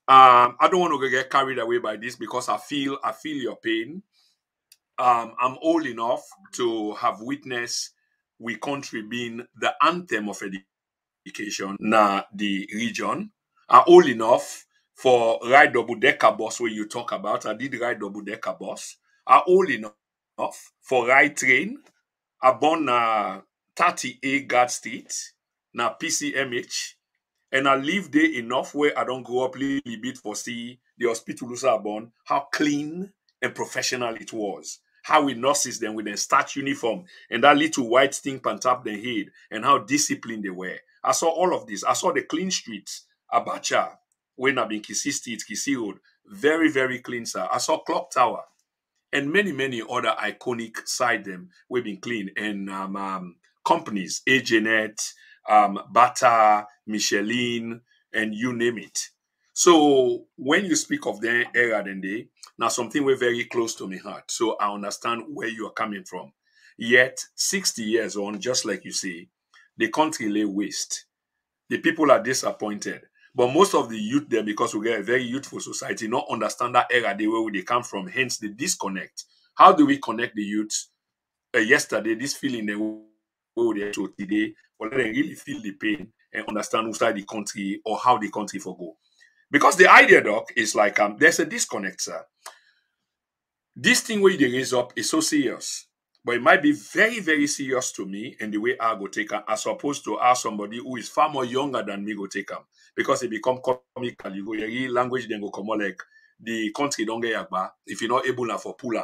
um, I don't want to get carried away by this because I feel I feel your pain. Um, I'm old enough to have witnessed we country being the anthem of education na the region. I'm old enough for ride double decker bus where you talk about. I did ride double decker bus. I'm old enough for ride train. I born na 30A Guard Street, na PCMH. And I live there enough where I don't grow up little bit for see the hospital I born, how clean and professional it was. How we nurses them with their starch uniform and that little white thing on top their head and how disciplined they were. I saw all of this. I saw the clean streets, Abacha, when I've been Kisi Street, Kisi Road. Very, very clean, sir. I saw Clock Tower and many, many other iconic side them we've been clean. And um, um, companies, Agenet, um, Bata, Michelin, and you name it. So when you speak of the era then they now something we're very close to my heart. So I understand where you are coming from. Yet 60 years on, just like you say, the country lay waste. The people are disappointed. But most of the youth there, because we get a very youthful society, not understand that era the way they come from, hence the disconnect. How do we connect the youth? Uh, yesterday, this feeling they were there to today, but let them really feel the pain and understand who's the country or how the country for go. Because the idea, doc, is like um, there's a disconnect, sir. This thing where they raise up is so serious but it might be very, very serious to me in the way I go take them, as opposed to ask somebody who is far more younger than me go take them. Because it become comical. You go, your language then go come on like the country don't get yagba if you're not able for pull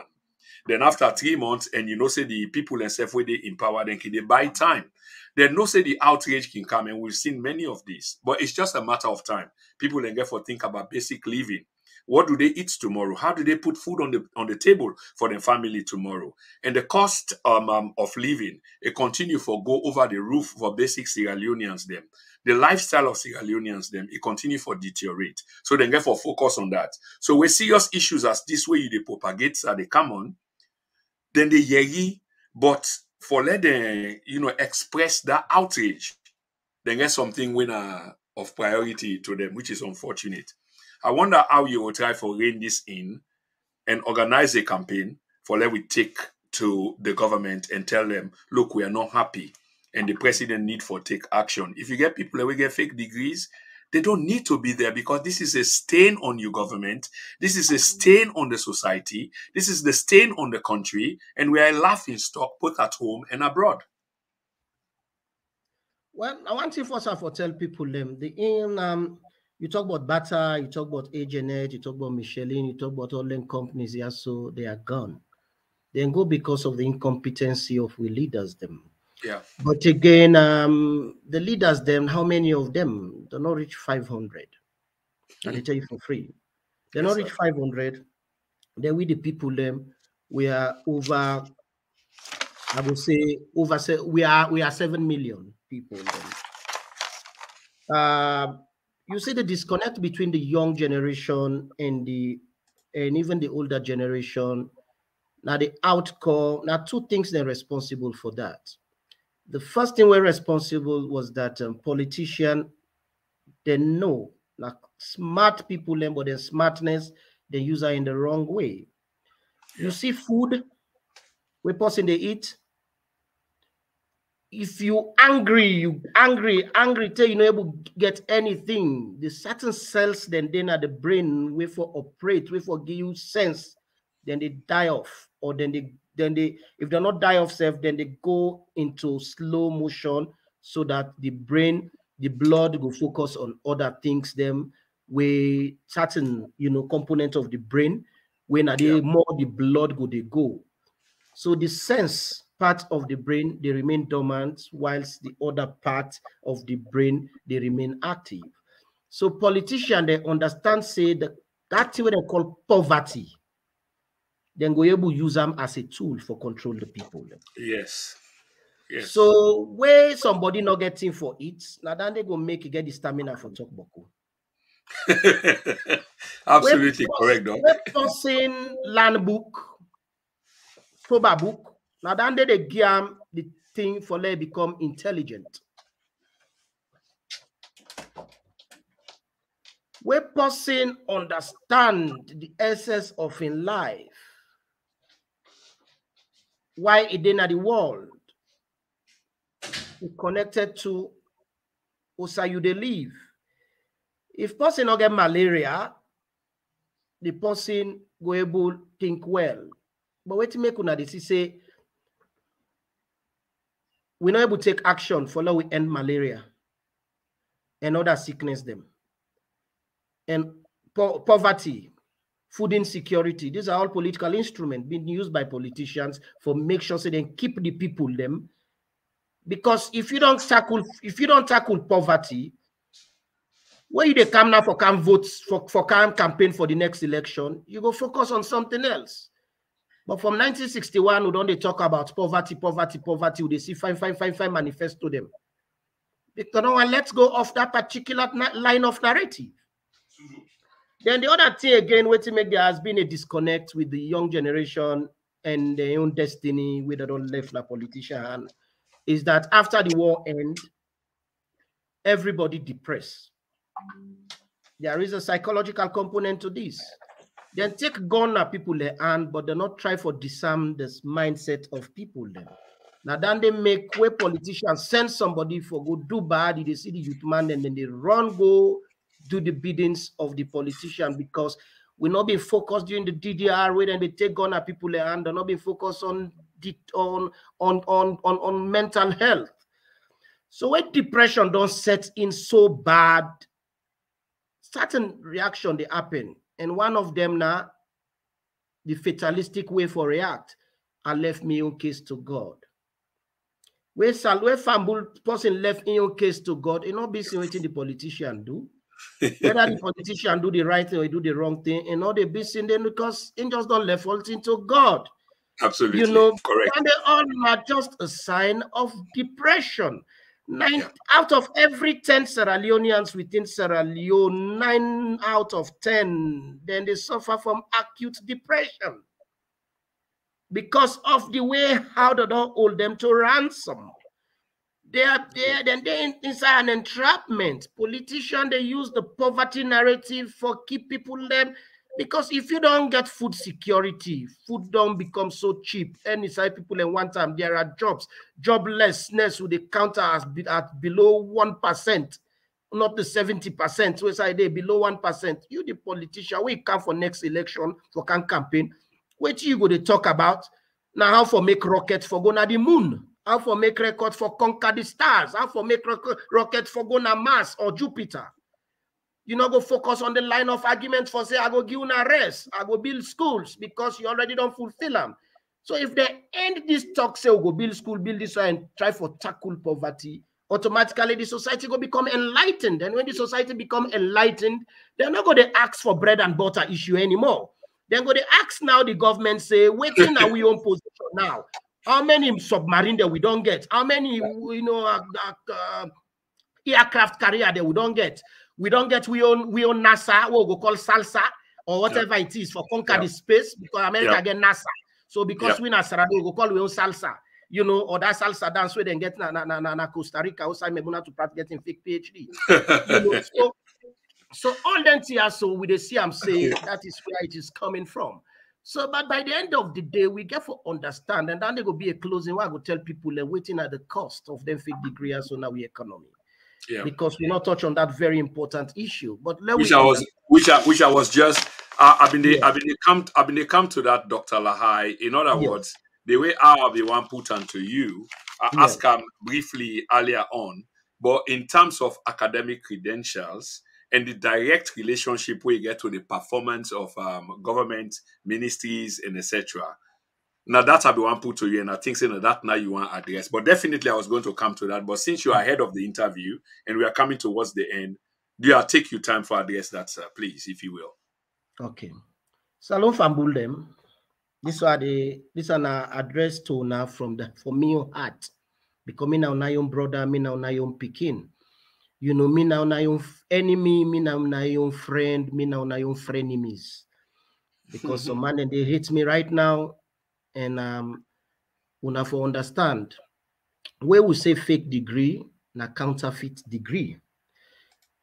Then after three months, and you know, say the people and where they empower, then can they buy time. Then no say the outrage can come, and we've seen many of these. But it's just a matter of time. People then get for think about basic living. What do they eat tomorrow? How do they put food on the on the table for their family tomorrow? And the cost um, um, of living, it continue for go over the roof for basic Sierra Leoneans them. The lifestyle of Sierra Leoneans them, it continue for deteriorate. So then therefore focus on that. So we serious issues as this way they propagate are they come on, then they yeri, but for let them, you know, express that outrage, then get something winner of priority to them, which is unfortunate. I wonder how you will try for rein this in and organize a campaign for let we take to the government and tell them, look, we are not happy and the president need for take action. If you get people that will get fake degrees, they don't need to be there because this is a stain on your government. This is a stain on the society. This is the stain on the country. And we are a laughing stock both at home and abroad. Well, I want to first of all tell people them the in um you talk about Bata, you talk about Agenet, you talk about Michelin, you talk about all them companies here, so they are gone. Then go because of the incompetency of we leaders them. Yeah. But again, um, the leaders them, how many of them? They not reach 500. And they tell you for free. They yes, not reach 500. Then we the people them, we are over, I would say over we are we are seven million people. Then. Uh, you see the disconnect between the young generation and the and even the older generation. Now the outcome, now two things they're responsible for that. The first thing we're responsible was that um, politician they know like smart people learn, but their smartness they use her in the wrong way. Yeah. You see food, we person they eat, if you angry, you angry, angry till you not able to get anything, the certain cells then then at the brain wait for operate, wait for give you sense, then they die off, or then they then they if they're not die of self, then they go into slow motion so that the brain, the blood will focus on other things, them with certain you know component of the brain, when are they yeah. more the blood go they go. So the sense part of the brain they remain dormant whilst the other part of the brain they remain active so politicians they understand say that that's what they call poverty then go able use them as a tool for control the people yes yes so where somebody not getting for it now then they go make you get the stamina for talk boko absolutely correct though. person land book Toba book. Now then they give the thing for they become intelligent. Where person understand the essence of in life, why it in the world, It connected to Osa you they live. If person not get malaria, the person go able think well. But wait make una this say we're not able to take action for how we end malaria and other sickness them. And po poverty, food insecurity, these are all political instruments being used by politicians for make sure so they keep the people them. Because if you don't tackle if you don't tackle poverty, where you they come now for come votes for, for come campaign for the next election, you go focus on something else. But from 1961, we don't they talk about poverty, poverty, poverty. They see fine, fine, fine, fine manifesto them. Because now let's go off that particular line of narrative. Then the other thing again, what to make there has been a disconnect with the young generation and their own destiny, with don't left la politician, is that after the war end, everybody depressed. There is a psychological component to this. Then take gun at people they hand, but they not try for disarm this mindset of people then. Now then they make way politicians send somebody for go do bad, they see the youth man, and then they run go do the biddings of the politician because we not be focused during the DDR then they take gun at people hand, they're not be focused on on on on on, on mental health. So when depression don't set in so bad, certain reaction they happen and one of them now, the fatalistic way for react, I left me own case to God. Where sal where fumble person left in your case to God, it not be what the politician do. Whether the politician do the right thing or do the wrong thing, and all the be seeing them because just don't left all into God. Absolutely. You know, correct. And they all are just a sign of depression. Nine yeah. out of every 10 Sierra Leoneans within Sierra Leone, nine out of 10, then they suffer from acute depression because of the way how they don't hold them to ransom. They are there, then they inside an entrapment. Politicians they use the poverty narrative for keep people them because if you don't get food security, food don't become so cheap. Any side people in one time, there are jobs. Joblessness with the counter as be, at below 1%, not the 70%. So it's they below 1%. You, the politician, we come for next election for can campaign. What you go to talk about? Now, how for make rockets for go to the moon? How for make record for conquer the stars? How for make rocket for go to Mars or Jupiter? you know, go focus on the line of argument for say, I go give you a rest, I go build schools because you already don't fulfill them. So if they end this talk, say, we go build school, build this and try for tackle poverty, automatically the society will become enlightened. And when the society become enlightened, they're not going to ask for bread and butter issue anymore. They're going to ask now the government say, waiting are we on position now? How many submarine that we don't get? How many, you know, uh, uh, aircraft carrier that we don't get? We don't get we own we own NASA, what we call salsa or whatever it is for conquer the space because America get NASA. So because we NASA, we go call we own salsa. You know, or that salsa dance where they get na na na na Costa Rica outside Mebuna to practice getting fake PhD. you know, so so all them here, so we see I'm saying that is where it is coming from. So, but by the end of the day, we get for understand, and then there will be a closing where I will tell people they're waiting at the cost of them fake degree and so now we economy yeah. because we not touch on that very important issue. But let which I was, which I, which I was just, uh, I've been, yeah. I've been come, I've been come to that, Doctor Lahai. In other yeah. words, the way I have the one put onto you, I yeah. asked him briefly earlier on, but in terms of academic credentials and the direct relationship we get to the performance of um, government ministries and etc now that I'll be one put to you, and I think saying that now you want address. But definitely I was going to come to that. But since you're ahead of the interview and we are coming towards the end, do you take your time for address that, sir, please, if you will. Okay. Salone Fambulem. This are the this are an address to now from the for me heart. Becoming now my own brother, me now my own picking. You know, me now my own enemy, me now my own friend, me now my own frenemies. Because some man and they hate me right now and um una for understand where we say fake degree na counterfeit degree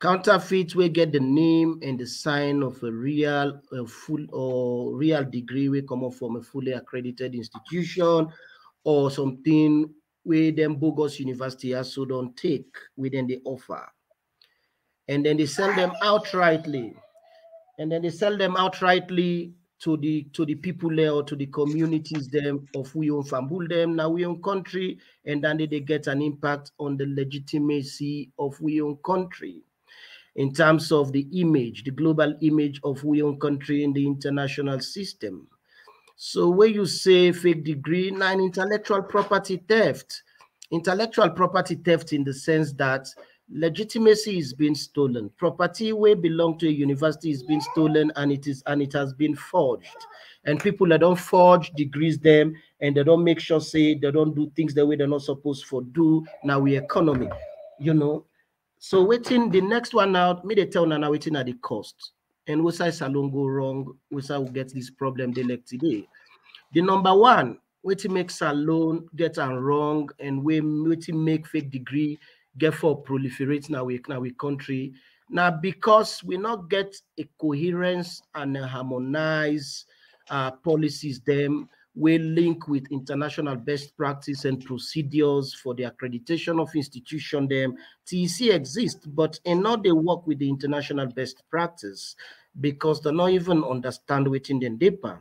counterfeit we get the name and the sign of a real a full or real degree we come up from a fully accredited institution or something where them bogus university also don't take within the offer. And then they sell them outrightly. And then they sell them outrightly to the to the people there or to the communities them of we own Fambul them now we own country and then they, they get an impact on the legitimacy of we own country. In terms of the image the global image of we own country in the international system so when you say fake degree now intellectual property theft. Intellectual property theft in the sense that legitimacy is being stolen. Property where belong to a university is being stolen and it is and it has been forged. And people that don't forge degrees them and they don't make sure say they don't do things the way they're not supposed to do. Now we economy you know. So waiting the next one out me they tell now waiting at the cost and we say salon go wrong. We say we get this problem they like today the number one waiting make salon get and wrong and we waiting make fake degree get for proliferate now we now we country. Now because we not get a coherence and a harmonize uh, policies them we link with international best practice and procedures for the accreditation of institution them. TEC exists but and not they work with the international best practice because they not even understand within the depend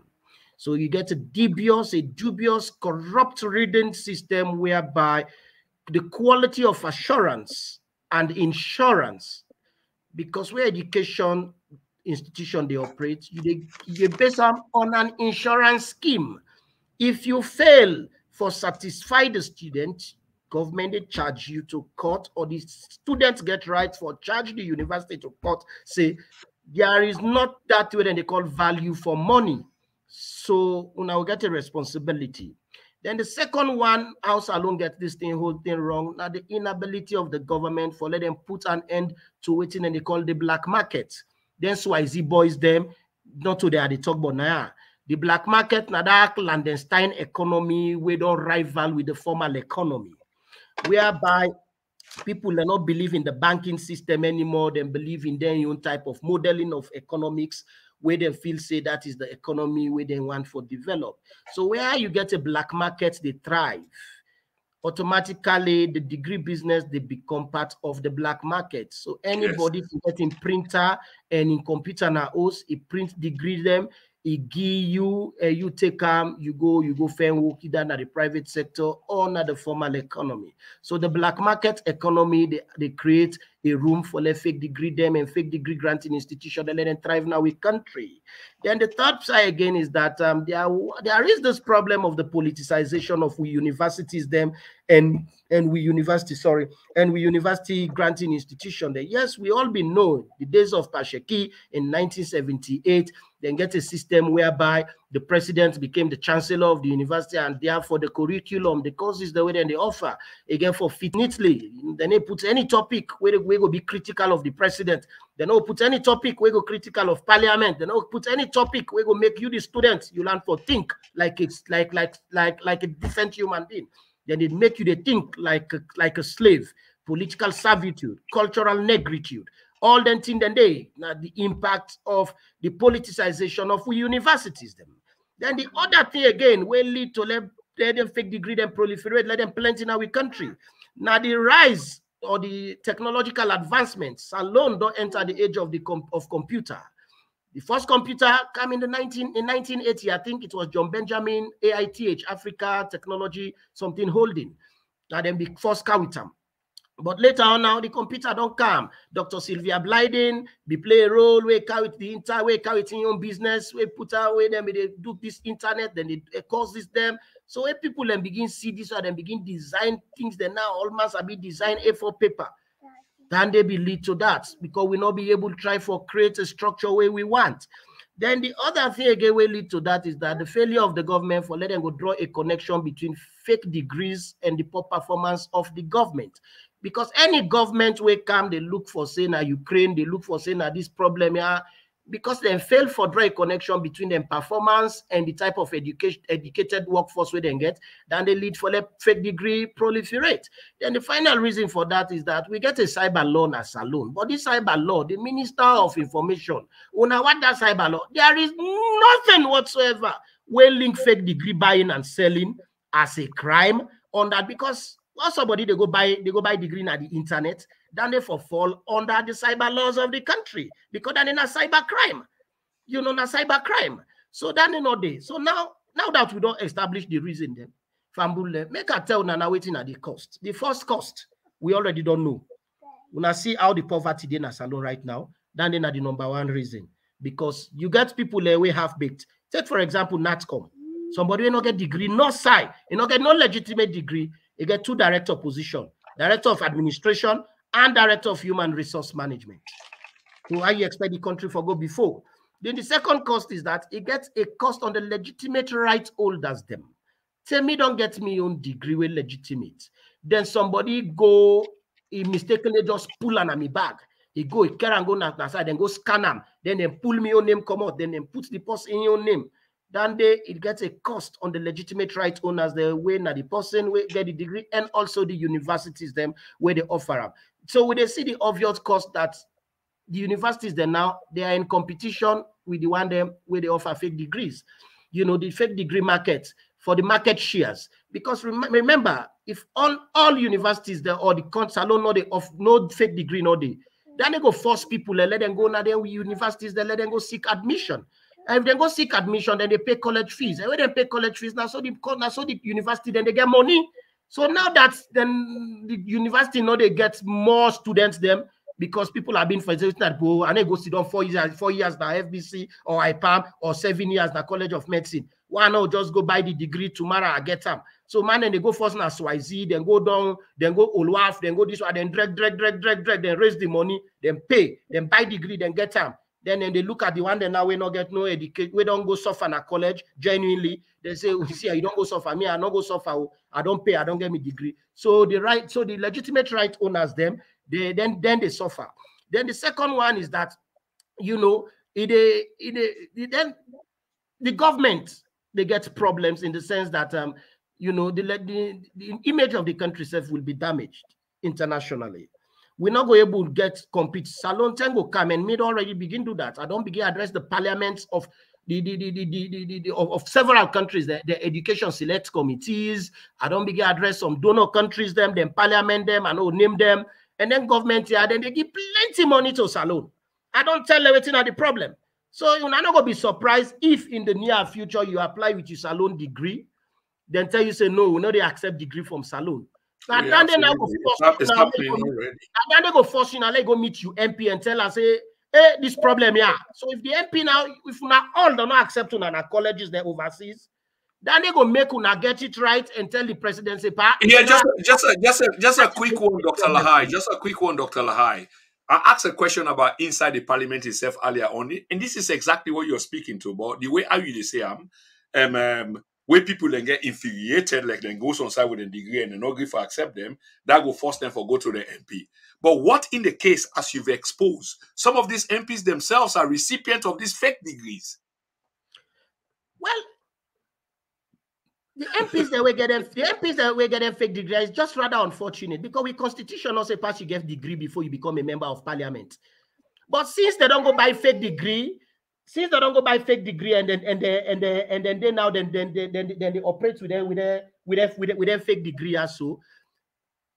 so you get a dubious a dubious corrupt reading system whereby the quality of assurance and insurance because where education institution they operate you they, you base on, on an insurance scheme if you fail for satisfy the student government they charge you to court or the students get right for charge the university to court say there is not that way that they call value for money so now get a responsibility then the second one, house alone get this thing whole thing wrong. Now the inability of the government for let them put an end to waiting and they call the black market. Then Swazi boys them, not to are the talk but now. The black market, now that clandestine economy, we don't rival with the formal economy, whereby people do not believe in the banking system anymore, they believe in their own type of modeling of economics where they feel say that is the economy where they want for develop. So where you get a black market, they thrive. Automatically, the degree business they become part of the black market. So anybody yes. get in printer and in computer now, a print degree them, he give you uh, you take um you go you go find work either in the private sector or not the formal economy. So the black market economy they, they create a room for the fake degree them and fake degree granting institution that let them thrive now with country. Then the third side again is that um there, there is this problem of the politicization of we universities them and and we university sorry and we university granting institution that yes we all been known the days of Pa Shaki in 1978 then get a system whereby the president became the chancellor of the university and therefore the curriculum, the courses the way they offer, again for fit neatly. Then they put any topic where we go be critical of the president. They don't put any topic where go critical of parliament. They don't put any topic where go make you the student. You learn for think like it's like like like like a decent human being. Then it make you they think like like a slave, political servitude, cultural negritude all then thing then they now the impact of the politicization of universities them. Then the other thing again will lead to let, let them fake degree them proliferate, let them plenty in our country. Now the rise or the technological advancements alone don't enter the age of the com of computer. The first computer came in the 19 in 1980. I think it was John Benjamin AITH Africa Technology something holding. Now then the first car with them. But later on now, the computer don't come. Dr. Sylvia Blyden, be play a role, we carry the entire way, carry it in your business, we put away them, they do this internet, then they causes them. So when people then begin see this or then begin design things, then now almost a be design A4 paper. Then they be lead to that because we not be able to try for create a structure where we want. Then the other thing again will lead to that is that the failure of the government for letting go draw a connection between fake degrees and the poor performance of the government because any government will come, they look for saying that Ukraine, they look for saying that this problem here. because they fail for draw a connection between them performance and the type of education educated workforce we then get, then they lead for the fake degree proliferate. Then the final reason for that is that we get a cyber law as Salone. But this cyber law, the Minister of Information, now what that cyber law? There is nothing whatsoever where link fake degree buying and selling as a crime on that because well, somebody they go buy they go buy degree on the internet, then they for fall under the cyber laws of the country because then in a cyber crime, you know, a cyber crime. So then you know they. So now now that we don't establish the reason then, Fambule, make a tell now waiting at the cost. The first cost we already don't know. When I see how the poverty in a salon right now, then are the number one reason because you get people there way half baked. Take for example NATCOM. Somebody will not get degree, no side, you not get no legitimate degree. You get two director position, director of administration and director of human resource management. So how you expect the country for go before? Then the second cost is that it gets a cost on the legitimate right holders them. Tell me don't get me own degree with legitimate. Then somebody go, he mistakenly just pull on me bag. He go, he carry and go na side, then go scan them. Then they pull me your name, come out, then they put the post in your name. Then they it gets a cost on the legitimate right owners, the way now the person will get the degree, and also the universities them where they offer them. So we they see the obvious cost that the universities then now they are in competition with the one them where they offer fake degrees. You know, the fake degree market for the market shares. Because rem remember, if all all universities there or the salon no they of no fake degree, no they then they go force people, they let them go now then universities, they let them go seek admission. If they go seek admission, then they pay college fees. And when they pay college fees, now so the now so the university, then they get money. So now that then the university know they get more students them because people have been facilitated go and they go sit down four years, four years now FBC or IPAM or seven years the College of Medicine. Why not just go buy the degree tomorrow I get them? So man, then they go first now Swazi, then go down, then go Olwaf, then go this one, then drag, drag, drag, drag, drag, then raise the money, then pay, then buy degree, then get them. Then, then they look at the one that now we not get no education, we don't go suffer at college genuinely. They say, we see, you don't go suffer. Me, I don't go suffer. Oh. I don't pay, I don't get me degree. So the right, so the legitimate right owners them, they then then they suffer. Then the second one is that you know, it, it, it, then the government they get problems in the sense that um, you know, the, the, the image of the country itself will be damaged internationally we're not going to able to get compete. Salone Tango come and mid already begin to that. I don't begin address the parliaments of the, the, the, the, the, the, of, of, several countries, the, the education select committees. I don't begin address some donor countries, them, then parliament them, I know name them, and then government here, then they give plenty money to Salone. I don't tell what's not the problem. So you're not gonna be surprised if in the near future you apply with your Salone degree, then tell you say no, we know they accept degree from Salone. Now, yeah, then they go force you now. Then they go force you now. They go meet you MP and tell us, say, hey, this problem yeah. So if the MP now, if now all do not accept you now colleges they overseas, then they go make you now get it right and tell the presidency part. Yeah, just just a, just a, just a quick one, Dr. Lahai. Just a quick one, Dr. Lahai. I asked a question about inside the parliament itself earlier on, and this is exactly what you're speaking to about the way I usually say um, um, um where people then get infuriated, like then goes on side with a degree and they not give for accept them, that will force them for go to the MP. But what in the case, as you've exposed, some of these MPs themselves are recipients of these fake degrees? Well, the MPs that we get them, the MPs that we get them fake degrees is just rather unfortunate because we constitution also pass you get degree before you become a member of parliament. But since they don't go by fake degree, since they don't go buy fake degree and then and then and then and then they now then then then then, then they operate with them with their with their with their, with their fake degree as so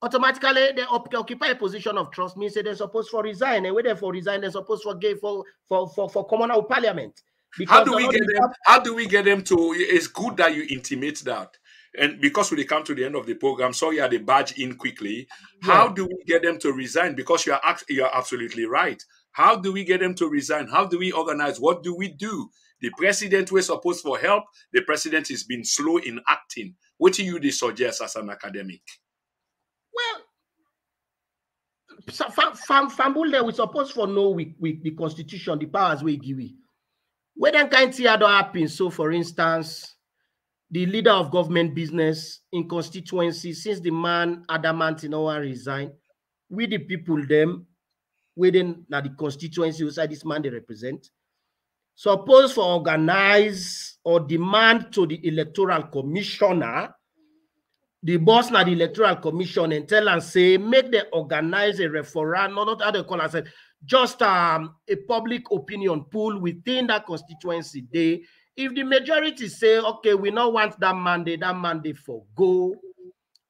automatically they occupy a position of trust means they're supposed to resign. And when they for resign they're supposed to get for for for, for communal parliament. How do we get them how do we get them to it's good that you intimate that. And because we come to the end of the program sorry i had a badge in quickly. Yeah. how do we get them to resign? Because you are you're absolutely right how do we get them to resign? How do we organize? What do we do? The president was supposed for help. The president has been slow in acting. What do you suggest as an academic? Well, fam, fambule, we supposed for know with the constitution, the powers we give we. When then kind don't happen. So, for instance, the leader of government business in constituency, since the man adamant in our resign, we the people them within now the constituency inside this man they represent. suppose for organize or demand to the electoral commissioner the boss na the electoral commission and tell and say make them organize a referendum not how they call it just um, a public opinion pool within that constituency they if the majority say okay we don't want that mandate that mandate for go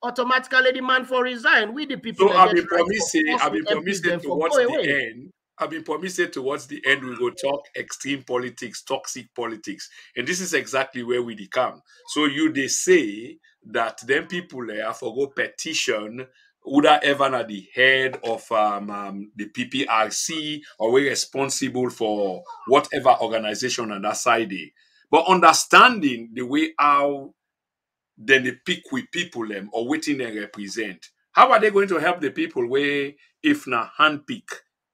automatically demand for resign we the people so i've been promising i've been promising towards the away. end I've been promised towards the end we will talk extreme politics, toxic politics, and this is exactly where we come. So you they say that then people there for go petition would ever at the head of um, um, the PPRC or we responsible for whatever organization on that side. But understanding the way how then they pick with people them or waiting they represent. How are they going to help the people where if not handpick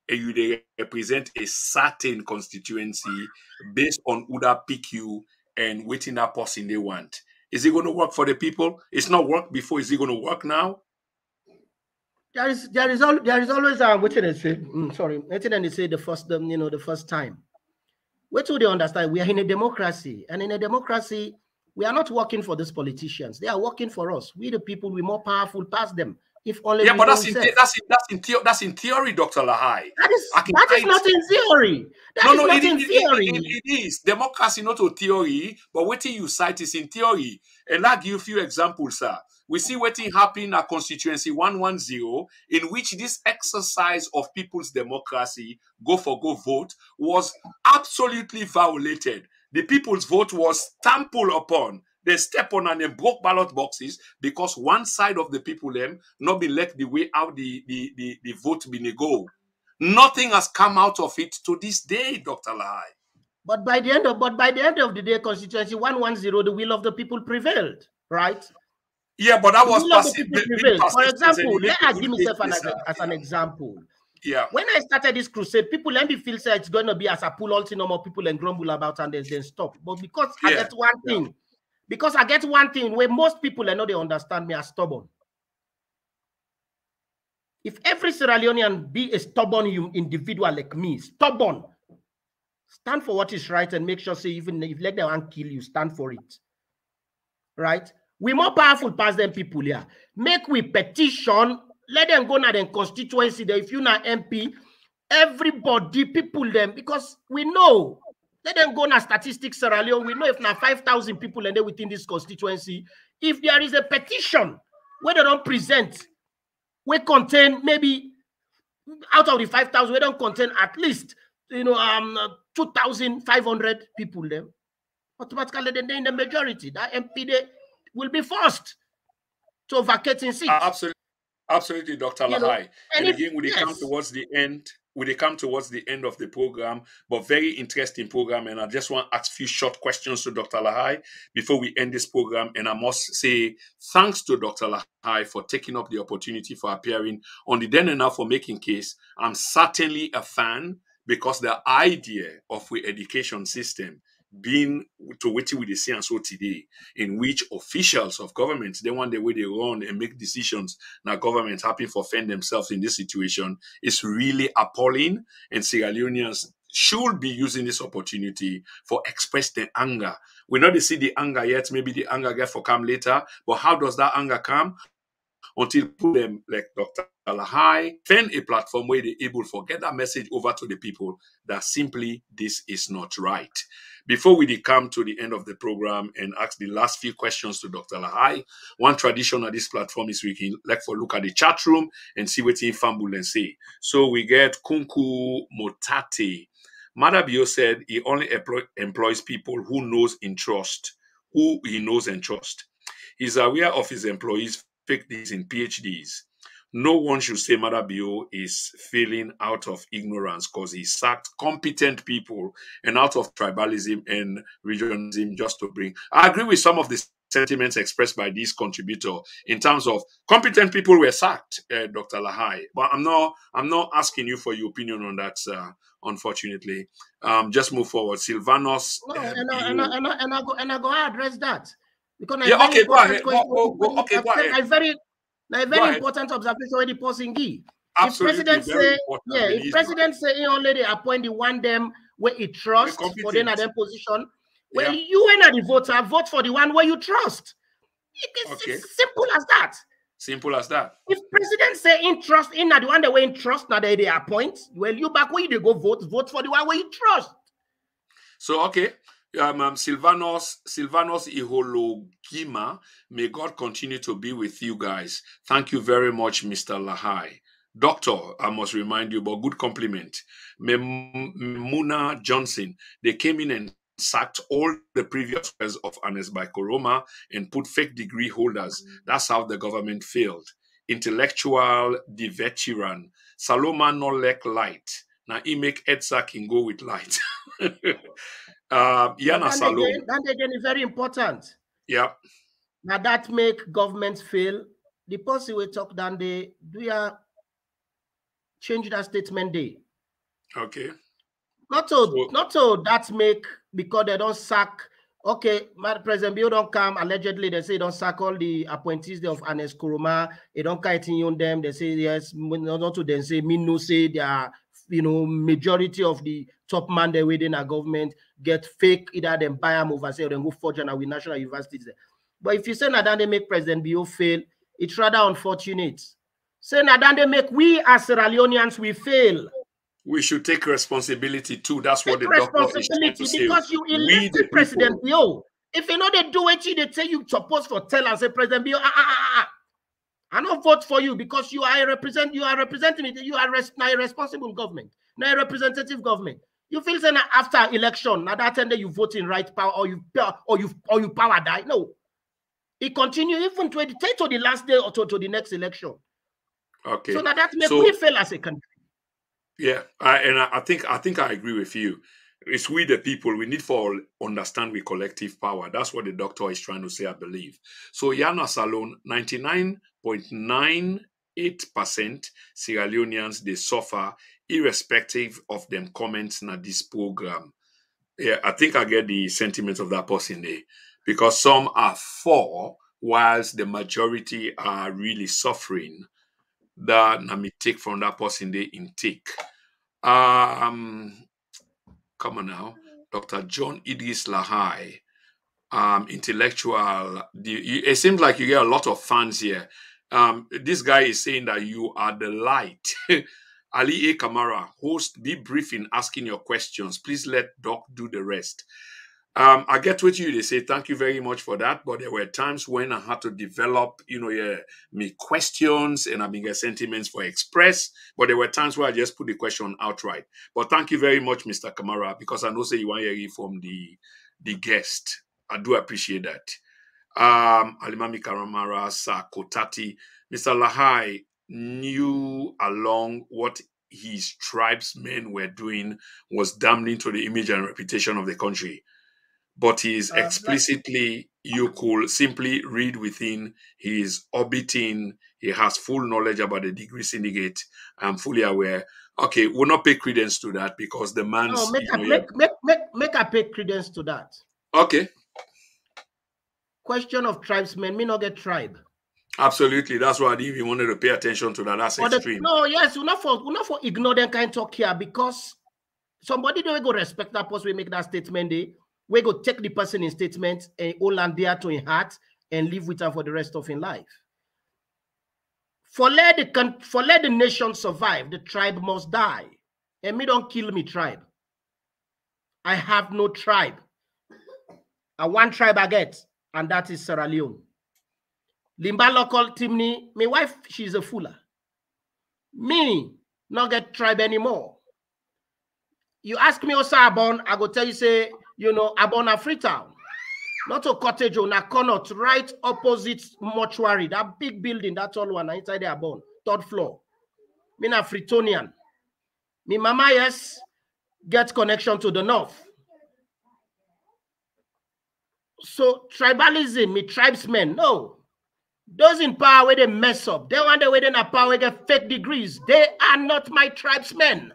and you they represent a certain constituency based on who that pick you and waiting that person they want? Is it going to work for the people? It's not worked before. Is it going to work now? There is, there is, all, there is always uh, what did I say? Mm, sorry, did I say? The first, um, you know, the first time. Wait till they understand? We are in a democracy, and in a democracy, we are not working for these politicians. They are working for us. We, the people, we more powerful past them. If only yeah, but that's in, that's in that's in theory that's in theory, Doctor Lahai. That is that is not in theory. That no, no, it, in it, theory. It, it, is democracy, not a theory. But what you cite is in theory, and I give you a few examples, sir. We see what happened at constituency 110, in which this exercise of people's democracy, go for go vote, was absolutely violated. The people's vote was trampled upon they step on and they broke ballot boxes because one side of the people them not be let the way out the the the, the vote be go. Nothing has come out of it to this day, Dr. Lahai. But by the end of but by the end of the day, constituency 110, the will of the people prevailed, right? Yeah, but that was passive. For example, let me give myself an, as an example. Yeah. When I started this crusade, people let me feel say it's going to be as a pull all no more people and grumble about and then, then stop. But because yeah. I get one thing, yeah. Because I get one thing where most people I know they understand me as stubborn. If every Sierra Leonean be a stubborn individual like me, stubborn, stand for what is right and make sure say even if let them one kill you, stand for it. Right? We more powerful past them people here. Make we petition, let them go now then constituency there. If you're not MP, everybody, people them, because we know let them go na statistics Sierra Leone. We know if now 5,000 people and they within this constituency, if there is a petition where they don't present, we contain maybe out of the 5,000, we don't contain at least, you know, um, 2,500 people there. Automatically, they're in the majority. That MP they will be forced to vacating seats. Uh, absolutely. Absolutely, Dr. Lahai. and, and again, when they yes. come towards the end, we come towards the end of the program, but very interesting program. And I just want to ask a few short questions to Dr. Lahai before we end this program. And I must say thanks to Dr. Lahai for taking up the opportunity for appearing on the Then and Now for Making Case. I'm certainly a fan because the idea of the education system being to what we see and so today, in which officials of government they want the way they run and make decisions. Now government happy for fend themselves in this situation is really appalling, and Sierra Leoneans should be using this opportunity for express their anger. We know they see the anger yet. Maybe the anger get for come later. But how does that anger come? Until put them like Dr. Lahai, find a platform where they're able to get that message over to the people that simply this is not right. Before we come to the end of the program and ask the last few questions to Dr. Lahai, one tradition on this platform is we can like for look at the chat room and see what Fambul and say. So we get Kunku Motate. Maada Bio said he only employ, employs people who knows in trust, who he knows and trust. He's aware of his employees' these in PhDs no one should say Maada Bio is feeling out of ignorance because he sacked competent people and out of tribalism and regionalism just to bring. I agree with some of the sentiments expressed by this contributor in terms of competent people were sacked, uh, Dr. Lahai. But I'm not I'm not asking you for your opinion on that, uh, unfortunately. Um, just move forward. Silvanos. No, uh, and, I, and, I, and, I, and, I, go and I go address that. Because yeah, okay, go ahead. Go, go, go, okay, go ahead. Very a very important observation the person give. Absolutely, if president say, yeah, if president say he only appoint the one them where he trust for then at them position. Well, yeah. you and the voter vote for the one where you trust. It's, okay. simple as that. Simple as that. If president say in trust in the one that way in trust, now they, they appoint, well, you back where you go vote, vote for the one where you trust. So okay. Um, um, Silvanos Silvanos Ihologima, may God continue to be with you guys. Thank you very much, Mr. Lahai. Doctor, I must remind you, but good compliment. Muna Johnson, they came in and sacked all the previous years of Ernest Bai Koroma and put fake degree holders. That's how the government failed. Intellectual the veteran. Saloma no lek light. Now he make EDSA can go with light. uh, Yana Saloma. That again is very important. Yeah. Now that make governments fail. The policy we talk down they do ya change that statement day. Okay. Not to so, not to that make because they don't sack. Okay, my President Bill don't come. Allegedly, they say don't sack all the appointees of Ernest Koroma. They don't on them. They say yes. Not to then say me no say they are you know majority of the top man they within our government get fake either them buy them over say or then go forge and with national universities. But if you say that they make President Bio fail, it's rather unfortunate. Say that they make we as Sierra Leoneans we fail we should take responsibility too. That's take what the doctor is trying to say. Because you elected President Bio. If you know they do it, they tell you supposed for tell and say President Bio, ah, ah, ah, ah. I don't vote for you because you are represent you are representing me. You are res, not a responsible government, not a representative government. You feel saying after election, now that time that you vote in right power or you or you or you power die. No, it continue even to, the to the last day or to, to the next election. Okay. So now that makes so, fail as a country. Yeah, I, and I, I think I think I agree with you. It's we the people. We need for understand we collective power. That's what the doctor is trying to say. I believe. So Yana Salon, ninety nine point nine eight percent Sierra Leoneans they suffer irrespective of them comments in this program. Yeah, I think I get the sentiment of that person there because some are for, whilst the majority are really suffering that let me take from that person they intake. Um, come on now, Dr. John Idriss Lahai, um, intellectual. It seems like you get a lot of fans here. Um, this guy is saying that you are the light. Ali A. Kamara, host, be brief in asking your questions. Please let Doc do the rest. Um, I get with you. They say thank you very much for that, but there were times when I had to develop, you know, yeah, me questions and I mean sentiments for express. But there were times where I just put the question outright. But thank you very much, Mr. Kamara, because I know say you want to hear from the the guest. I do appreciate that. Um, Alimami Karamara Sakotati, Mr. Lahai knew along what his tribesmen were doing was damning to the image and reputation of the country. But he is explicitly you could simply read within he is orbiting he has full knowledge about the degree syndicate. I'm fully aware. Okay we'll not pay credence to that because the man's no, make, a, make, make, make, make a pay credence to that. Okay question of tribesmen may not get tribe Absolutely, that's why I even wanted to pay attention to that. That's extreme. The, no, yes, we're not for we're not for ignore them kind of talk here because somebody don't go respect that post we make that statement. They we go take the person in statement and hold and there to in heart and live with her for the rest of in life. For let the for let the nation survive, the tribe must die. And me don't kill me tribe. I have no tribe. And one tribe I get, and that is Sierra Leone. Limba local Timni, my wife, she's a fuller. Me, not get tribe anymore. You ask me, Osabon, I go tell you, say, you know, Abona Freetown. Not a cottage on a corner, right opposite mortuary, that big building, that's all one inside there, Abon, third floor. Me na Freetonian. Me mama, yes, get connection to the north. So tribalism, me tribesmen, no. Those in power where they mess up, they want the way they in power get fake degrees. They are not my tribesmen.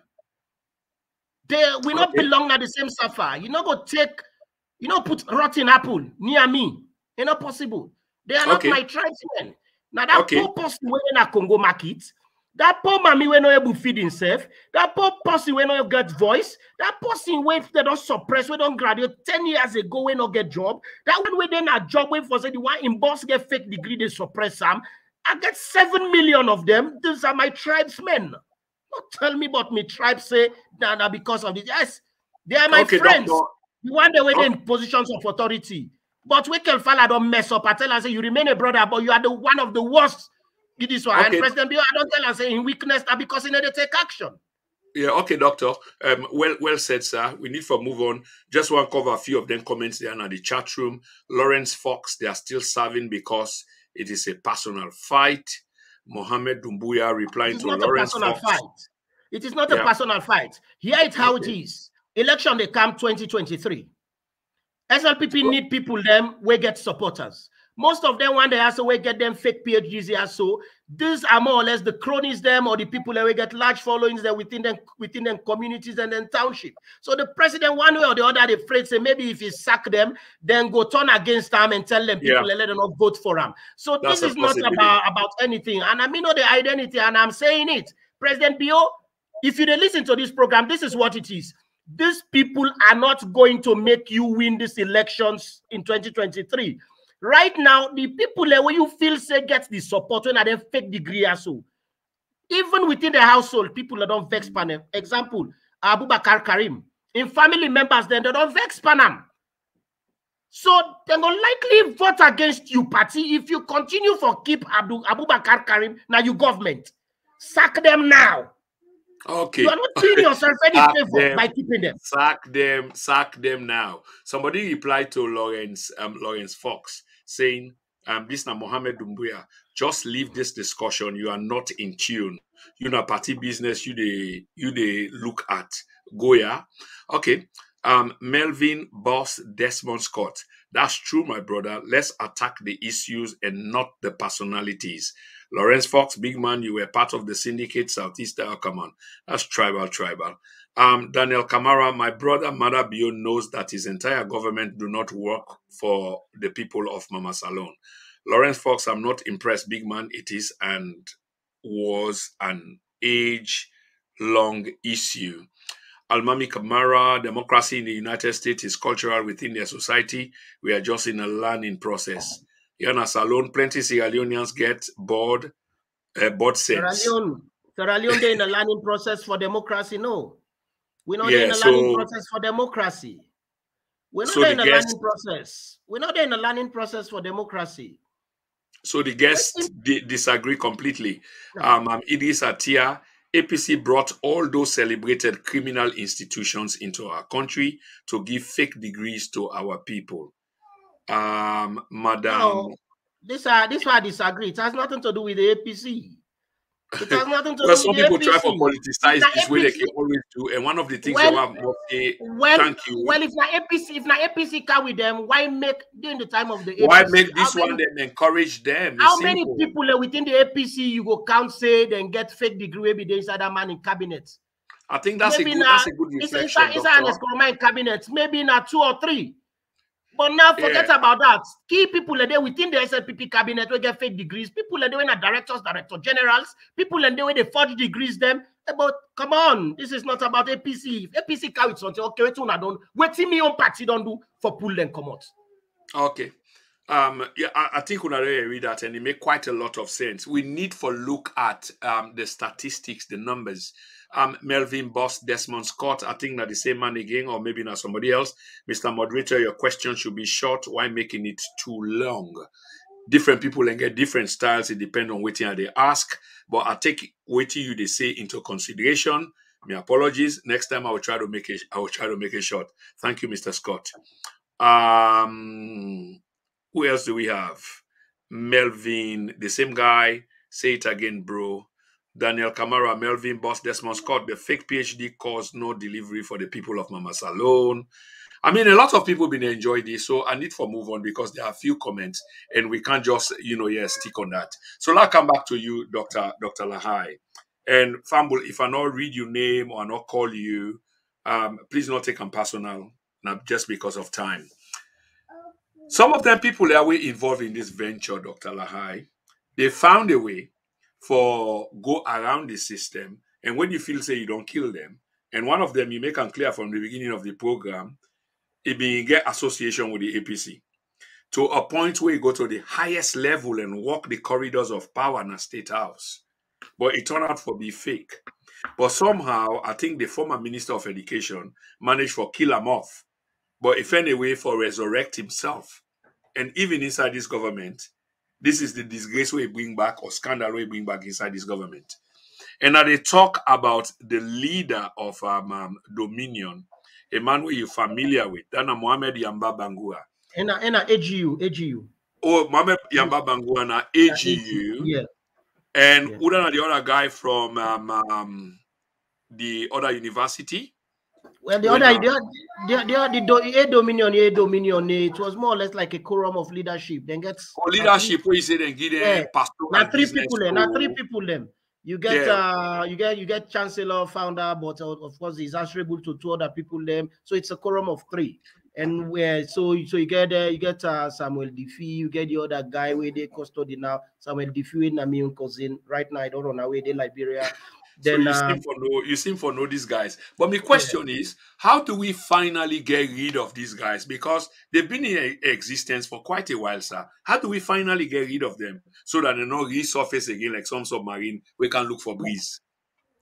They we not belong at the same suffer. You know, go take, you know, put rotten apple near me. It's not possible. They are not my tribesmen. Now that okay. purpose in a Congo market, That poor mommy when not able to feed himself. That poor person when not get voice. That person when they don't suppress, we don't graduate 10 years ago when not get job. That when we then a job when for say the one in boss get fake degree, they suppress some. I get 7 million of them. These are my tribesmen. Don't tell me about me tribe say nah, nah, because of this. Yes, they are my okay, friends. Doctor. The one they were in positions of authority. But we can Fala don't mess up. I tell her say you remain a brother, but you are the one of the worst this one. Okay. And President Bill, I don't tell us in weakness that because he need to take action. Yeah, okay, doctor. Um, well, well said, sir. We need to move on. Just want to cover a few of them comments there in the chat room. Lawrence Fox, they are still serving because it is a personal fight. Mohammed Dumbuya replying to Lawrence Fox. Fight. It is not yeah. a personal fight. Here it's how okay. it is. Election they come 2023. SLPP need people them we get supporters. Most of them, when they also we get them fake PhDs here. So these are more or less the cronies them or the people that we get large followings there within them within them communities and then township. So the president, one way or the other, they afraid say maybe if he sack them, then go turn against them and tell them people yeah. let them not vote for him. So That's this is not about, about anything. And I mean not the identity, and I'm saying it. President Bio, if you listen to this program, this is what it is these people are not going to make you win these elections in 2023. Right now, the people that where you feel say get the support when they fake degree as so. Even within the household, people that don't vex panel. Example, Abu Bakar Karim. In family members, then they don't vex panam. So they will likely vote against you, party, if you continue for keep Abu, Abu Bakar Karim now you government. Sack them now. Okay. You are not doing yourself any favor them, by keeping them. Sack them, sack them now. Somebody replied to Lawrence, um, Lawrence Fox saying, um, this now Mohammed Dumbuya, just leave this discussion. You are not in tune. You know, party business, you they you they look at Goya. Okay. Um, Melvin Boss Desmond Scott. That's true, my brother. Let's attack the issues and not the personalities. Lawrence Fox, big man, you were part of the syndicate Southeast. Oh, come on. That's tribal, tribal. Um, Daniel Kamara, my brother Maada Bio knows that his entire government do not work for the people of Mama Salone. Lawrence Fox, I'm not impressed, big man. It is and was an age-long issue. Almami Kamara, democracy in the United States is cultural within their society. We are just in a learning process. In Salone, plenty Sierra Leoneans get bored, uh, bored sense. Sierra Leone, Sierra Leone, they're in a learning process for democracy, no. We're not yeah, in a so, learning process for democracy. We're not so in a guest, learning process. We're not in a learning process for democracy. So the guests disagree completely. No. Um, um, Idris Atia, APC brought all those celebrated criminal institutions into our country to give fake degrees to our people. Um, Madam. No, this, uh, this one I disagree. It has nothing to do with the APC. It has nothing to some people APC. try to politicize this way they can always do. And one of the things well, they want say, well, thank you. Well, if not APC, if not APC car with them, why make during the time of the APC? Why make this one then encourage them? It's how simple. many people are within the APC you go count say then get fake degree maybe inside that man in cabinet? I think that's maybe a good, that's a good reflection. It's, it's, it's an cabinet, maybe not two or three. But now forget yeah. about that. Key people are there within the SLPP cabinet we get fake degrees. People are there are directors, director generals. People are there where they forge degrees them. Eh, but come on, this is not about APC. If APC carry something, okay, wait till I don't wait till me on party don't do for pull and come out. Okay. Um, yeah, I, I read that, and it make quite a lot of sense. We need to look at um, the statistics, the numbers um, Melvin Boss, Desmond Scott. I think that the same man again, or maybe not somebody else. Mr. Moderator, your question should be short. Why making it too long? Different people and get different styles. It depends on what they ask. But I take what you they say into consideration. My apologies. Next time I will try to make it. I will try to make it short. Thank you, Mr. Scott. Um, who else do we have? Melvin, the same guy. Say it again, bro. Daniel Kamara, Melvin Boss, Desmond Scott, the fake PhD caused no delivery for the people of Mama Salone. I mean, a lot of people been enjoying this, so I need to move on because there are a few comments, and we can't just, you know, yeah, stick on that. So I'll come back to you, Doctor Doctor Lahai, and Fambul. If I not read your name or I not call you, um, please not take them personal, not just because of time. Some of them people that were involved in this venture, Doctor Lahai, they found a way for go around the system. And when you feel say you don't kill them, and one of them you make unclear from the beginning of the program, it being get association with the APC to a point where you go to the highest level and walk the corridors of power in a state house. But it turned out for be fake. But somehow, I think the former Minister of Education managed for kill him off. But if anyway, for resurrect himself. And even inside this government, this is the disgrace we bring back or scandal we bring back inside this government. And now they talk about the leader of um, um, Dominion, a man who you're familiar with, Dana Mohamed Yamba Bangura. And a, and a AGU, AGU. Oh, Mohamed Yamba Bangura, na AGU. Yeah. And Yeah. Udana, the other guy from um, um, the other university. Well, the other, the, the, the, the, A Dominion, A Dominion, it was more or less like a quorum of leadership. Then gets Or leadership, you say then give Yeah. Now three people there. Now three people them. You get Yeah. uh you get you get chancellor, founder, but uh, of course he's answerable to two other people them. So it's a quorum of three. And where so so you get uh, you get uh, Samuel Diffie, you get the other guy where they custody now. Samuel Diffie na my own cousin. Right now I don't know now where they Liberia. So you uh, seem for know you seem for know these guys. But my question is, how do we finally get rid of these guys? Because they've been in existence for quite a while, sir. How do we finally get rid of them so that they don't resurface again like some submarine we can look for breeze?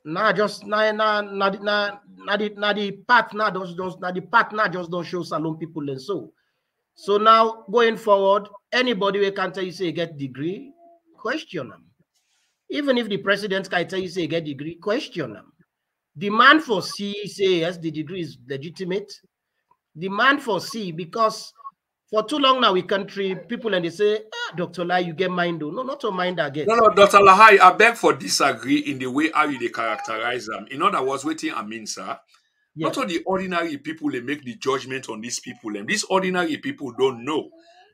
Nah, just nah, nah, nah, nah, nah, the, nah, the now just, just, nah, the now just don't show salon people and so. So now going forward, anybody we can tell you say get degree, question them. Even if the president can tell you say get degree, question them. Demand for C say yes, the degree is legitimate. Demand for C because for too long now we country people and they say, ah, Dr. Lai, you get mind though. No, not to mind again. No, no, Dr. Lahai, I beg for disagree in the way how you they characterize them. In other words, waiting I mean, sir. Yeah. Not all the ordinary people they make the judgment on these people. And these ordinary people don't know.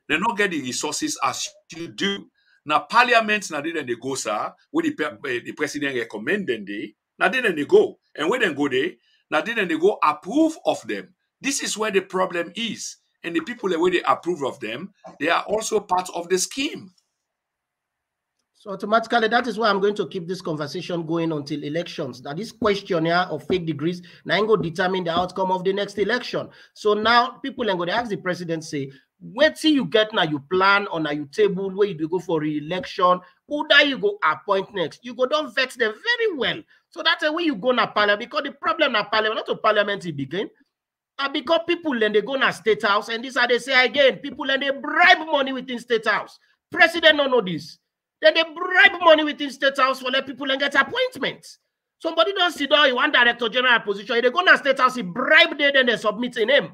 They don't get the resources as you do. Now, parliament, now then they go, sir, where the, pe- eh, the president recommend them they, now then they go. And when they go there, now then they go approve of them. This is where the problem is. And the people that where they approve of them, they are also part of the scheme. So automatically, that is why I'm going to keep this conversation going until elections. That this questionnaire of fake degrees now go determine the outcome of the next election. So now people are going to ask the president, say, till you get now you plan or now you table where you do go for re-election, who that you go appoint next. You go don't vet them very well. So that's the way you go na parliament because the problem na parliament, not to parliament it begin. And because people then they go na state house, and this are they say again, people and they bribe money within state house. President don't know this. Then they bribe money within state house for let people and get appointments. Somebody don't sit down, one director general position. They go to state house, he bribe there, then they submit in him.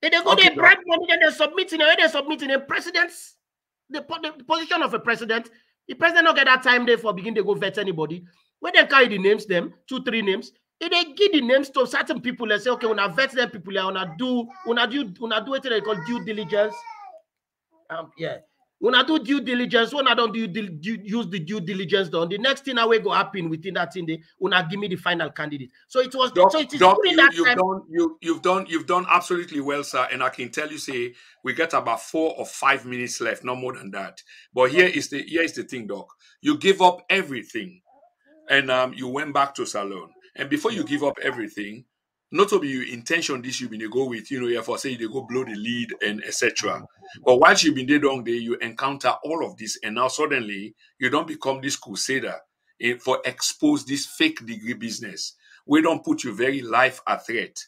They go Okay, they bribe money, then they submit in him. When they submit in him, president's the, the position of a president, the president don't get that time there for begin to go vet anybody. When they carry the names, them two, three names, if they give the names to certain people and say, okay, when I vet them people, when I do, when I do, when I do it, they call due diligence. Um, yeah. When I do due diligence, when I don't do, due- use the due diligence done, the next thing I will go happen within that thing, they when I give me the final candidate. So it was Doc, so it is Doc, you, that you've done you you've done you've done absolutely well, sir. And I can tell you, say we get about four or five minutes left, no more than that. But here is the here is the thing, Doc. You give up everything, and um, you went back to salon. And before you give up everything, not to be your intention this you been dey go with, you know, you for say they go blow the lead and etc. But while you've been there long day, you encounter all of this, and now suddenly you don't become this crusader eh, for expose this fake degree business. We don't put your very life at threat.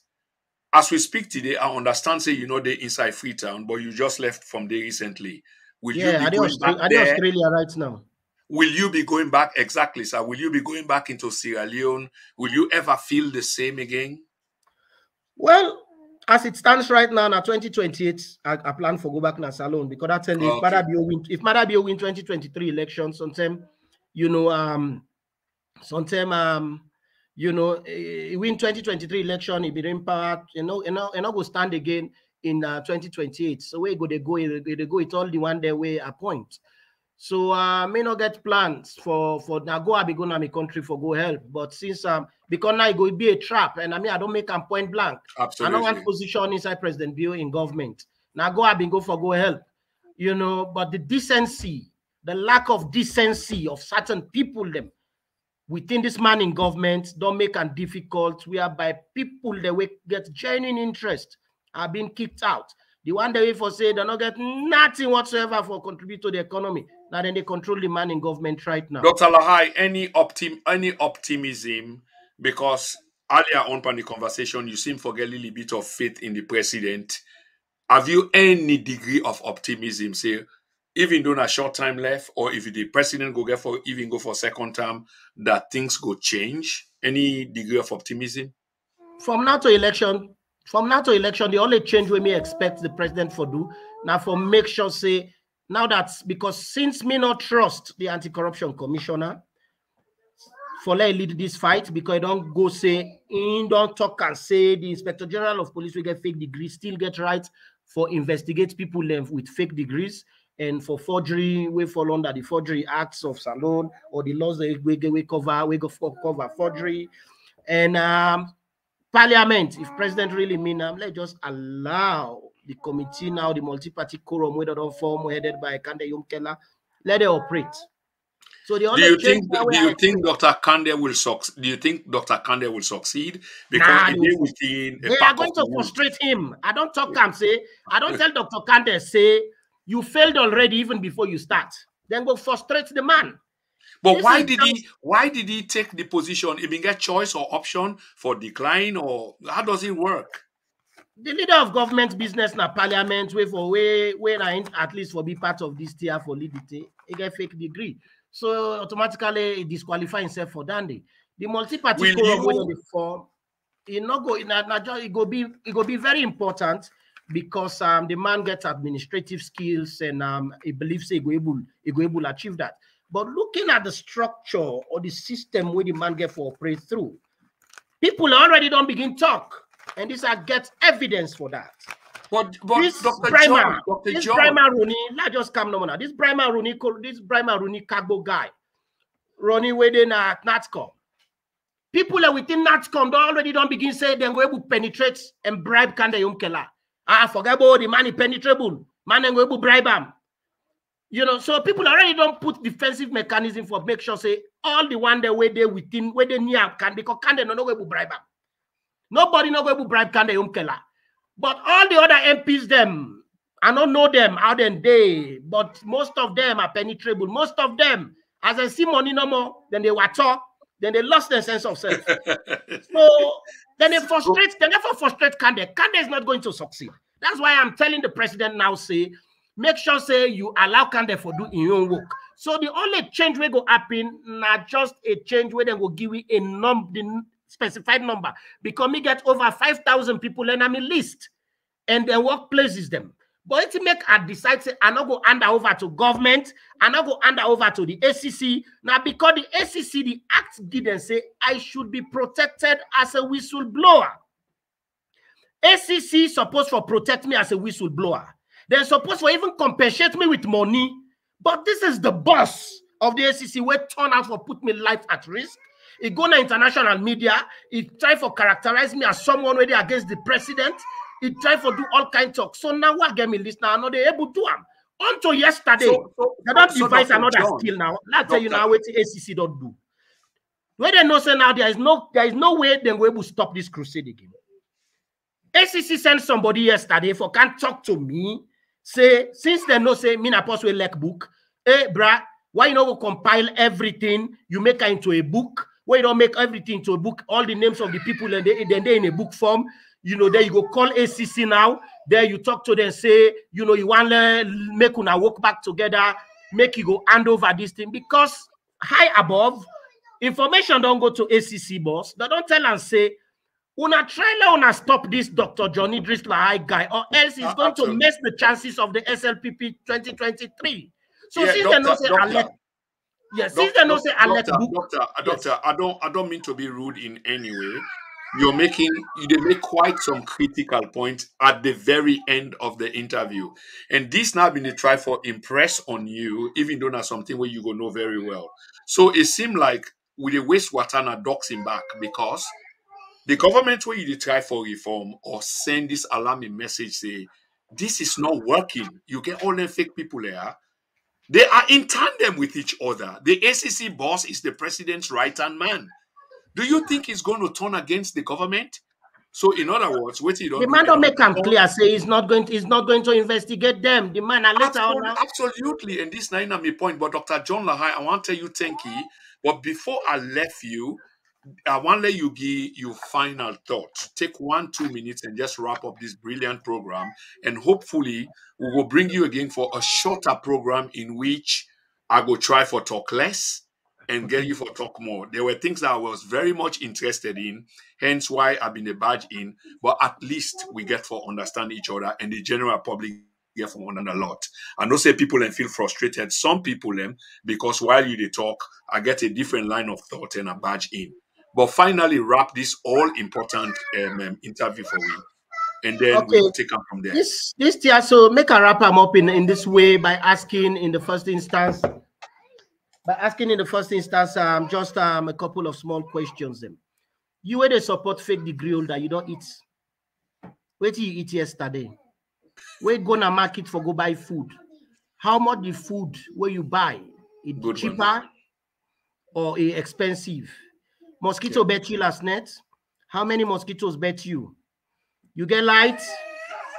As we speak today, I understand say you know they inside Freetown, but you just left from there recently. Will Yeah, you be they, going back there? Australia right now? Will you be going back exactly, sir? Will you be going back into Sierra Leone? Will you ever feel the same again? Well, as it stands right now, now 2028, I, I plan for go back na salon because I tell you, if Okay. Maada Bio win, if Maada Bio win 2023 election, sometime, you know, um, sometime, um, you know, eh, win 2023 election, he be in power, you know, and now, and I go stand again in uh, 2028. So where go they go? They, go. It's all the one their way appoint. So uh, may not get plans for for now go I be going to my country for go help. But since um because now it go be a trap, and I mean I don't make them point blank. Absolutely, I don't want position inside President Bill in government. Now go I been go for go help, you know. But the decency the lack of decency of certain people them within this man in government don't make it difficult whereby people that we get genuine interest are being kicked out. The one they for say they not get nothing whatsoever for contribute to the economy. Now then they control the man in government right now. Dr. Lahai, any optim any optimism because earlier on in the conversation you seem to get a little bit of faith in the president. Have you any degree of optimism? Say even though a short time left, or if the president go get for even go for second term, that things go change? Any degree of optimism? From now to election, from now to election, the only change we may expect the president for do now for make sure say now that's because since me not trust the anti-corruption commissioner for let lead this fight because I don't go say in don't talk and say the inspector general of police will get fake degrees, still get right for investigate people with fake degrees and for forgery, we fall under the forgery acts of Salon or the laws that we, we cover, we go for cover forgery. And um, parliament, if president really mean um, let's just allow the committee now, the multi-party quorum, whether don't form headed by Kandeh Yumkella, let it operate. So the only do you think do you think Dr. Kandeh will succeed? Do you think Dr. Kandeh will succeed? Because nah, within they are going to frustrate him. I don't talk and say I don't tell Dr. Kandeh say you failed already even before you start. Then go frustrate the man. But this why did he why did he take the position? Even get choice or option for decline, or how does it work? The leader of government business na parliament, way for way, way at least for be part of this tier for lead it, he get fake degree. So automatically disqualify himself for dandy. The multi-party forum when they form, it not go in it go be it go be very important because um, the man gets administrative skills and um, he believes he go able he go able achieve that. But looking at the structure or the system where the man get for operate through, people already don't begin talk, and this I get evidence for that. But, but this Dr. Brimer, John, Dr. this John. Brimer Rooney, not just come no more. This Brimer Rooney, this Brimer Rooney cargo guy, Ronnie Weden at NATCOM. People are within NATCOM don't already don't begin say they're going to penetrate and bribe Kandeh Yumkella. Ah, forget about the money penetrable. Man and go bribe him. You know, so people already don't put defensive mechanism for make sure say all the one that way they within where they near can because can they no go bribe him. Nobody no go bribe Kandeh Yumkella. But all the other MPs them, I don't know them how then they, but most of them are penetrable. Most of them, as I see money no more, then they were water, then they lost their sense of self. so then they frustrate, they never frustrate Kandeh. Kandeh is not going to succeed. That's why I'm telling the president now, say, make sure, say, you allow Kandeh for do your own work. So the only change we go happen, not just a change where they will give you a number, the specified number, because me get over 5,000 people in my list and their workplaces them. But it make I decide say I not go hand over to government, I not go hand over to the ACC. Now because the ACC, the act didn't say I should be protected as a whistleblower. ACC supposed for protect me as a whistleblower. They're supposed for even compensate me with money. But this is the boss of the ACC where turn out for put me life at risk. He go to international media. He try for characterize me as someone ready against the president. He try for do all kinds of so now what get me list now? I know they able to am. Until yesterday, so, so, they don't so devise another John, skill now. Let tell you now what the ACC don't do. Where they know say now there is no there is no way they will able to stop this crusade again. ACC sent somebody yesterday for can't talk to me. Say since they know say me na post with like book. Hey, bruh, why you know compile everything? You make it into a book. Why you don't make everything to a book? All the names of the people and they then they're in a book form you know, there you go call ACC now. There you talk to them, say, you know, you want to make una work back together, make you go hand over this thing because high above information don't go to ACC boss. They don't tell and say, una try una stop this Dr. Johnny Idriss Lahai guy, or else he's uh, going absolutely. to mess the chances of the SLPP 2023. So yeah, since doctor, they know say yes, since they know say alert doctor, book, doctor, yes. doctor, I don't, I don't mean to be rude in any way. You're making they make quite some critical points at the very end of the interview. And this now been a try for impress on you even though that's something where you go know very well. So it seemed like with the waste watana docks him back because the government where you try for reform or send this alarming message say this is not working. You get all the fake people there They are in tandem with each other. The ACC boss is the president's right hand man. Do you think he's going to turn against the government? So, in other words, what you don't the man don't make him clear. Say he's not going. To, he's not going to investigate them. The man, later absolutely, on, absolutely, and this nine my point. But Dr. John Lahai, I want to tell you, thank you. But before I left you, I want to let you give your final thought. Take one, two minutes and just wrap up this brilliant program. And hopefully, we will bring you again for a shorter program in which I will try for talk less and get you for talk more. There were things that I was very much interested in, hence why I've been a badge in. But at least we get for understand each other and the general public get from one another a lot. I know say people and feel frustrated. Some people them because while you they talk, I get a different line of thought and a badge in. But finally, wrap this all important um, um, interview for you, and then Okay. we will take up from there. this this tier. So make a wrap him up in in this way by asking in the first instance, by asking in the first instance, um, just um a couple of small questions. Them, you where the support fake degree holder, you don't eat. Wait till you eat yesterday. Where gonna market for go buy food? How much the food where you buy? It Good one. cheaper or a expensive? Mosquito bet you last night. How many mosquitoes bet you? You get light.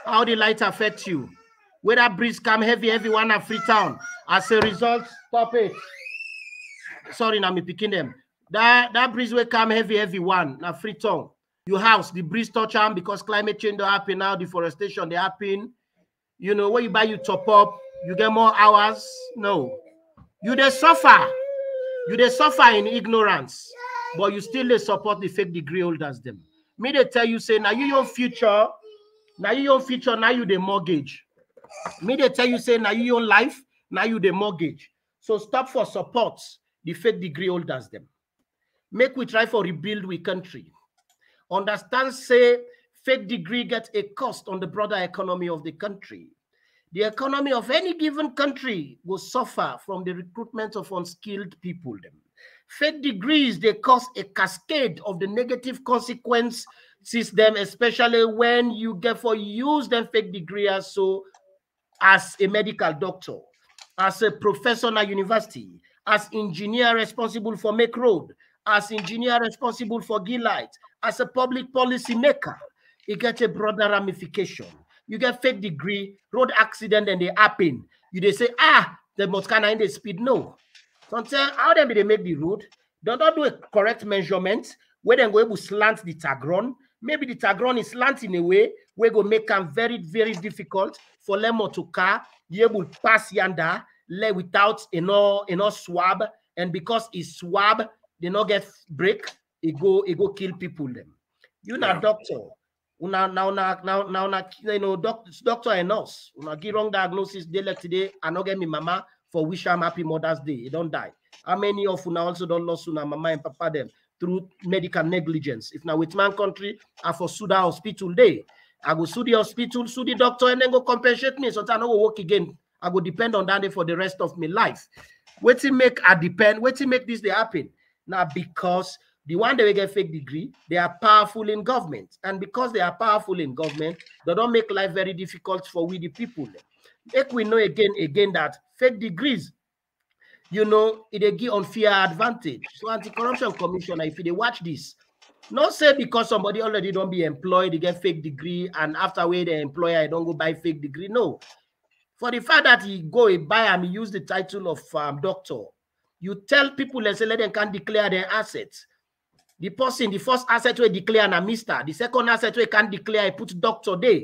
How the light affect you? Where that breeze come heavy, everyone at Freetown. As a result, stop it. Sorry, now me picking them. That that breeze will come heavy, everyone. Now Freetown. Your house, the breeze touch am because climate change don't happen now, deforestation they happen. You know, when you buy you top up, you get more hours. No, you they suffer. You they suffer in ignorance, but you still they support the fake degree holders. Them. Me they tell you say now you your future, now you your future, now you the mortgage. Me they tell you say now you your life, now you the mortgage. So stop for support the fake degree holders. Them. Make we try for rebuild we country. Understand say fake degree get a cost on the broader economy of the country. The economy of any given country will suffer from the recruitment of unskilled people. Them. Fake degrees they cause a cascade of the negative consequence system, especially when you get for use them fake degree as so as a medical doctor, as a professor at university, as engineer responsible for make road, as engineer responsible for light, as a public policy maker, you get a broader ramification. You get fake degree, road accident, and they happen. You they say, ah, the must kind in the speed. No. Sometimes how them they make the road, they don't do a correct measurement where they go able slant the tagron. Maybe the tagron is slant in a way where go make them very, very difficult for lemon to car, be able pass yonder le without enough enough swab. And because it's swab, they not get break, it go it go kill people them. You not Yeah. doctor. Una now now now now now you know doctor doctor and nurse. Una give wrong diagnosis day like today. I not get me mama for wish am happy Mother's Day. You don't die. How many of una also don't lost una mama and papa them through medical negligence? If now with man country, I for sue the hospital day. I go sue the hospital, sue the doctor, and then go compensate me. So I no go work again. I go depend on that day for the rest of my life. Waiting make I depend, waiting make this they happen. Now because the one they will get fake degree, they are powerful in government. And because they are powerful in government, they don't make life very difficult for we the people. Make we know again, again that fake degrees, you know, it give unfair advantage. So anti-corruption commissioner, if they watch this, not say because somebody already don't be employed, they get fake degree, and after way the employer don't go buy fake degree. No. For the fact that he go he buy and use the title of um, doctor, you tell people and say let them can declare their assets. The person, the first asset we declare na mister, the second asset we can declare, I put doctor there.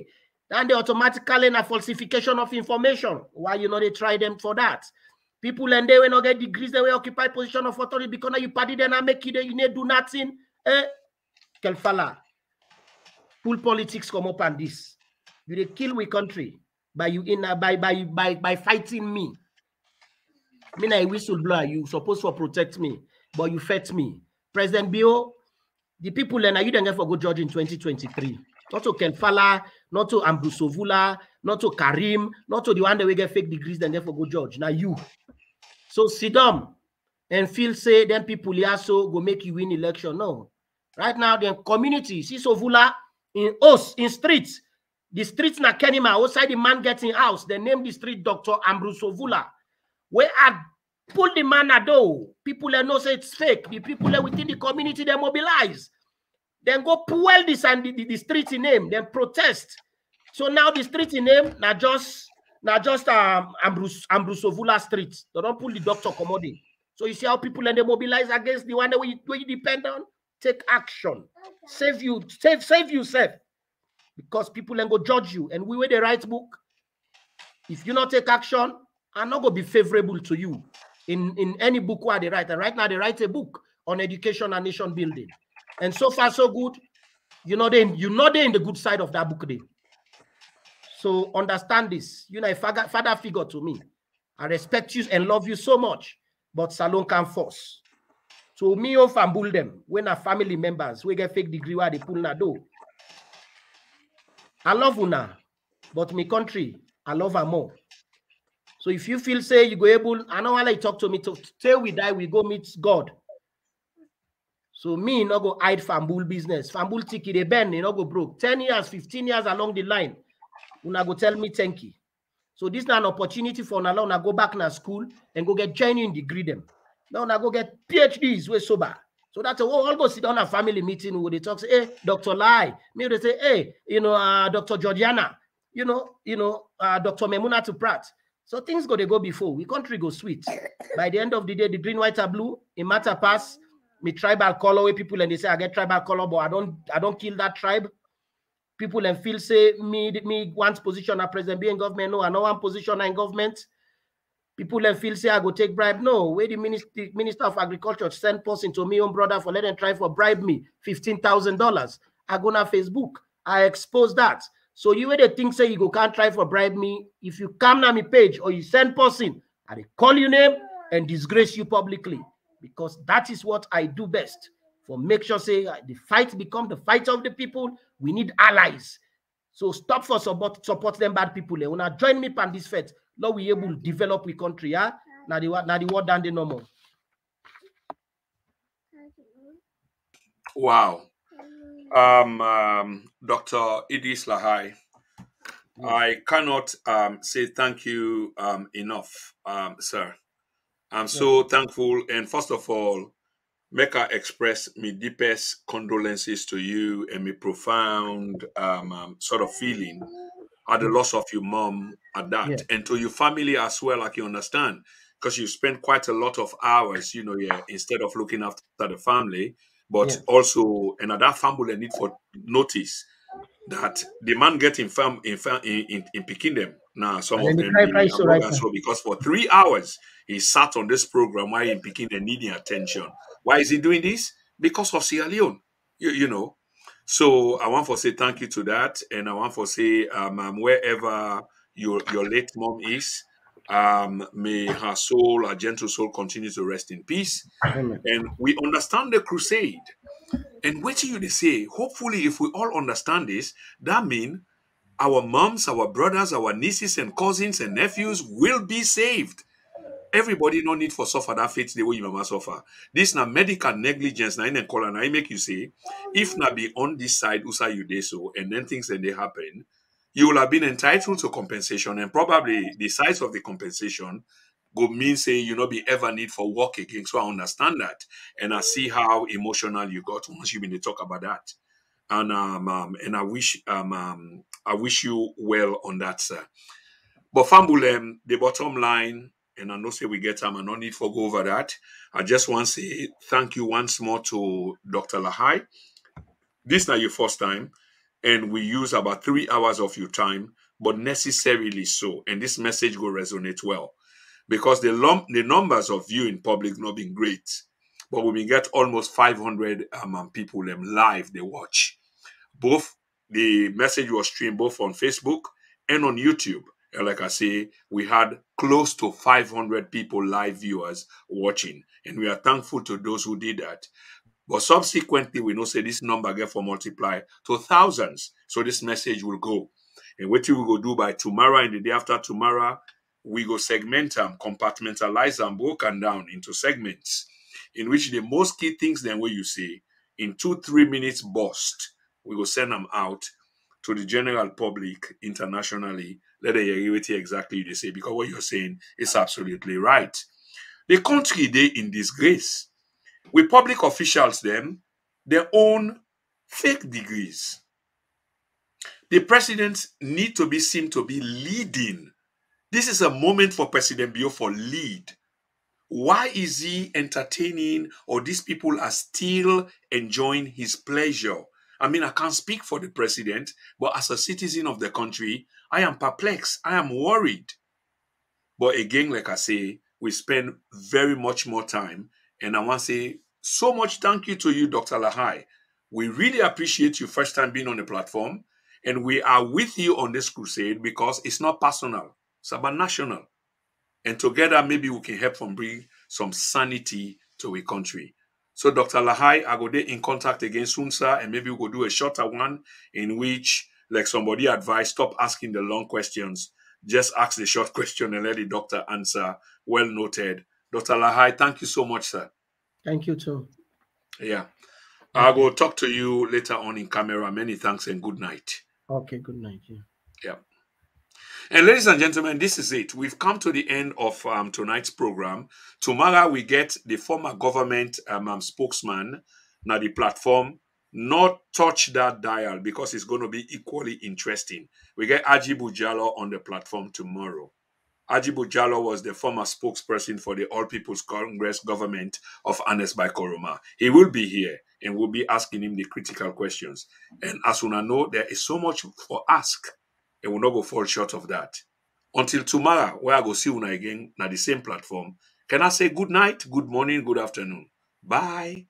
Then they automatically na falsification of information. Why you know they try them for that? People and they will not get degrees, they will occupy position of authority because now you party then I make it, you need do nothing. Eh? Quel fala. Pull politics come up and this. You they kill we country by you in by by by by fighting me. Me na whistleblower, you supposed to protect me, but you fed me. President Bill, the people and I, you don't get for go judge in 2023. Also to Kaifala, not to Ambrusovula, not to Karim, not to the one that we get fake degrees, then for go judge. Now you. So sit down and feel say then people here so go make you win election. No. Right now, the community, see Sovula in us in streets. The streets na Kenima, outside the man getting house. They name the street Dr. Ambrusovula. where I pull the man a door. People that know say it's fake. The people that within the community they mobilize. Then go pull this and the, the, the street in name, then protest. So now the street in name, now just now just um Ambrose Ambrose Sovula Street. They don't pull the doctor commodity. So you see how people and they mobilize against the one that we, we depend on? Take action. Save you, save, save yourself. Because people then go judge you. And we were the right book. If you not take action, I'm not gonna be favorable to you in, in any book where they write. And right now they write a book on education and nation building. And so far, so good. You know, then you know they in the good side of that book. Day. So understand this. You know, a father, father figure to me. I respect you and love you so much, but Salone can force. So me oh, off and bull them when our family members we get fake degree where they pull na do. I love una, but me country, I love her more. So if you feel say you go able, I know why I talk to me to till we die, we go meet God. So me not go hide Fambul business. Fambul tiki they bend, you know go broke. 10 years, 15 years along the line. Una go tell me thank you. So this is an opportunity for una una go back na school and go get genuine degree them. Now una go get PhDs we sober. So that's oh, all go sit down a family meeting where they talk, say, hey, Dr. Lahai. Me they say, hey, you know, uh, Dr. Georgiana, you know, you know, uh, Dr. Memunatu Pratt. So things go they go before. We country go sweet. By the end of the day, the green, white, and blue, it matter pass me tribal color where people and they say I get tribal color, but I don't I don't kill that tribe. People and feel say me me one position a president be in government. No, I know one position in government. People and feel say I go take bribe. No, where the minister minister of agriculture send person to me own brother for let try for bribe me fifteen thousand dollars. I go on Facebook. I expose that. So you where the think say you go can't try for bribe me. If you come on me page or you send person, I call your name and disgrace you publicly because that is what I do best. For make sure say uh, the fight become the fight of the people. We need allies. So stop for support support them bad people. When I join me on this fight, Lord, we able to develop we country. Yeah, now the now the word than the normal. Wow. Um, um, Dr. Idriss Lahai, I cannot um, say thank you um, enough, um, sir. I'm so thankful. And first of all, make I express my deepest condolences to you and my profound um, um, sort of feeling at the loss of your mom at that, Yeah. and to your family as well. Like you understand, because you spend quite a lot of hours, you know, yeah, instead of looking after the family, but Yeah. also and at that family need for notice that the man get in farm in in, in, in picking them now some And of them be price so right because for three hours he sat on this program while in picking and needing attention. Why is he doing this? Because of Sierra Leone you, you know. So I want to say thank you to that. And I want to say um, um, wherever your your late mom is um, may her soul her gentle soul continue to rest in peace. Amen. and we understand the crusade. And what you they say, hopefully, if we all understand this, that means our moms, our brothers, our nieces and cousins and nephews will be saved. Everybody no need for suffer that fate the way you mama suffer. This na medical negligence na in call and I make you say, if na be on this side, usa you dey so, and then things then they happen, you will have been entitled to compensation, and probably the size of the compensation go mean say you not be ever need for work again. So I understand that, and I see how emotional you got once you been to talk about that, and um, um and I wish um, um I wish you well on that, sir. But Fambulem, the bottom line, and I know say we get time, I no need for go over that. I just want to say thank you once more to Dr. Lahai. This is not your first time, and we use about three hours of your time, but necessarily so. And this message will resonate well because the lump, the numbers of you in public not been great, but we get almost 500 um, um, people them live they watch. Both the message was streamed both on Facebook and on YouTube. And like I say, we had close to 500 people live viewers watching, and we are thankful to those who did that. But subsequently, we know say this number get for multiply to thousands. So this message will go. And what we will do by tomorrow and the day after tomorrow, we go segment them, compartmentalize them, broken down into segments, in which the most key things then where you say in two, three minutes burst, we will send them out to the general public internationally let the hear with exactly they say because what you're saying is absolutely right. The country they in disgrace. With public officials them, their own fake degrees. The president need to be seen to be leading. This is a moment for President Bio for lead. Why is he entertaining or these people are still enjoying his pleasure? I mean, I can't speak for the president, but as a citizen of the country, I am perplexed. I am worried. But again, like I say, we spend very much more time. And I want to say so much thank you to you, Dr. Lahai. We really appreciate you first time being on the platform. And we are with you on this crusade because it's not personal, it's about national. And together, maybe we can help from bring some sanity to a country. So, Dr. Lahai, I go there in contact again soon, sir, and maybe we will do a shorter one in which, like somebody advised, stop asking the long questions. Just ask the short question and let the doctor answer. Well noted. Dr. Lahai, thank you so much, sir. Thank you too. Yeah. I will talk to you later on in camera. Many thanks and good night. Okay, good night. Yeah. And ladies and gentlemen, this is it. We've come to the end of um, tonight's program. Tomorrow we get the former government um, um, spokesman, now the platform. Not touch that dial because it's going to be equally interesting. We get Ajibu Jallo on the platform tomorrow. Ajibu Jallo was the former spokesperson for the All People's Congress government of Ernest Bai Koroma. He will be here and we'll be asking him the critical questions. And as soon we know, there is so much for ask and we'll not go fall short of that. Until tomorrow, where I go see una again na the same platform. Can I say good night, good morning, good afternoon? Bye.